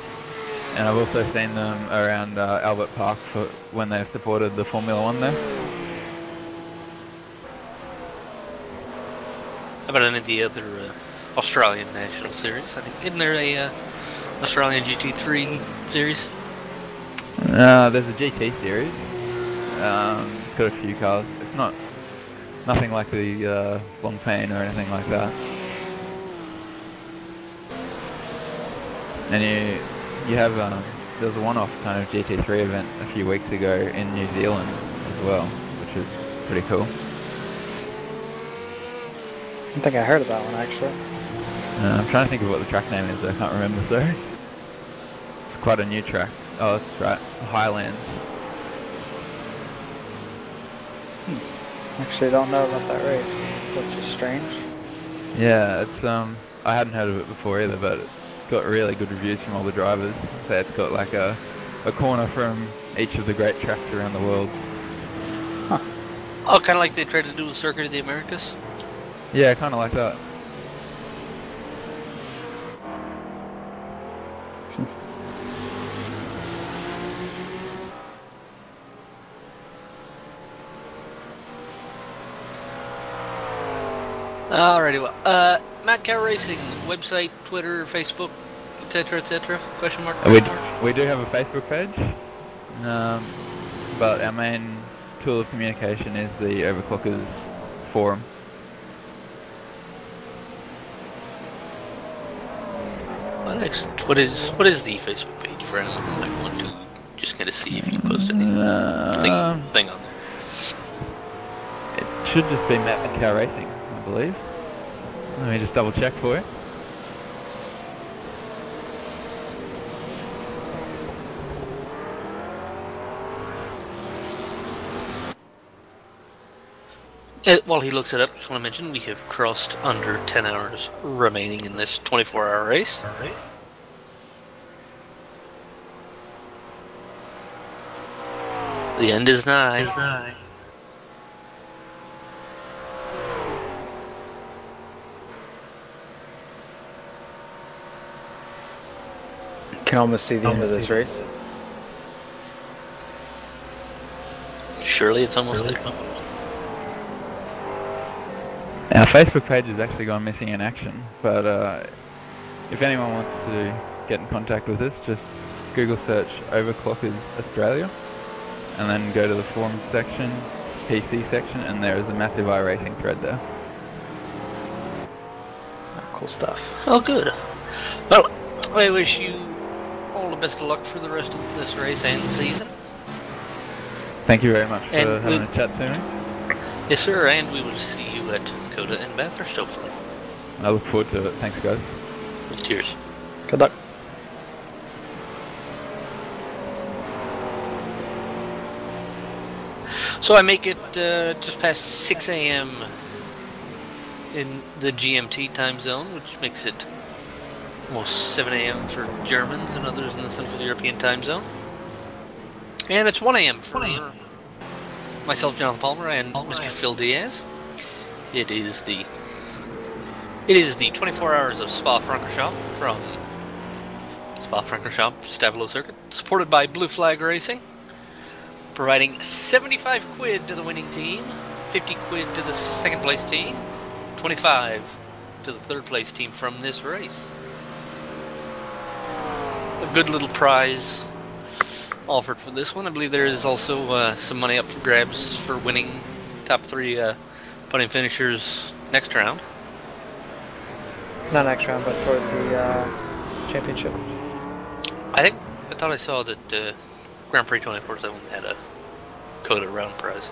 And I've also seen them around uh, Albert Park for when they've supported the Formula One there. How about any of the other uh, Australian National Series? I think isn't there a uh, Australian GT3 series? Uh, there's a GT series. Um, it's got a few cars. It's not nothing like the uh, Blancpain or anything like that. And you you have um, there was a one-off kind of GT3 event a few weeks ago in New Zealand as well, which is pretty cool. I think I heard of that one actually. Uh, I'm trying to think of what the track name is. I can't remember. *laughs* Sorry. It's quite a new track. Oh, that's right. Highlands. Actually, don't know about that race, which is strange. Yeah, it's um I hadn't heard of it before either, but got really good reviews from all the drivers. Say it's got like a a corner from each of the great tracks around the world. Oh, kind of like they tried to do with Circuit of the Americas. Yeah, kind of like that. *laughs* Alrighty, well, uh, Mad Cow Racing website, Twitter, Facebook, etc., etc. Question mark? Uh, We, Question mark? we do have a Facebook page, um, but our main tool of communication is the Overclockers forum. Well, next, what is what is the Facebook page for anyone who might want to just kind of see if you post any thing, Um, thing on there? It should just be Mad Cow Racing, I believe. Let me just double check for you. Uh, while he looks it up, just want to mention we have crossed under 10 hours remaining in this 24 hour race. The end is nigh. Can almost see the end of this race. Surely it's almost there. Our Facebook page has actually gone missing in action, but uh, if anyone wants to get in contact with us, just Google search Overclockers Australia, and then go to the forum section, PC section, and there is a massive iRacing thread there. Cool stuff. Oh, good. Well, I wish you all the best of luck for the rest of this race and the season. Thank you very much for And having we- a chat to me. Yes, sir, and we will see you at COTA and Bathurst, hopefully. I look forward to it. Thanks, guys. Cheers. Good luck. So I make it uh, just past 6 a.m. in the GMT time zone, which makes it almost 7 a.m. for Germans and others in the Central European time zone. And it's 1 a.m. for myself, Jonathan Palmer, and Mr. Phil Diaz. It is the it is the 24 hours of Spa Francorchamps from Spa Francorchamps Stavelot Circuit, supported by Blue Flag Racing, providing 75 quid to the winning team, 50 quid to the second place team, 25 to the third place team from this race. A good little prize offered for this one. I believe there is also uh, some money up for grabs for winning top three uh, podium finishers next round. Not next round, but toward the uh, championship. I think I thought I saw that uh, Grand Prix 24/7 had a COTA round prize.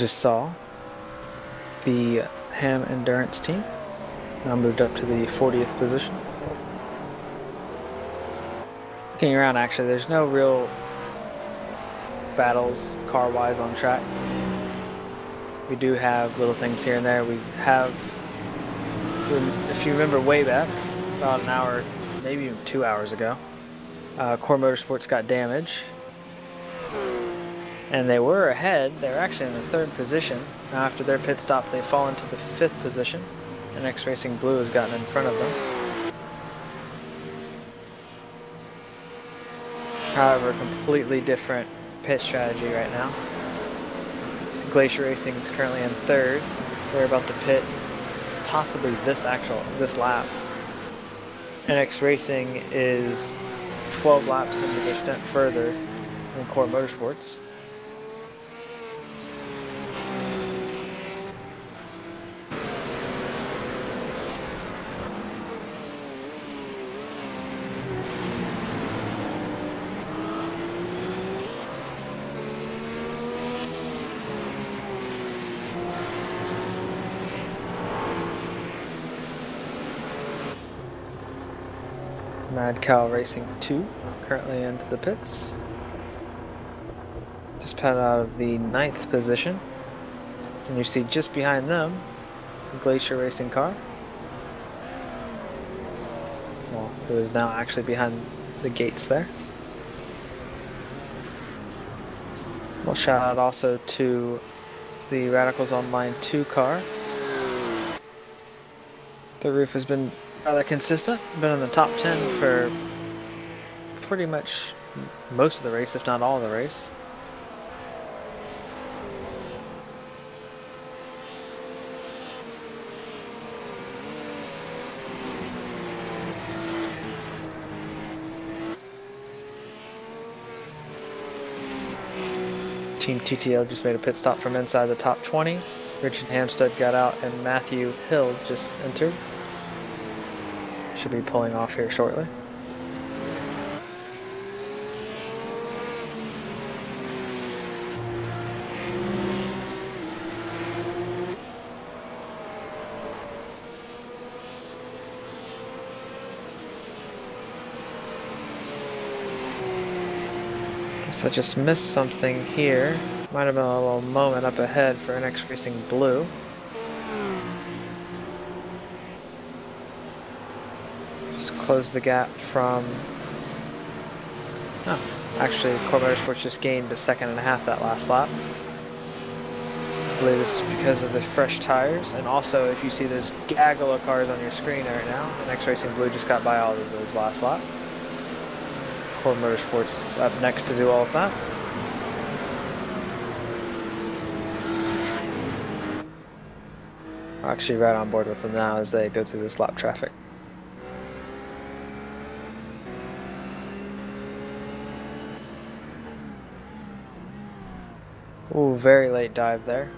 Just saw the Ham Endurance team now moved up to the 40th position. Looking around, actually, there's no real battles car wise on track. We do have little things here and there. We have, if you remember way back, about an hour, maybe two hours ago, uh, Core Motorsports got damage and they were ahead. They were actually in the third position. Now after their pit stop, they fall into the fifth position, and X Racing Blue has gotten in front of them. However, completely different pit strategy right now. Glacier Racing is currently in third. They're about to pit possibly this actual this lap. NX Racing is 12 laps into their stint further than Core Motorsports. Mad Cow Racing 2 currently into the pits. Just put out of the ninth position. And you see just behind them, the Glacier Racing car. Well, it is now actually behind the gates there. Well, shout out also to the Radicals Online 2 car. The Ruf has been rather consistent. Been in the top 10 for pretty much most of the race, if not all of the race. Team TTL just made a pit stop from inside the top 20. Richard Hampstead got out and Matthew Hill just entered. Should be pulling off here shortly. Guess I just missed something here. Might have been a little moment up ahead for NX Racing Blue. Just close the gap from... Oh, actually, Core Motorsports just gained a second and a half that last lap. I believe this is because of the fresh tires, and also if you see those gaggle of cars on your screen right now, NX Racing Blue just got by all of those last lap. Core Motorsports up next to do all of that. Actually, right on board with them now as they go through this lap traffic. Ooh, very late dive there.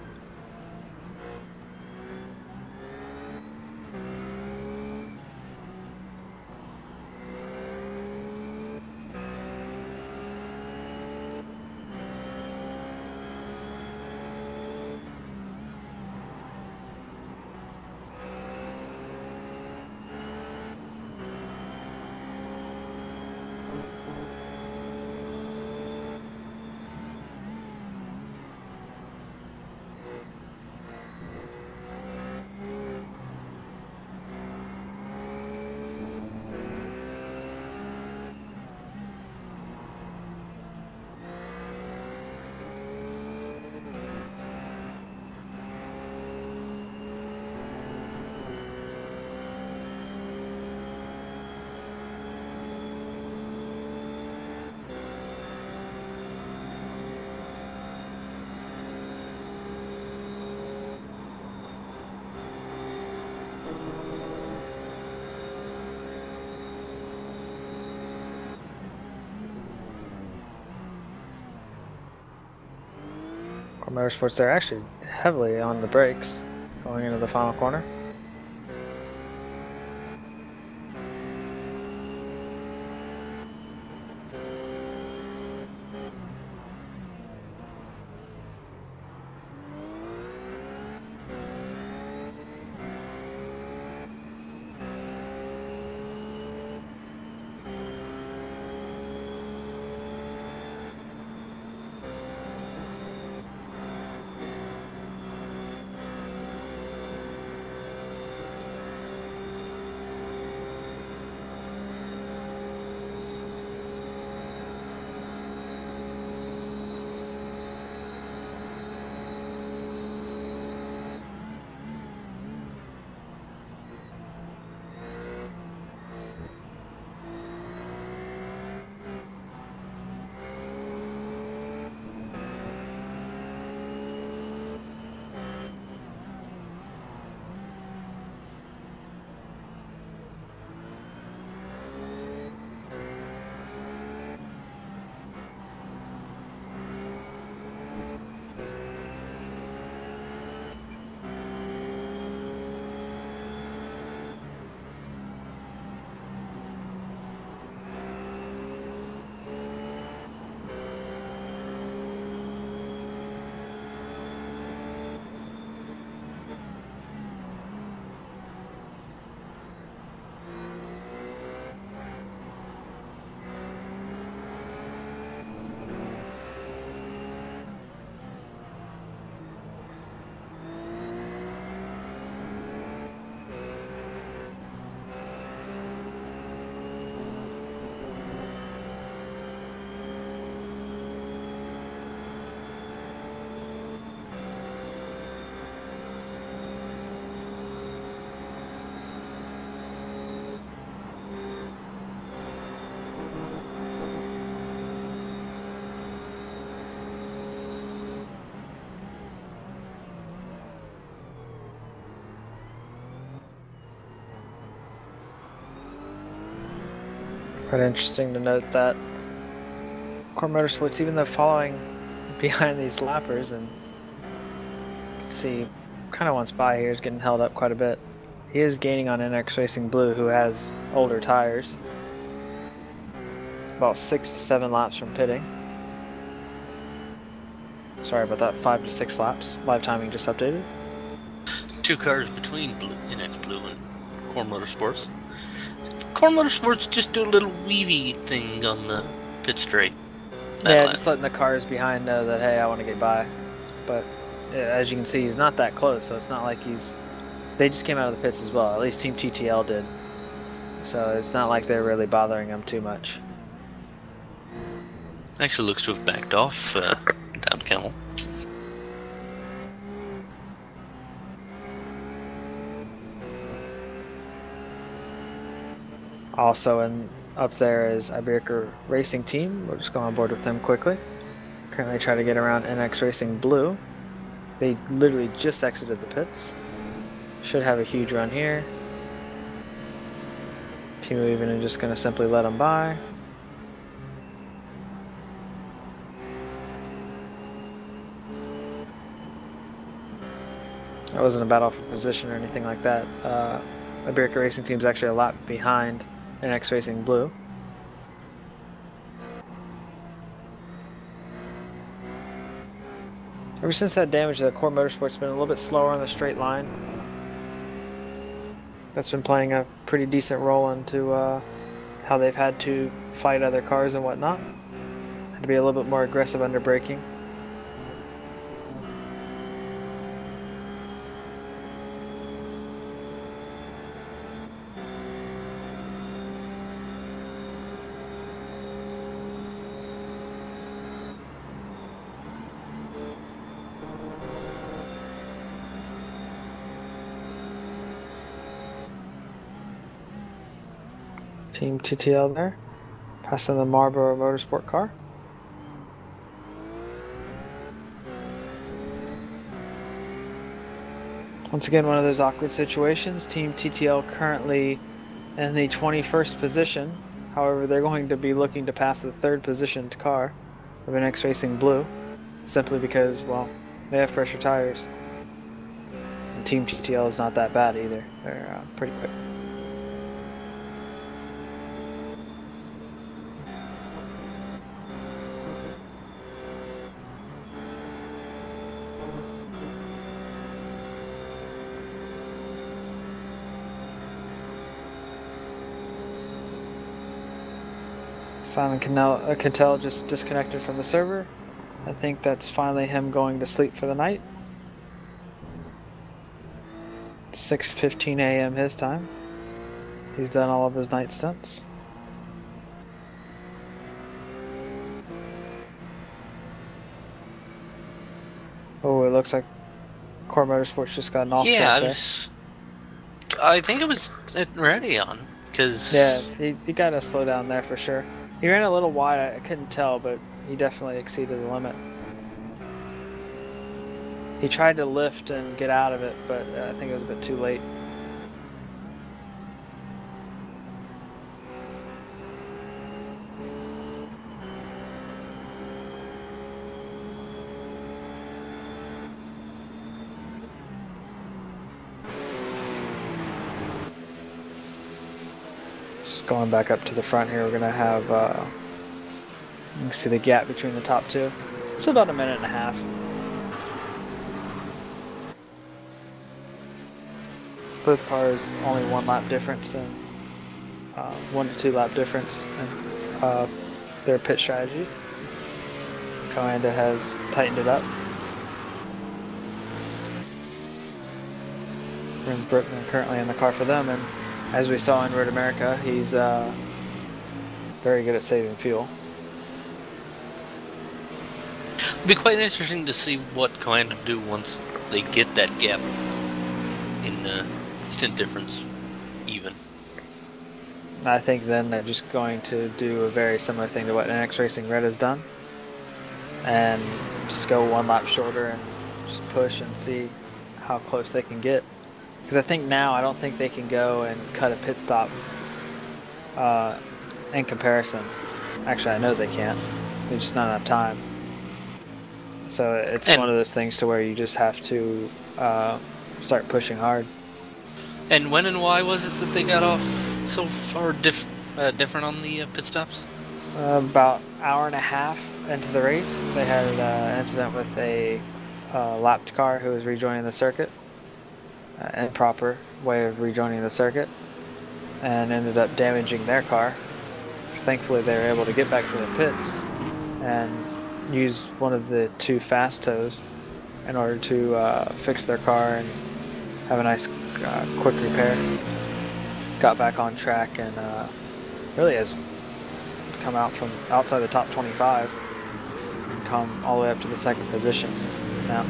Core Motorsports, they're actually heavily on the brakes going into the final corner. Quite interesting to note that Core Motorsports, even though following *laughs* behind these lappers, and see kind of wants by here, is getting held up quite a bit. He is gaining on NX Racing Blue, who has older tires. About six to seven laps from pitting. Sorry about that, five to six laps. Live timing just updated. Two cars between Blue, NX Blue and Core Motorsports. Core Motorsports just do a little weavy thing on the pit straight. Yeah, just letting the cars behind know that hey, I want to get by. But as you can see, he's not that close, so it's not like he's. They just came out of the pits as well. At least Team TTL did. So it's not like they're really bothering him too much. Actually, looks to have backed off uh, down Kemmel. Also, and up there is Iberica Racing Team. We'll just go on board with them quickly. Currently, try to get around NX Racing Blue. They literally just exited the pits. should have a huge run here. Team Even is just going to simply let them by. That wasn't a battle for position or anything like that. Uh, Iberica Racing Team is actually a lot behind NX Racing Blue. Ever since that damage, the Core Motorsport's been a little bit slower on the straight line. That's been playing a pretty decent role into uh, how they've had to fight other cars and whatnot. Had to be a little bit more aggressive under braking. Team TTL there, passing the Marlboro Motorsport car. Once again, one of those awkward situations. Team TTL currently in the 21st position. However, they're going to be looking to pass the third positioned car of NX Racing Blue, simply because, well, they have fresher tires. And Team TTL is not that bad either. They're uh, pretty quick. Simon Cannell, uh, Cattell just disconnected from the server. I think that's finally him going to sleep for the night. 6:15 a.m. his time. He's done all of his night stunts. Oh, it looks like Core Motorsports just got an off yeah, I there. was. I think it was ready on because Yeah, he, he got to slow down there for sure. He ran a little wide, I couldn't tell, but he definitely exceeded the limit. He tried to lift and get out of it, but uh, I think it was a bit too late. Going back up to the front here, we're gonna have. Uh, you can see the gap between the top two. It's about a minute and a half. Both cars only one lap difference and uh, one to two lap difference in uh, their pit strategies. Coanda has tightened it up. Rins Brookman currently in the car for them, and as we saw in Road America, he's uh, very good at saving fuel. It'd be quite interesting to see what Coanda do once they get that gap in uh, stint difference even. I think then they're just going to do a very similar thing to what NX Racing Red has done, and just go one lap shorter and just push and see how close they can get. Because I think now I don't think they can go and cut a pit stop uh, in comparison. Actually, I know they can't. There's just not enough time. So it's And- one of those things to where you just have to uh, start pushing hard. And when and why was it that they got off so far diff- uh, different on the uh, pit stops? Uh, about hour and a half into the race, they had uh, an incident with a uh, lapped car who was rejoining the circuit, uh, improper way of rejoining the circuit, and ended up damaging their car. Thankfully, they were able to get back to the pits and use one of the two fast tows in order to uh, fix their car and have a nice, uh, quick repair. Got back on track and uh, really has come out from outside the top 25 and come all the way up to the second position now.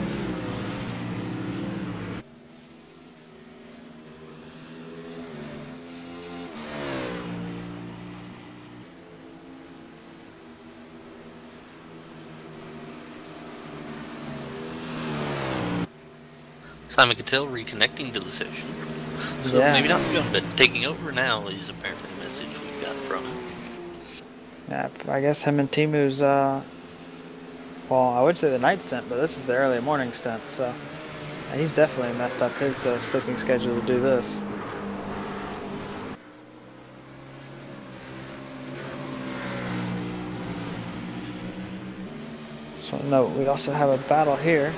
Simon Cattell reconnecting to the session. So Yeah. maybe not but taking over now is apparently the message we got from him. Yeah, I guess him and Timu's, uh, well, I would say the night stint, but this is the early morning stint, so he's definitely messed up his uh, sleeping schedule to do this. So note, we also have a battle here.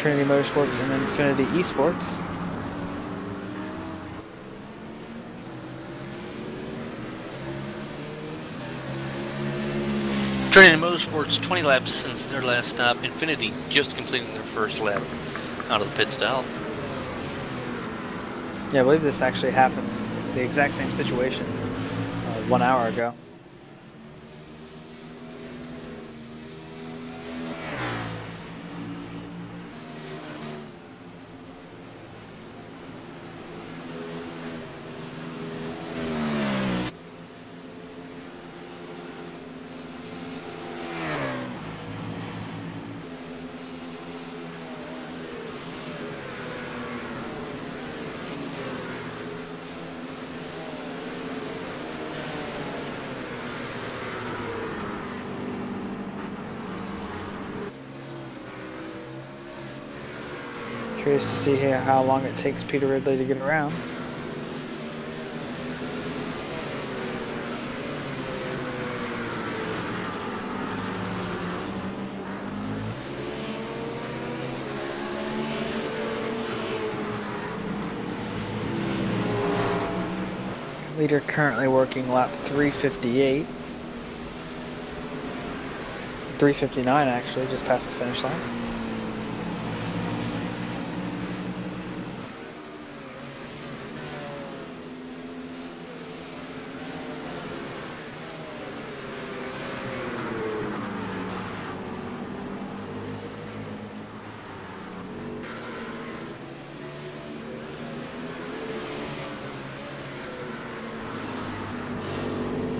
Trinity Motorsports and Infinity Esports. Trinity Motorsports 20 laps since their last stop. Infinity just completing their first lap out of the pit stop. Yeah, I believe this actually happened, the exact same situation, uh, one hour ago. Curious to see here how long it takes Peter Ridley to get around. Leader currently working lap 358. 359 actually, just past the finish line.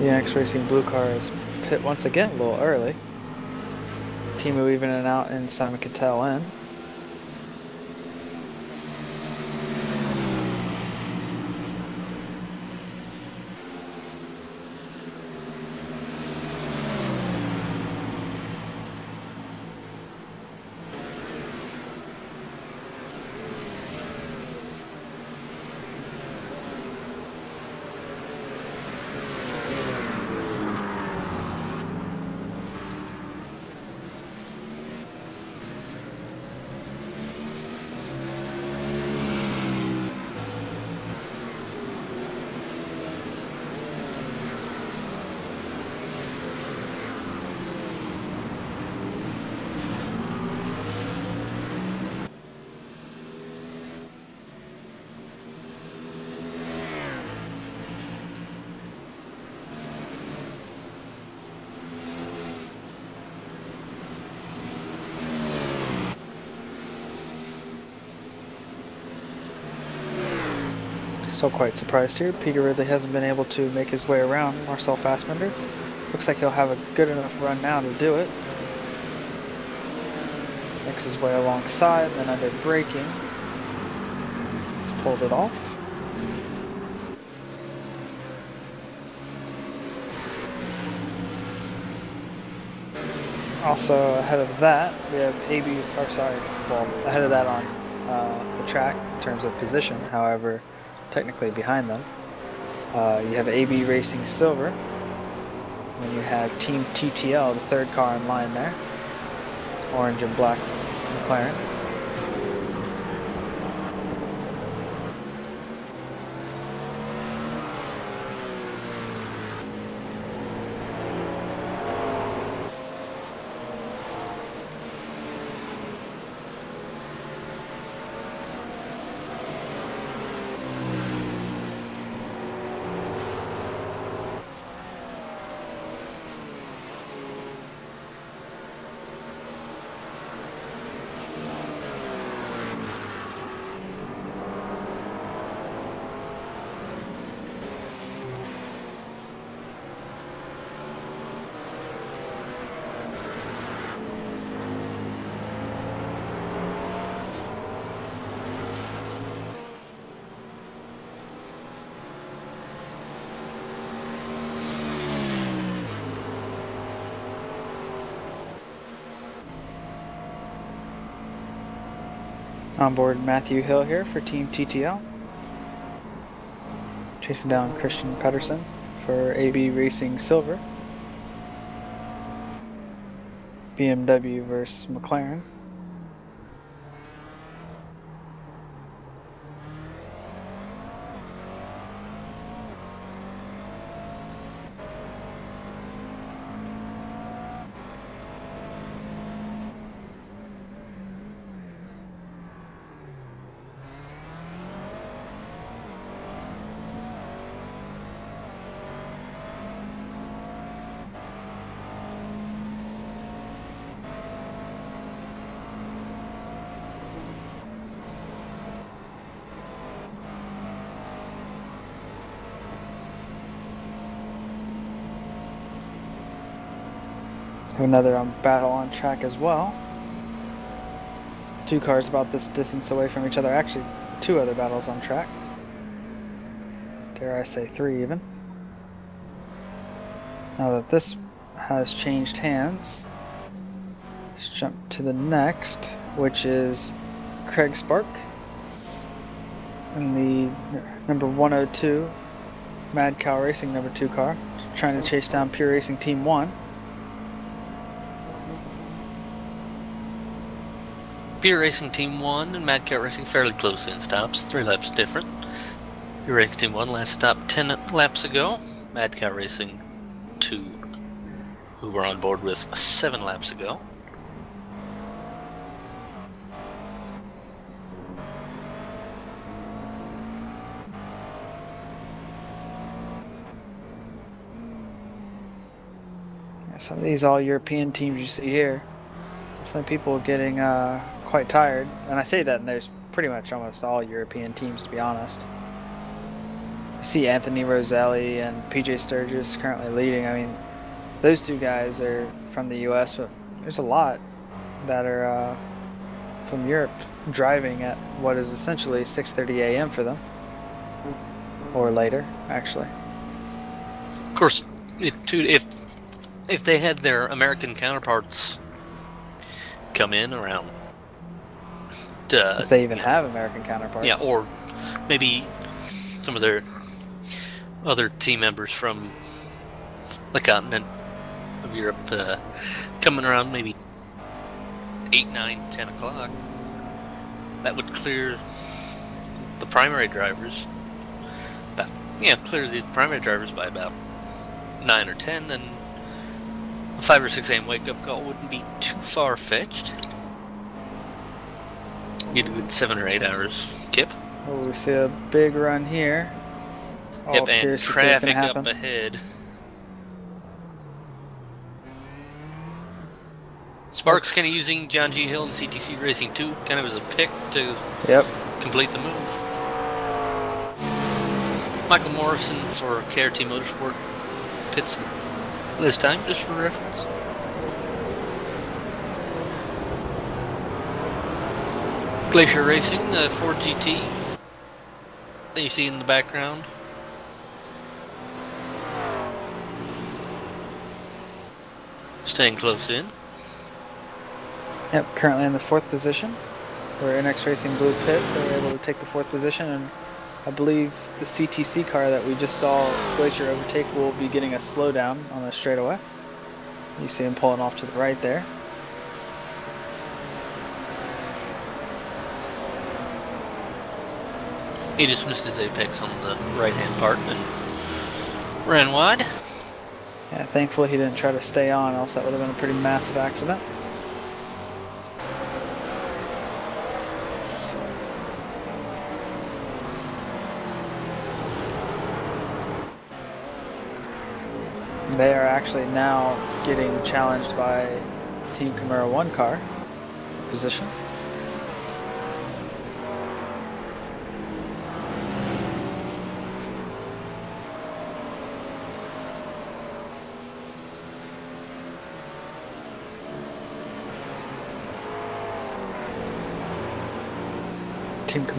The Racing Blue Car is pit once again a little early. Timu evening out and Simon Cattell in. Still quite surprised here. Peter Ridley hasn't been able to make his way around Marcel Fassbender. Looks like he'll have a good enough run now to do it. Makes his way alongside, then under braking. He's pulled it off. Also ahead of that, we have AB, or sorry, well, ahead of that on uh, the track in terms of position. However, technically behind them, uh, you have AB Racing Silver. When you have Team TTL, the third car in line there, orange and black McLaren. On board Matthew Hill here for Team TTL. Chasing down Christian Pedersen for AB Racing Silver. BMW versus McLaren. Another um, battle on track as well. Two cars about this distance away from each other. Actually, two other battles on track. Dare I say three even. Now that this has changed hands, let's jump to the next, which is Craig Spark in the number 102 Mad Cow Racing number 2 car, trying to chase down Pure Racing Team 1. Pure Racing Team 1 and Mad Cow Racing fairly close in stops, three laps different. Pure Racing Team 1 last stop 10 laps ago. Mad Cow Racing 2, who were on board with 7 laps ago. Some of these all European teams you see here, some people getting uh, quite tired. And I say that, and there's pretty much almost all European teams, to be honest. I see Anthony Roselli and PJ Sturgis currently leading. I mean, those two guys are from the U.S., but there's a lot that are uh, from Europe driving at what is essentially 6:30 a.m. for them, or later, actually. Of course, it, if if they had their American counterparts come in around, uh, if they even have American counterparts, yeah, or maybe some of their other team members from the continent of Europe uh, coming around maybe 8, 9, 10 o'clock. That would clear the primary drivers. About, yeah, clear the primary drivers by about 9 or 10, then a 5 or 6 a.m. wake up call wouldn't be too far fetched. Get a good 7 or 8 hours kip. Oh, we see a big run here. All Yep, and to say it's gonna traffic up ahead. Sparks kind of using John G. Hill and CTC Racing 2 kind of as a pick to Yep. complete the move. Michael Morrison for KRT Motorsport pits this time, just for reference. Glacier Racing, the Ford GT that you see in the background. Staying close in. Yep, currently in the fourth position. We're in NX Racing Blue Pit, they were able to take the fourth position, and I believe the CTC car that we just saw Glacier overtake will be getting a slowdown on the straightaway. You see him pulling off to the right there. He just missed his apex on the right hand part and ran wide. Yeah, thankfully he didn't try to stay on, else that would have been a pretty massive accident. They are actually now getting challenged by Team Camaro 1 car position.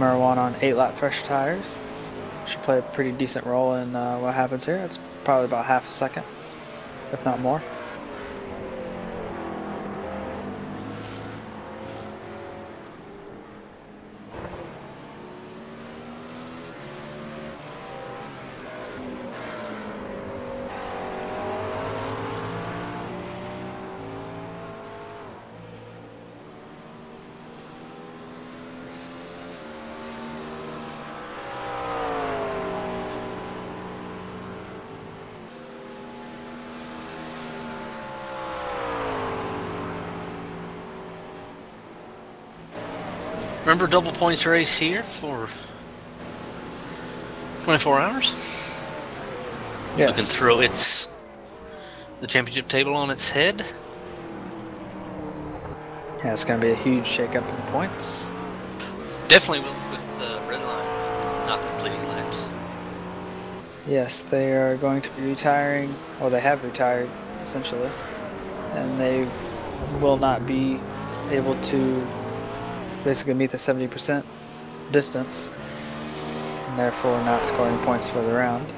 1 on 8 lap fresh tires. Should play a pretty decent role in uh, what happens here. It's probably about half a second, if not more. Double points race here for 24 hours? So it can throw its the championship table on its head. Yeah, it's going to be a huge shakeup in points. Definitely with, with the red line not completing laps. Yes, they are going to be retiring. or they have retired, essentially. And they will not be able to basically meet the 70% distance. And therefore not scoring points for the round.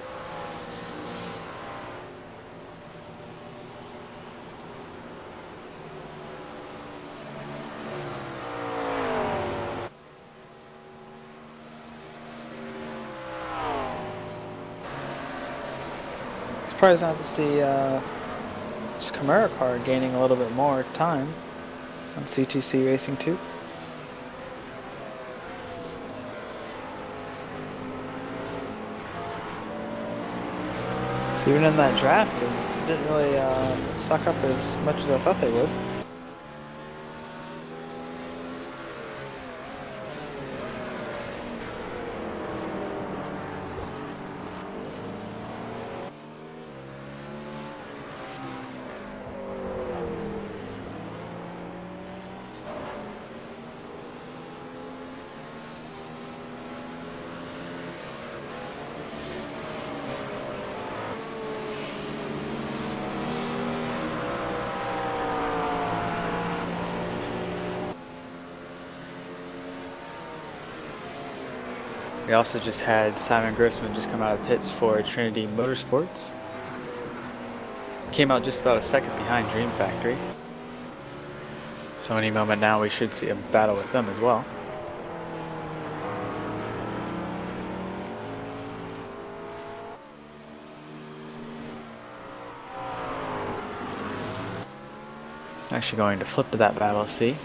surprised not to see uh, this Camaro car gaining a little bit more time on CTC Racing 2. Even in that draft, it didn't really uh, suck up as much as I thought they would. We also just had Simon Grossman just come out of pits for Trinity Motorsports. Came out just about a second behind Dream Factory. So any moment now we should see a battle with them as well. Actually going to flip to that battle, see.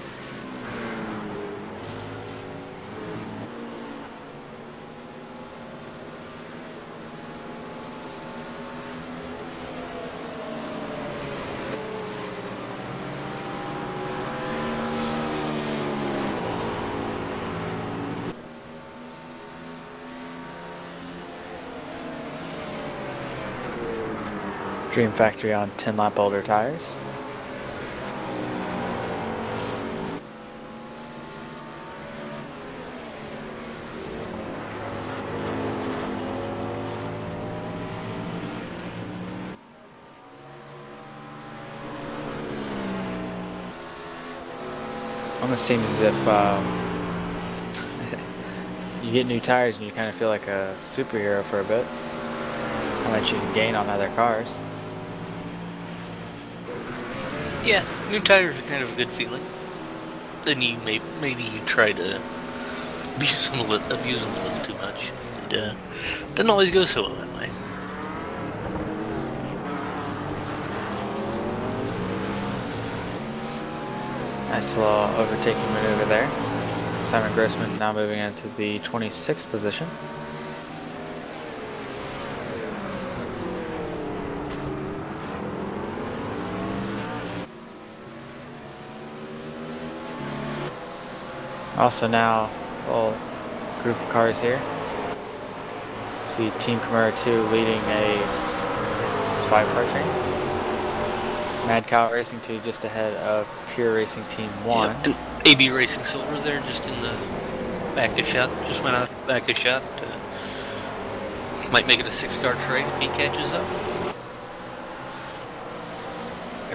Dream Factory on 10 lap older tires. Almost seems as if um, *laughs* you get new tires and you kind of feel like a superhero for a bit. How much you can gain on other cars. Yeah, new tires are kind of a good feeling. Then you may maybe you try to abuse them a little, abuse them a little too much. And, uh, doesn't always go so well that way. Nice little overtaking maneuver there. Simon Grossman now moving into the 26th position. Also now, whole group of cars here. See Team Camaro 2 leading a five car train. Mad Cow Racing 2 just ahead of Pure Racing Team 1. and AB Racing Silver there just in the back of shot. Just went out back of shot. Uh, might make it a six car trade if he catches up.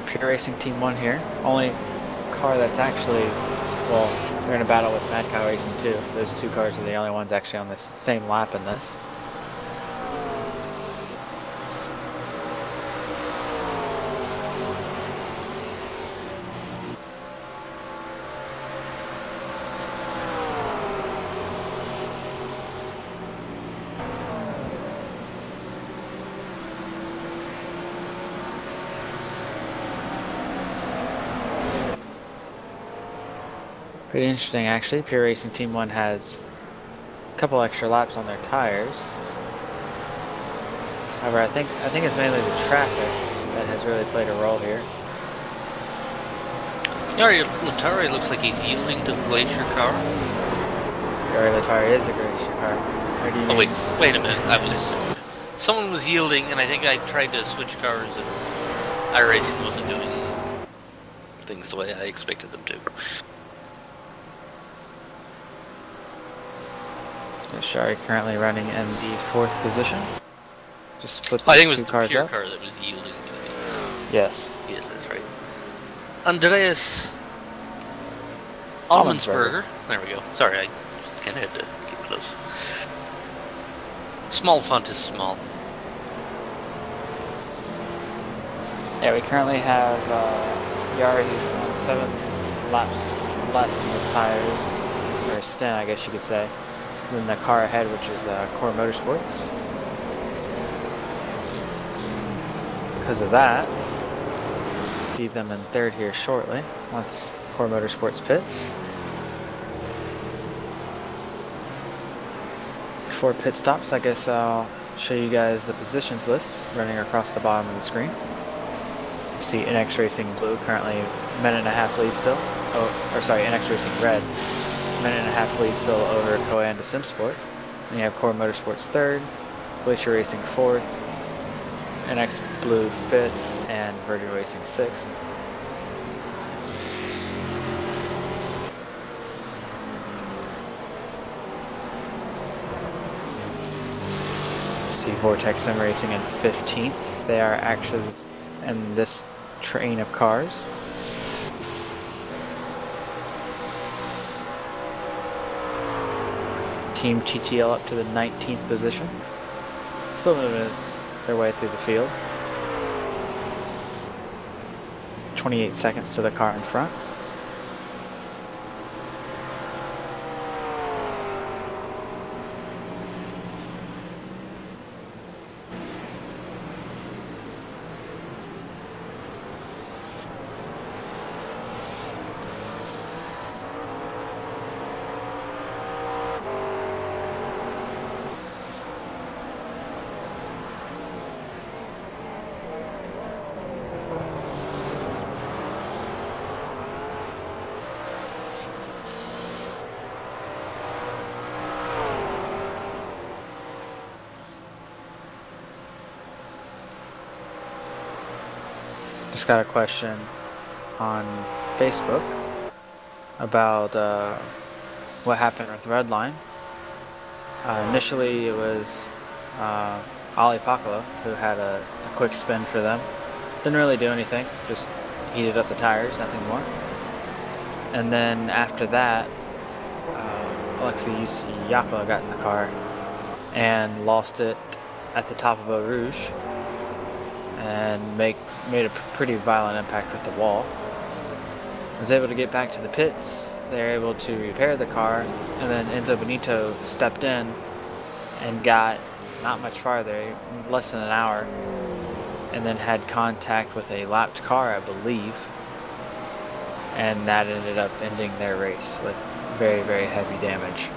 Pure Racing Team 1 here. Only car that's actually, well, they're in a battle with Mad Cow Racing 2. Those two cars are the only ones actually on this same lap in this. Pretty interesting actually. Pure Racing Team 1 has a couple extra laps on their tires. However, I think I think it's mainly the traffic that has really played a role here. Yari Latari looks like he's yielding to the Glacier car. Gary Latari is the greatest car. Oh mean- wait, wait a minute. I was. Someone was yielding, and I think I tried to switch cars, and iRacing wasn't doing things the way I expected them to. Shari currently running in the fourth position. Just the I think it was the cars pure up. car that was yielding to the. Yes. Yes, that's right. Andreas Almensberger. There we go. Sorry, I kind of had to get close. Small font is small. Yeah, we currently have uh, Yari who's on seven laps less in his tires, or stint, I guess you could say, than the car ahead, which is uh, Core Motorsports. Because of that, see them in third here shortly, once Core Motorsports pits. Before pit stops, I guess I'll show you guys the positions list running across the bottom of the screen. See NX Racing Blue currently minute and a half lead still. Oh, or sorry, NX Racing Red minute and a half lead still over Coanda Simsport. Then you have Core Motorsports third, Glacier Racing fourth, NX Blue fifth, and Virgin Racing sixth. See Vortex Sim Racing in 15th. They are actually in this train of cars. Team TTL up to the 19th position. Still moving their way through the field. 28 seconds to the car in front. Just got a question on Facebook about uh, what happened with Redline. Uh, initially, it was uh, Ali Pakala who had a, a quick spin for them. Didn't really do anything, just heated up the tires, nothing more. And then after that, uh, Alexei Yakla got in the car and lost it at the top of Eau Rouge and make made a pretty violent impact with the wall. Was able to get back to the pits. They were able to repair the car, and then Enzo Benito stepped in and got not much farther, less than an hour, and then had contact with a lapped car, I believe, and that ended up ending their race with very, very heavy damage.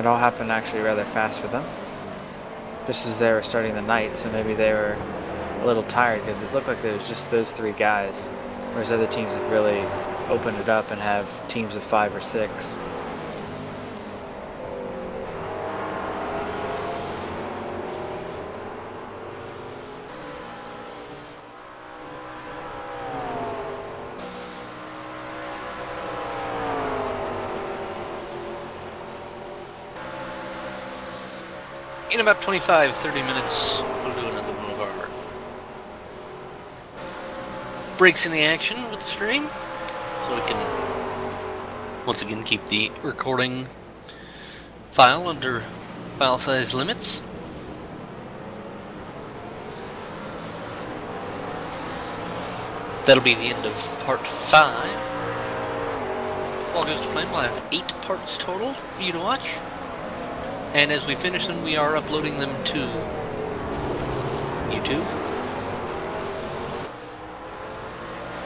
It all happened actually rather fast for them. Just as they were starting the night, so maybe they were a little tired because it looked like there was just those three guys. Whereas other teams have really opened it up and have teams of five or six. In about 25, 30 minutes, we'll do another one of our breaks in the action with the stream. So we can, once again, keep the recording file under file size limits. That'll be the end of part 5. All goes to plan, we'll have 8 parts total for you to watch. And as we finish them, we are uploading them to YouTube.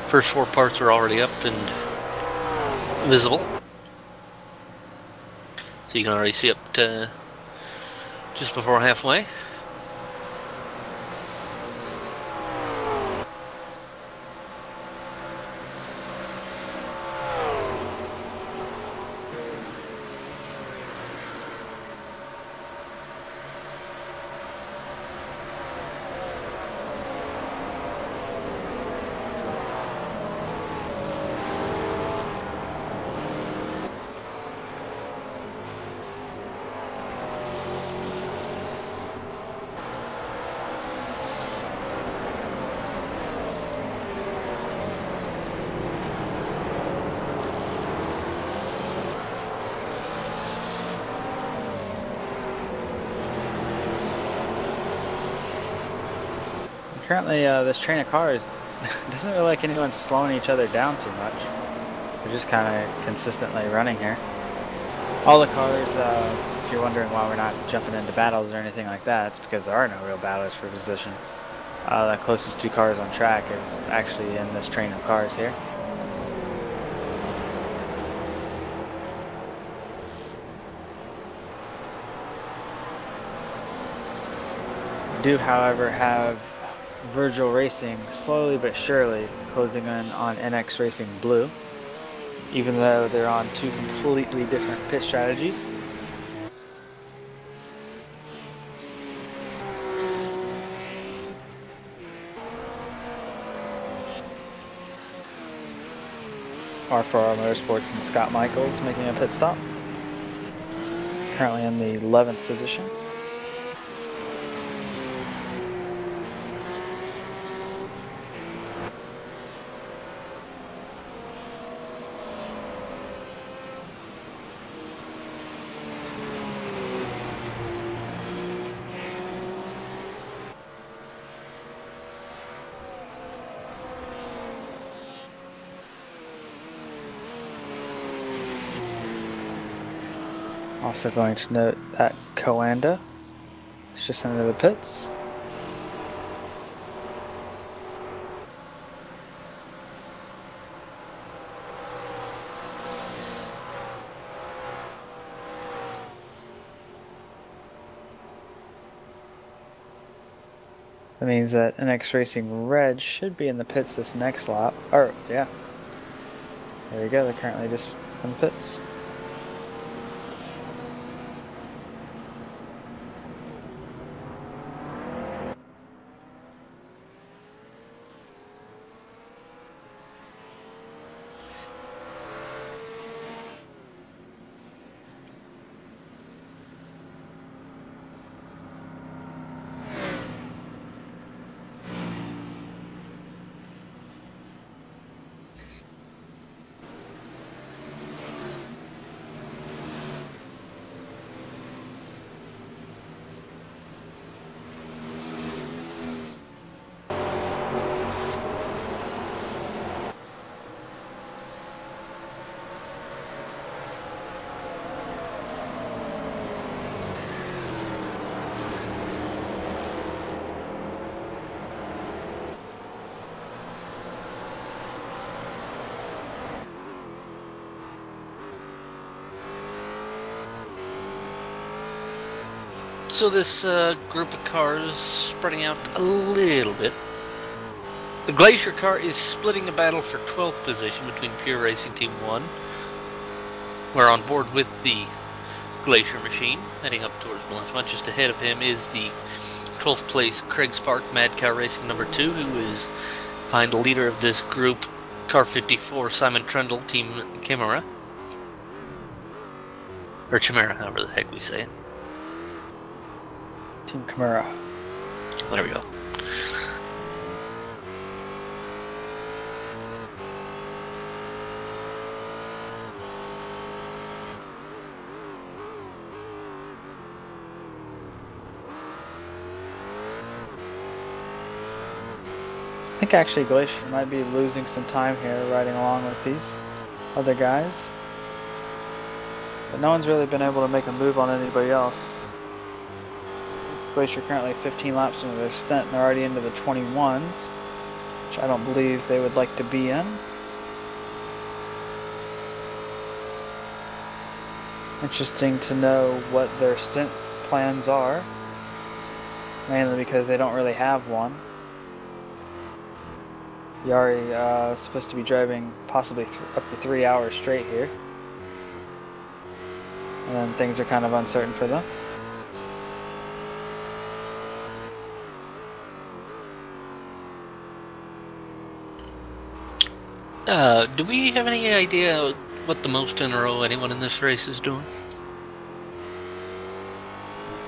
First four parts are already up and visible. So you can already see up to just before halfway. Currently, uh, this train of cars *laughs* doesn't really like anyone slowing each other down too much. We're just kind of consistently running here. All the cars, uh, if you're wondering why we're not jumping into battles or anything like that, it's because there are no real battles for position. Uh, the closest two cars on track is actually in this train of cars here. do, however, have Virgil Racing slowly but surely closing in on NX Racing Blue, even though they're on two completely different pit strategies. R4R Motorsports and Scott Michaels making a pit stop. Currently in the 11th position. Also going to note that Coanda is just into the pits. That means that NX Racing Red should be in the pits this next lap. Or, yeah. There you go, they're currently just in the pits. So this uh, group of cars spreading out a little bit. The Glacier car is splitting the battle for 12th position between Pure Racing Team 1. We're on board with the Glacier machine, heading up towards Blanchemont. Just ahead of him is the 12th place Craig Spark Mad Cow Racing number 2, who is behind the leader of this group, Car 54, Simon Trundle, Team Chimera. Or Chimera, however the heck we say it. Team Chimera. There we go. I think actually Glacier might be losing some time here riding along with these other guys. But no one's really been able to make a move on anybody else. Glacier currently 15 laps into their stint and they're already into the 21s, which I don't believe they would like to be in. Interesting to know what their stint plans are, mainly because they don't really have one. Yari uh, is supposed to be driving possibly up to three hours straight here. And things are kind of uncertain for them. Uh, do we have any idea what the most in a row anyone in this race is doing?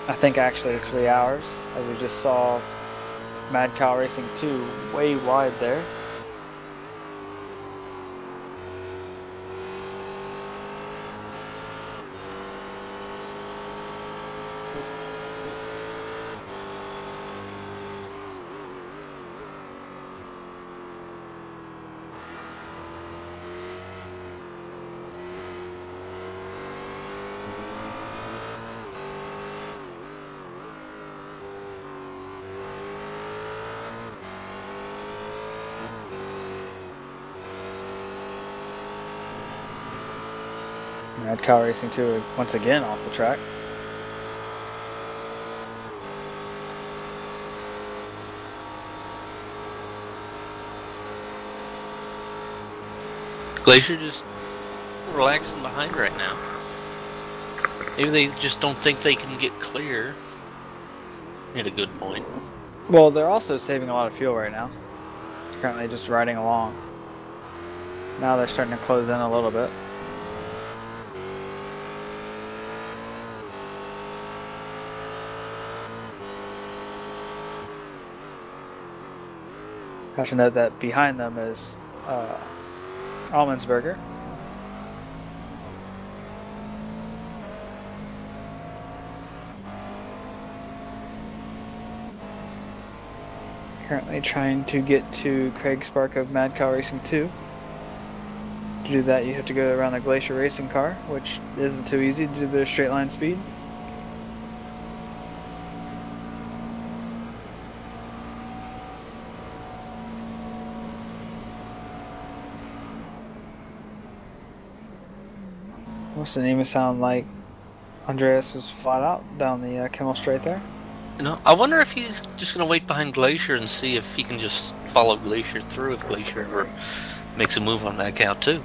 I think actually three hours, as we just saw Mad Cow Racing 2 way wide there. Cow Racing 2 once again off the track. Glacier just relaxing behind right now. Maybe they just don't think they can get clear. Had a good point. Well, they're also saving a lot of fuel right now. Currently just riding along. Now they're starting to close in a little bit. I should note that behind them is uh, Almondsberger. Currently trying to get to Craig Spark of Mad Cow Racing 2. To do that, you have to go around the Glacier Racing car, which isn't too easy to do the straight line speed. What's the name of sound like Andreas was flat out down the uh, Kemmel Straight there? You know, I wonder if he's just gonna wait behind Glacier and see if he can just follow Glacier through if Glacier ever makes a move on that count too.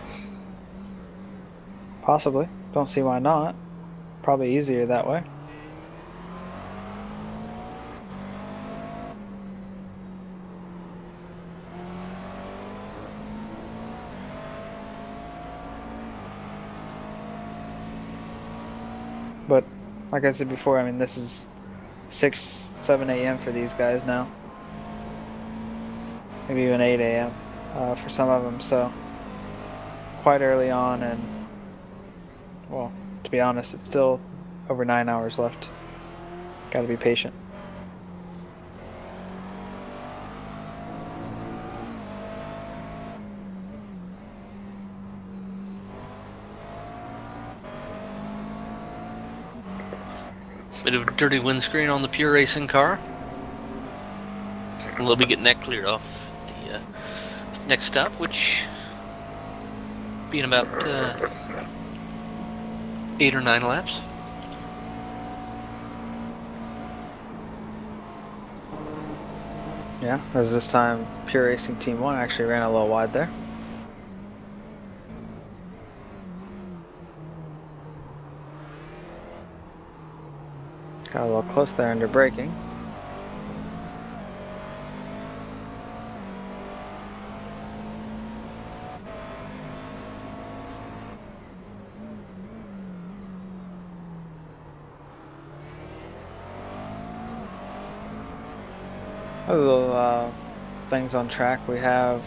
Possibly. Don't see why not. Probably easier that way. But like I said before, I mean this is six, seven a.m. for these guys now. Maybe even eight a.m. Uh, for some of them. So quite early on, and well, to be honest, it's still over nine hours left. Got to be patient. Dirty windscreen on the Pure Racing car. We'll be getting that cleared off the uh, next stop, which being about uh, eight or nine laps. Yeah, as this time Pure Racing Team 1 actually ran a little wide there. Got a little close there under braking. Other little uh, things on track, we have.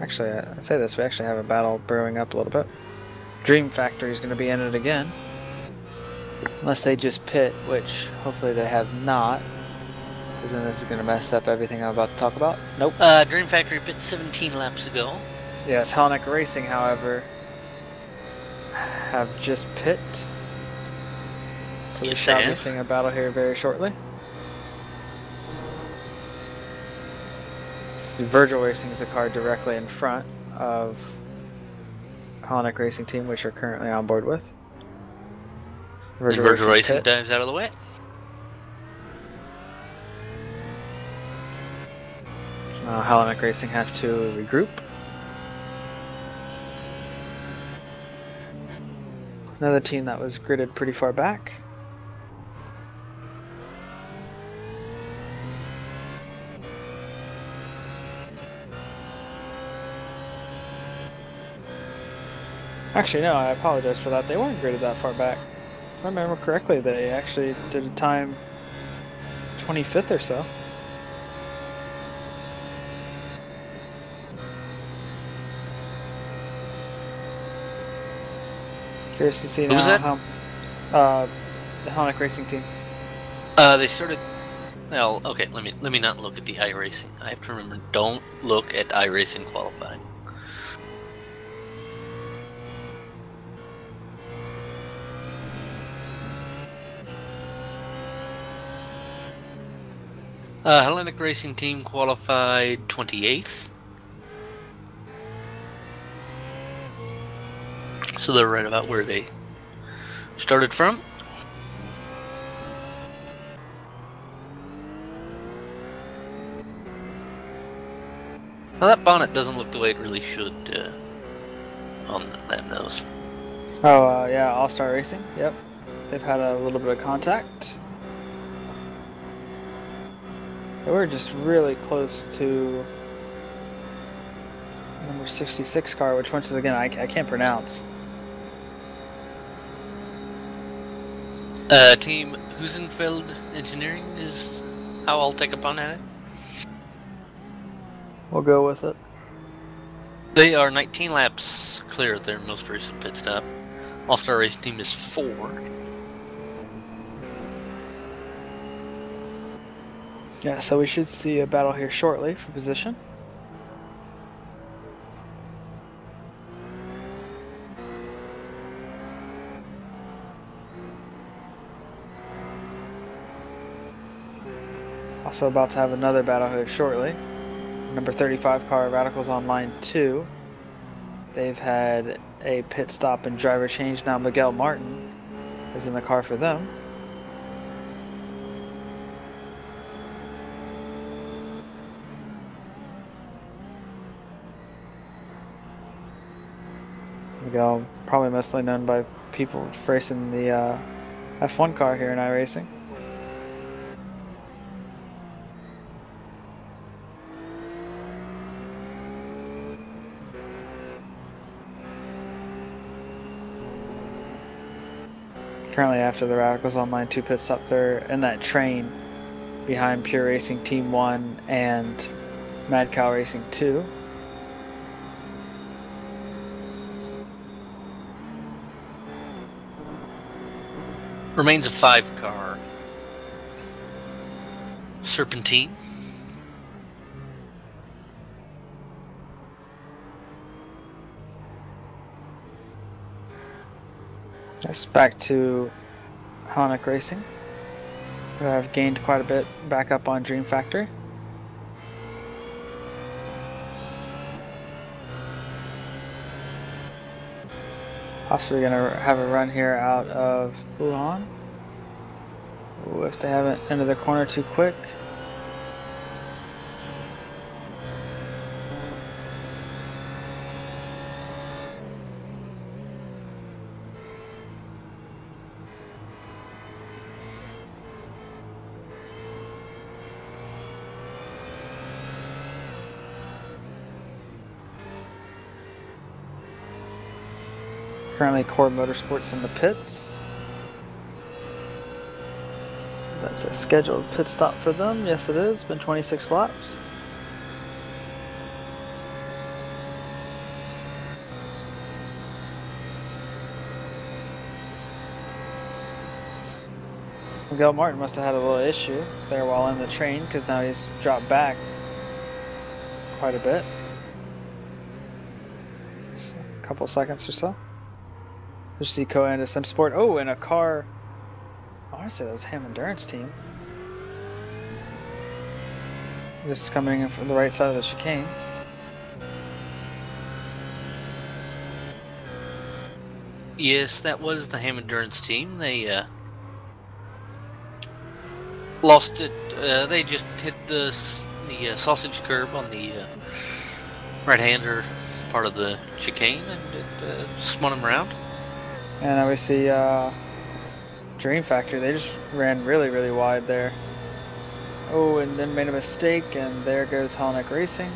Actually, I say this, we actually have a battle brewing up a little bit. Dream Factory is going to be in it again. Unless they just pit, which hopefully they have not. Because then this is going to mess up everything I'm about to talk about. Nope. Uh, Dream Factory pit 17 laps ago. Yes, Hellenic Racing, however, have just pit. So we shall be seeing a battle here very shortly. So Virgil Racing is the car directly in front of Hellenic Racing Team, which are currently on board with. And Virgil Racing pit. dives out of the way. Uh, Hellenic Racing have to regroup. Another team that was gridded pretty far back. Actually, no, I apologize for that. They weren't gridded that far back. If I remember correctly, they actually did a time 25th or so. Curious to see Who was now that? how uh, the Hellenic Racing team. Uh, they started. Well, okay. Let me let me not look at the iRacing. I have to remember. Don't look at iRacing qualifying. Uh, Hellenic Racing Team qualified 28th. So they're right about where they started from. Now that bonnet doesn't look the way it really should uh, on that nose. Oh, uh, yeah, All Star Racing. Yep. They've had a little bit of contact. They were just really close to number 66 car, which once again I, I can't pronounce. Uh, team Husenfeld Engineering is how I'll take a pun at it. We'll go with it. They are 19 laps clear of their most recent pit stop. All Star Race Team is four. Yeah, so we should see a battle here shortly for position. Also about to have another battle here shortly. Number 35 car Radicals on line 2. They've had a pit stop and driver change. Now Miguel Martin is in the car for them. Miguel, probably mostly known by people racing the uh, F1 car here in iRacing. Currently, after the Radicals Online 2 pit stop, they're in that train behind Pure Racing Team 1 and Mad Cow Racing 2. Remains a five car Serpentine. That's back to Hellenic Racing, I've gained quite a bit back up on Dream Factory. Possibly gonna have a run here out of Pouhon. Ooh, if they haven't entered the corner too quick. Core Motorsports in the pits. That's a scheduled pit stop for them. Yes, it is. Been 26 laps. Miguel Martin must have had a little issue there while in the train because now he's dropped back quite a bit. A couple seconds or so. There's Seco and a Sim Sport. Oh, and a car. I want to say that was Ham Endurance team. This is coming in from the right side of the chicane. Yes, that was the Ham Endurance team. They uh, lost it. Uh, they just hit the the uh, sausage curb on the uh, right-hander part of the chicane, and it uh, spun them around. And now we see uh, Dream Factory. They just ran really, really wide there. Oh, and then made a mistake, and there goes Hellenic Racing.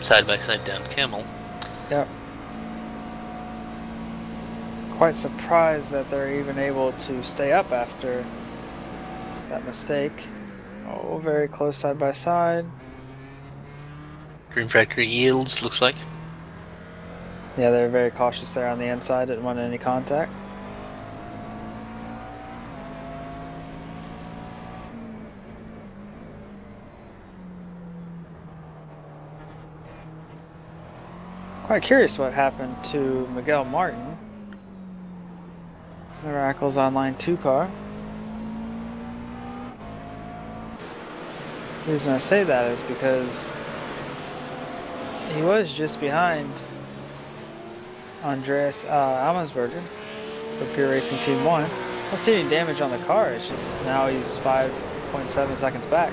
Side by side down Kemmel. Yep. Quite surprised that they're even able to stay up after that mistake. Oh, very close side by side. Dream Factory yields, looks like. Yeah, they're very cautious there on the inside, didn't want any contact. Quite curious what happened to Miguel Martin. Miracles Online 2 car. The reason I say that is because he was just behind Andreas uh, Almansberger for Pure Racing Team 1. I don't see any damage on the car, it's just now he's 5.7 seconds back.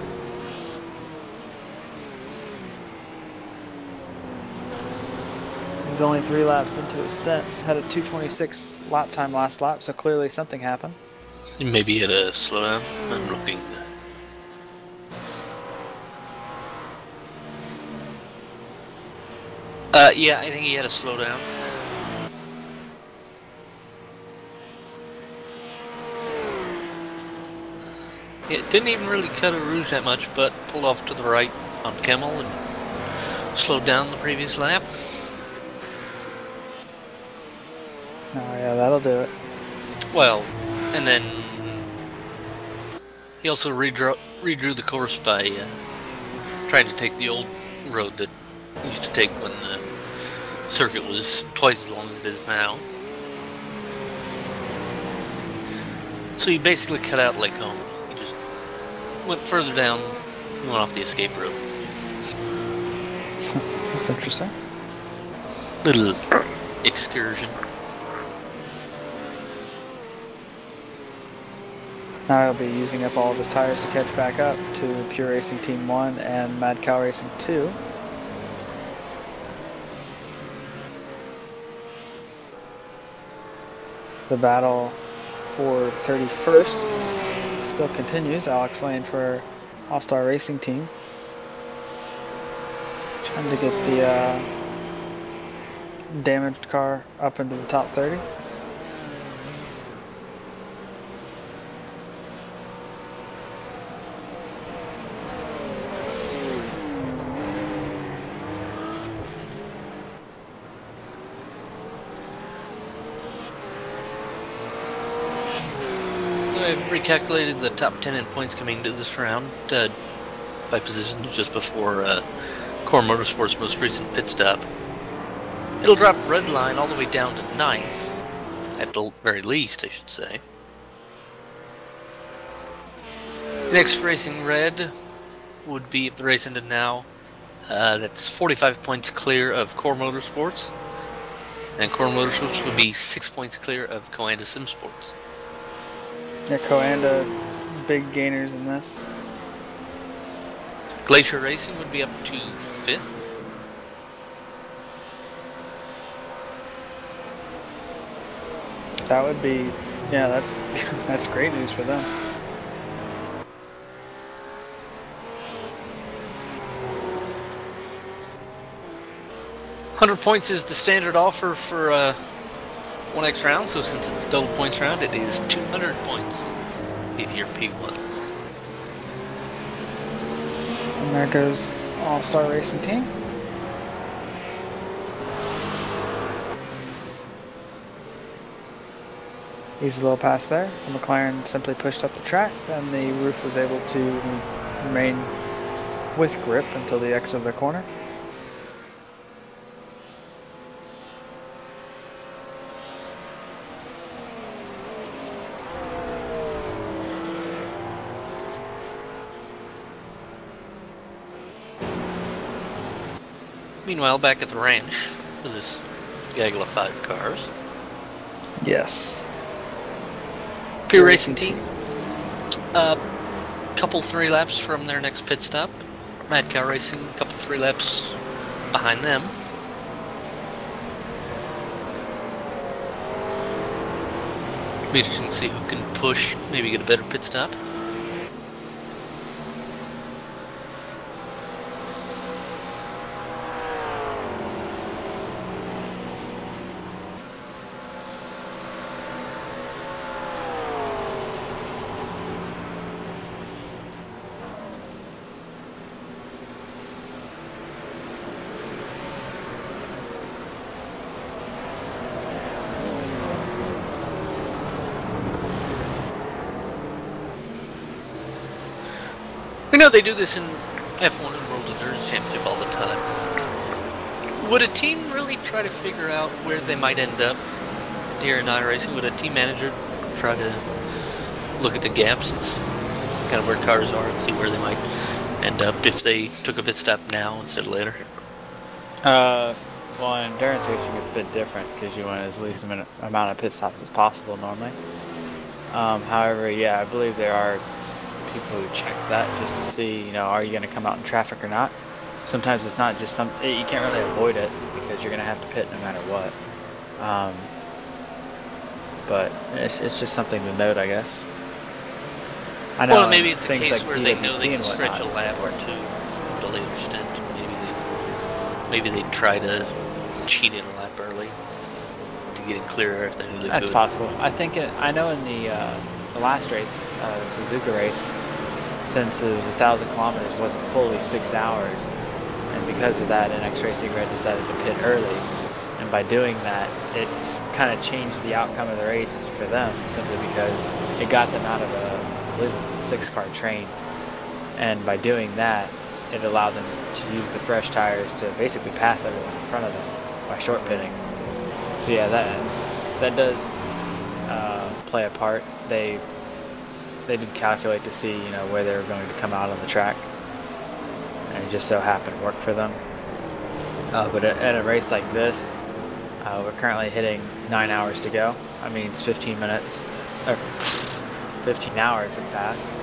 He's only three laps into his stint, had a 226 lap time last lap, so clearly something happened. Maybe he had a slowdown. I'm looking. Uh, yeah, I think he had a slowdown. Yeah, didn't even really cut Eau Rouge that much, but pulled off to the right on Kemmel and slowed down the previous lap. Oh yeah, that'll do it. Well, and then he also redrew, redrew the course by uh, trying to take the old road that he used to take when the circuit was twice as long as it is now. So he basically cut out Les Combes. He went further down, went off the escape road. *laughs* That's interesting. Little excursion. Now he'll be using up all of his tires to catch back up to Pure Racing Team 1 and Mad Cow Racing 2. The battle for 31st still continues. Alex Lane for All Star Racing Team. Trying to get the uh, damaged car up into the top 30. I've the top 10 in points coming into this round uh, by position just before uh, Core Motorsports' most recent pit stop. It'll drop Redline all the way down to ninth, at the very least, I should say. NX Racing Red would be, if the race ended now, uh, that's 45 points clear of Core Motorsports. And Core Motorsports would be 6 points clear of Coanda Sim Sports. Yeah, Coanda, big gainers in this. Glacier Racing would be up to fifth. That would be, yeah, that's *laughs* that's great news for them. Hundred points is the standard offer for uh, one X round. So since it's double points round, it is two hundred points if you're P one. And there goes All Star Racing Team. Easy little pass there. The McLaren simply pushed up the track, and the Ruf was able to remain with grip until the exit of the corner. Meanwhile, back at the ranch with this gaggle of five cars, Yes. Pure Racing Team, a uh, couple three laps from their next pit stop. Mad Cow Racing, a couple three laps behind them. Be interesting to see who can push, maybe get a better pit stop. Know they do this in F1 and World Endurance Championship all the time. Would a team really try to figure out where they might end up here in iRacing? Would a team manager try to look at the gaps and kind of where cars are and see where they might end up if they took a pit stop now instead of later? Uh, well, in endurance racing, it's a bit different because you want as least amount of pit stops as possible normally. Um, however, yeah, I believe there are people who check that just to see, you know, are you going to come out in traffic or not. Sometimes it's not just some, you can't really avoid it because you're going to have to pit no matter what. Um, but it's, it's just something to note, I guess. I know. Well, maybe it's a case like where DWC they know they can stretch a lap or two delay their stint. Maybe they, maybe they try to cheat in a lap early to get it clearer. That's possible. I think it, I know in the uh, the last race, uh, the Suzuka race, since it was a thousand kilometers, wasn't fully six hours, and because of that, NX Racing Red decided to pit early, and by doing that, it kind of changed the outcome of the race for them simply because it got them out of a, I believe it was a six-car train, and by doing that, it allowed them to use the fresh tires to basically pass everyone in front of them by short pitting. So yeah, that that does uh, play a part. They they did calculate to see you know where they were going to come out on the track, and it just so happened to work for them. Uh, but at, at, a race like this, uh, we're currently hitting nine hours to go. That means 15 minutes, or *laughs* 15 hours have passed.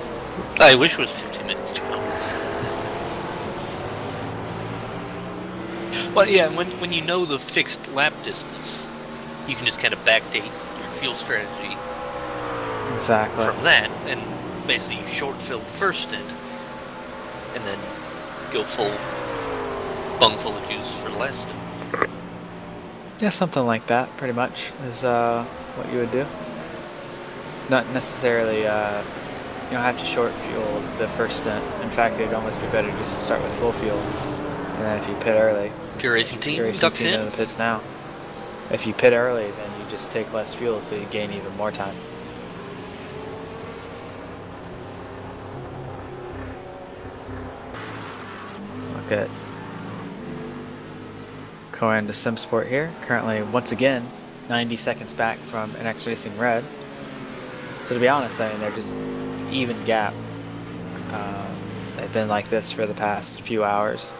I wish it was 15 minutes to go. *laughs* well, yeah, when when you know the fixed lap distance, you can just kind of backdate your fuel strategy exactly from that, and basically you short fill the first stint, and then go full bung full of juice for the last stint. Yeah, something like that, pretty much, is uh, what you would do. Not necessarily, uh, you don't have to short fuel the first stint. In fact, it'd almost be better just to start with full fuel, and then if you pit early, pure racing team pure racing ducks team in. the pits now. If you pit early, then you just take less fuel, so you gain even more time. At Coanda Simsport here. Currently, once again, 90 seconds back from NX Racing Red. So to be honest, I mean, they're just even gap. Uh, they've been like this for the past few hours.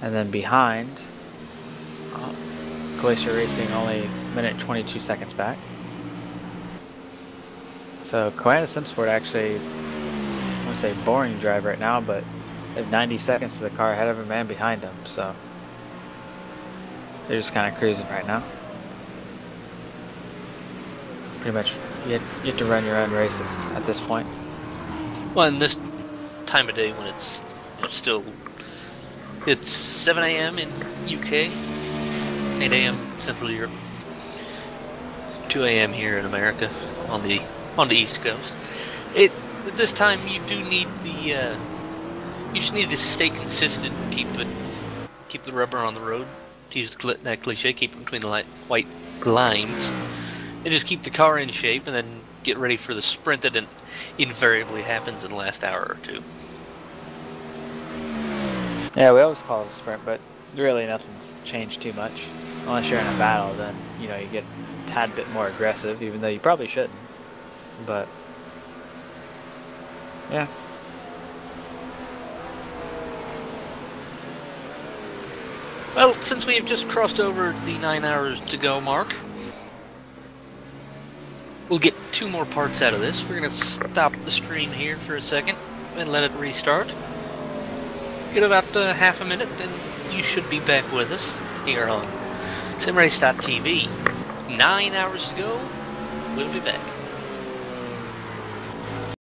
And then behind, uh, Glacier Racing only minute 22 seconds back. So Coanda Simsport actually, I to say boring drive right now, but have 90 seconds to the car ahead of a man behind them, so they're just kind of cruising right now. Pretty much, you have, you have to run your own race at, at this point. Well, in this time of day when it's still, it's 7 a.m. in UK, 8 a.m. Central Europe, 2 a.m. here in America on the on the East Coast. It at this time you do need the uh, you just need to stay consistent and keep it keep the rubber on the road. To use that cliche, keep it between the light, white lines, and just keep the car in shape, and then get ready for the sprint that invariably happens in the last hour or two. Yeah, we always call it a sprint, but really nothing's changed too much. Unless you're in a battle, then you know you get a tad bit more aggressive, even though you probably shouldn't. But yeah. Well, since we have just crossed over the nine hours to go mark, we'll get two more parts out of this. We're going to stop the stream here for a second and let it restart. Get about uh, half a minute, and you should be back with us here on SimRace.tv. Nine hours to go. We'll be back.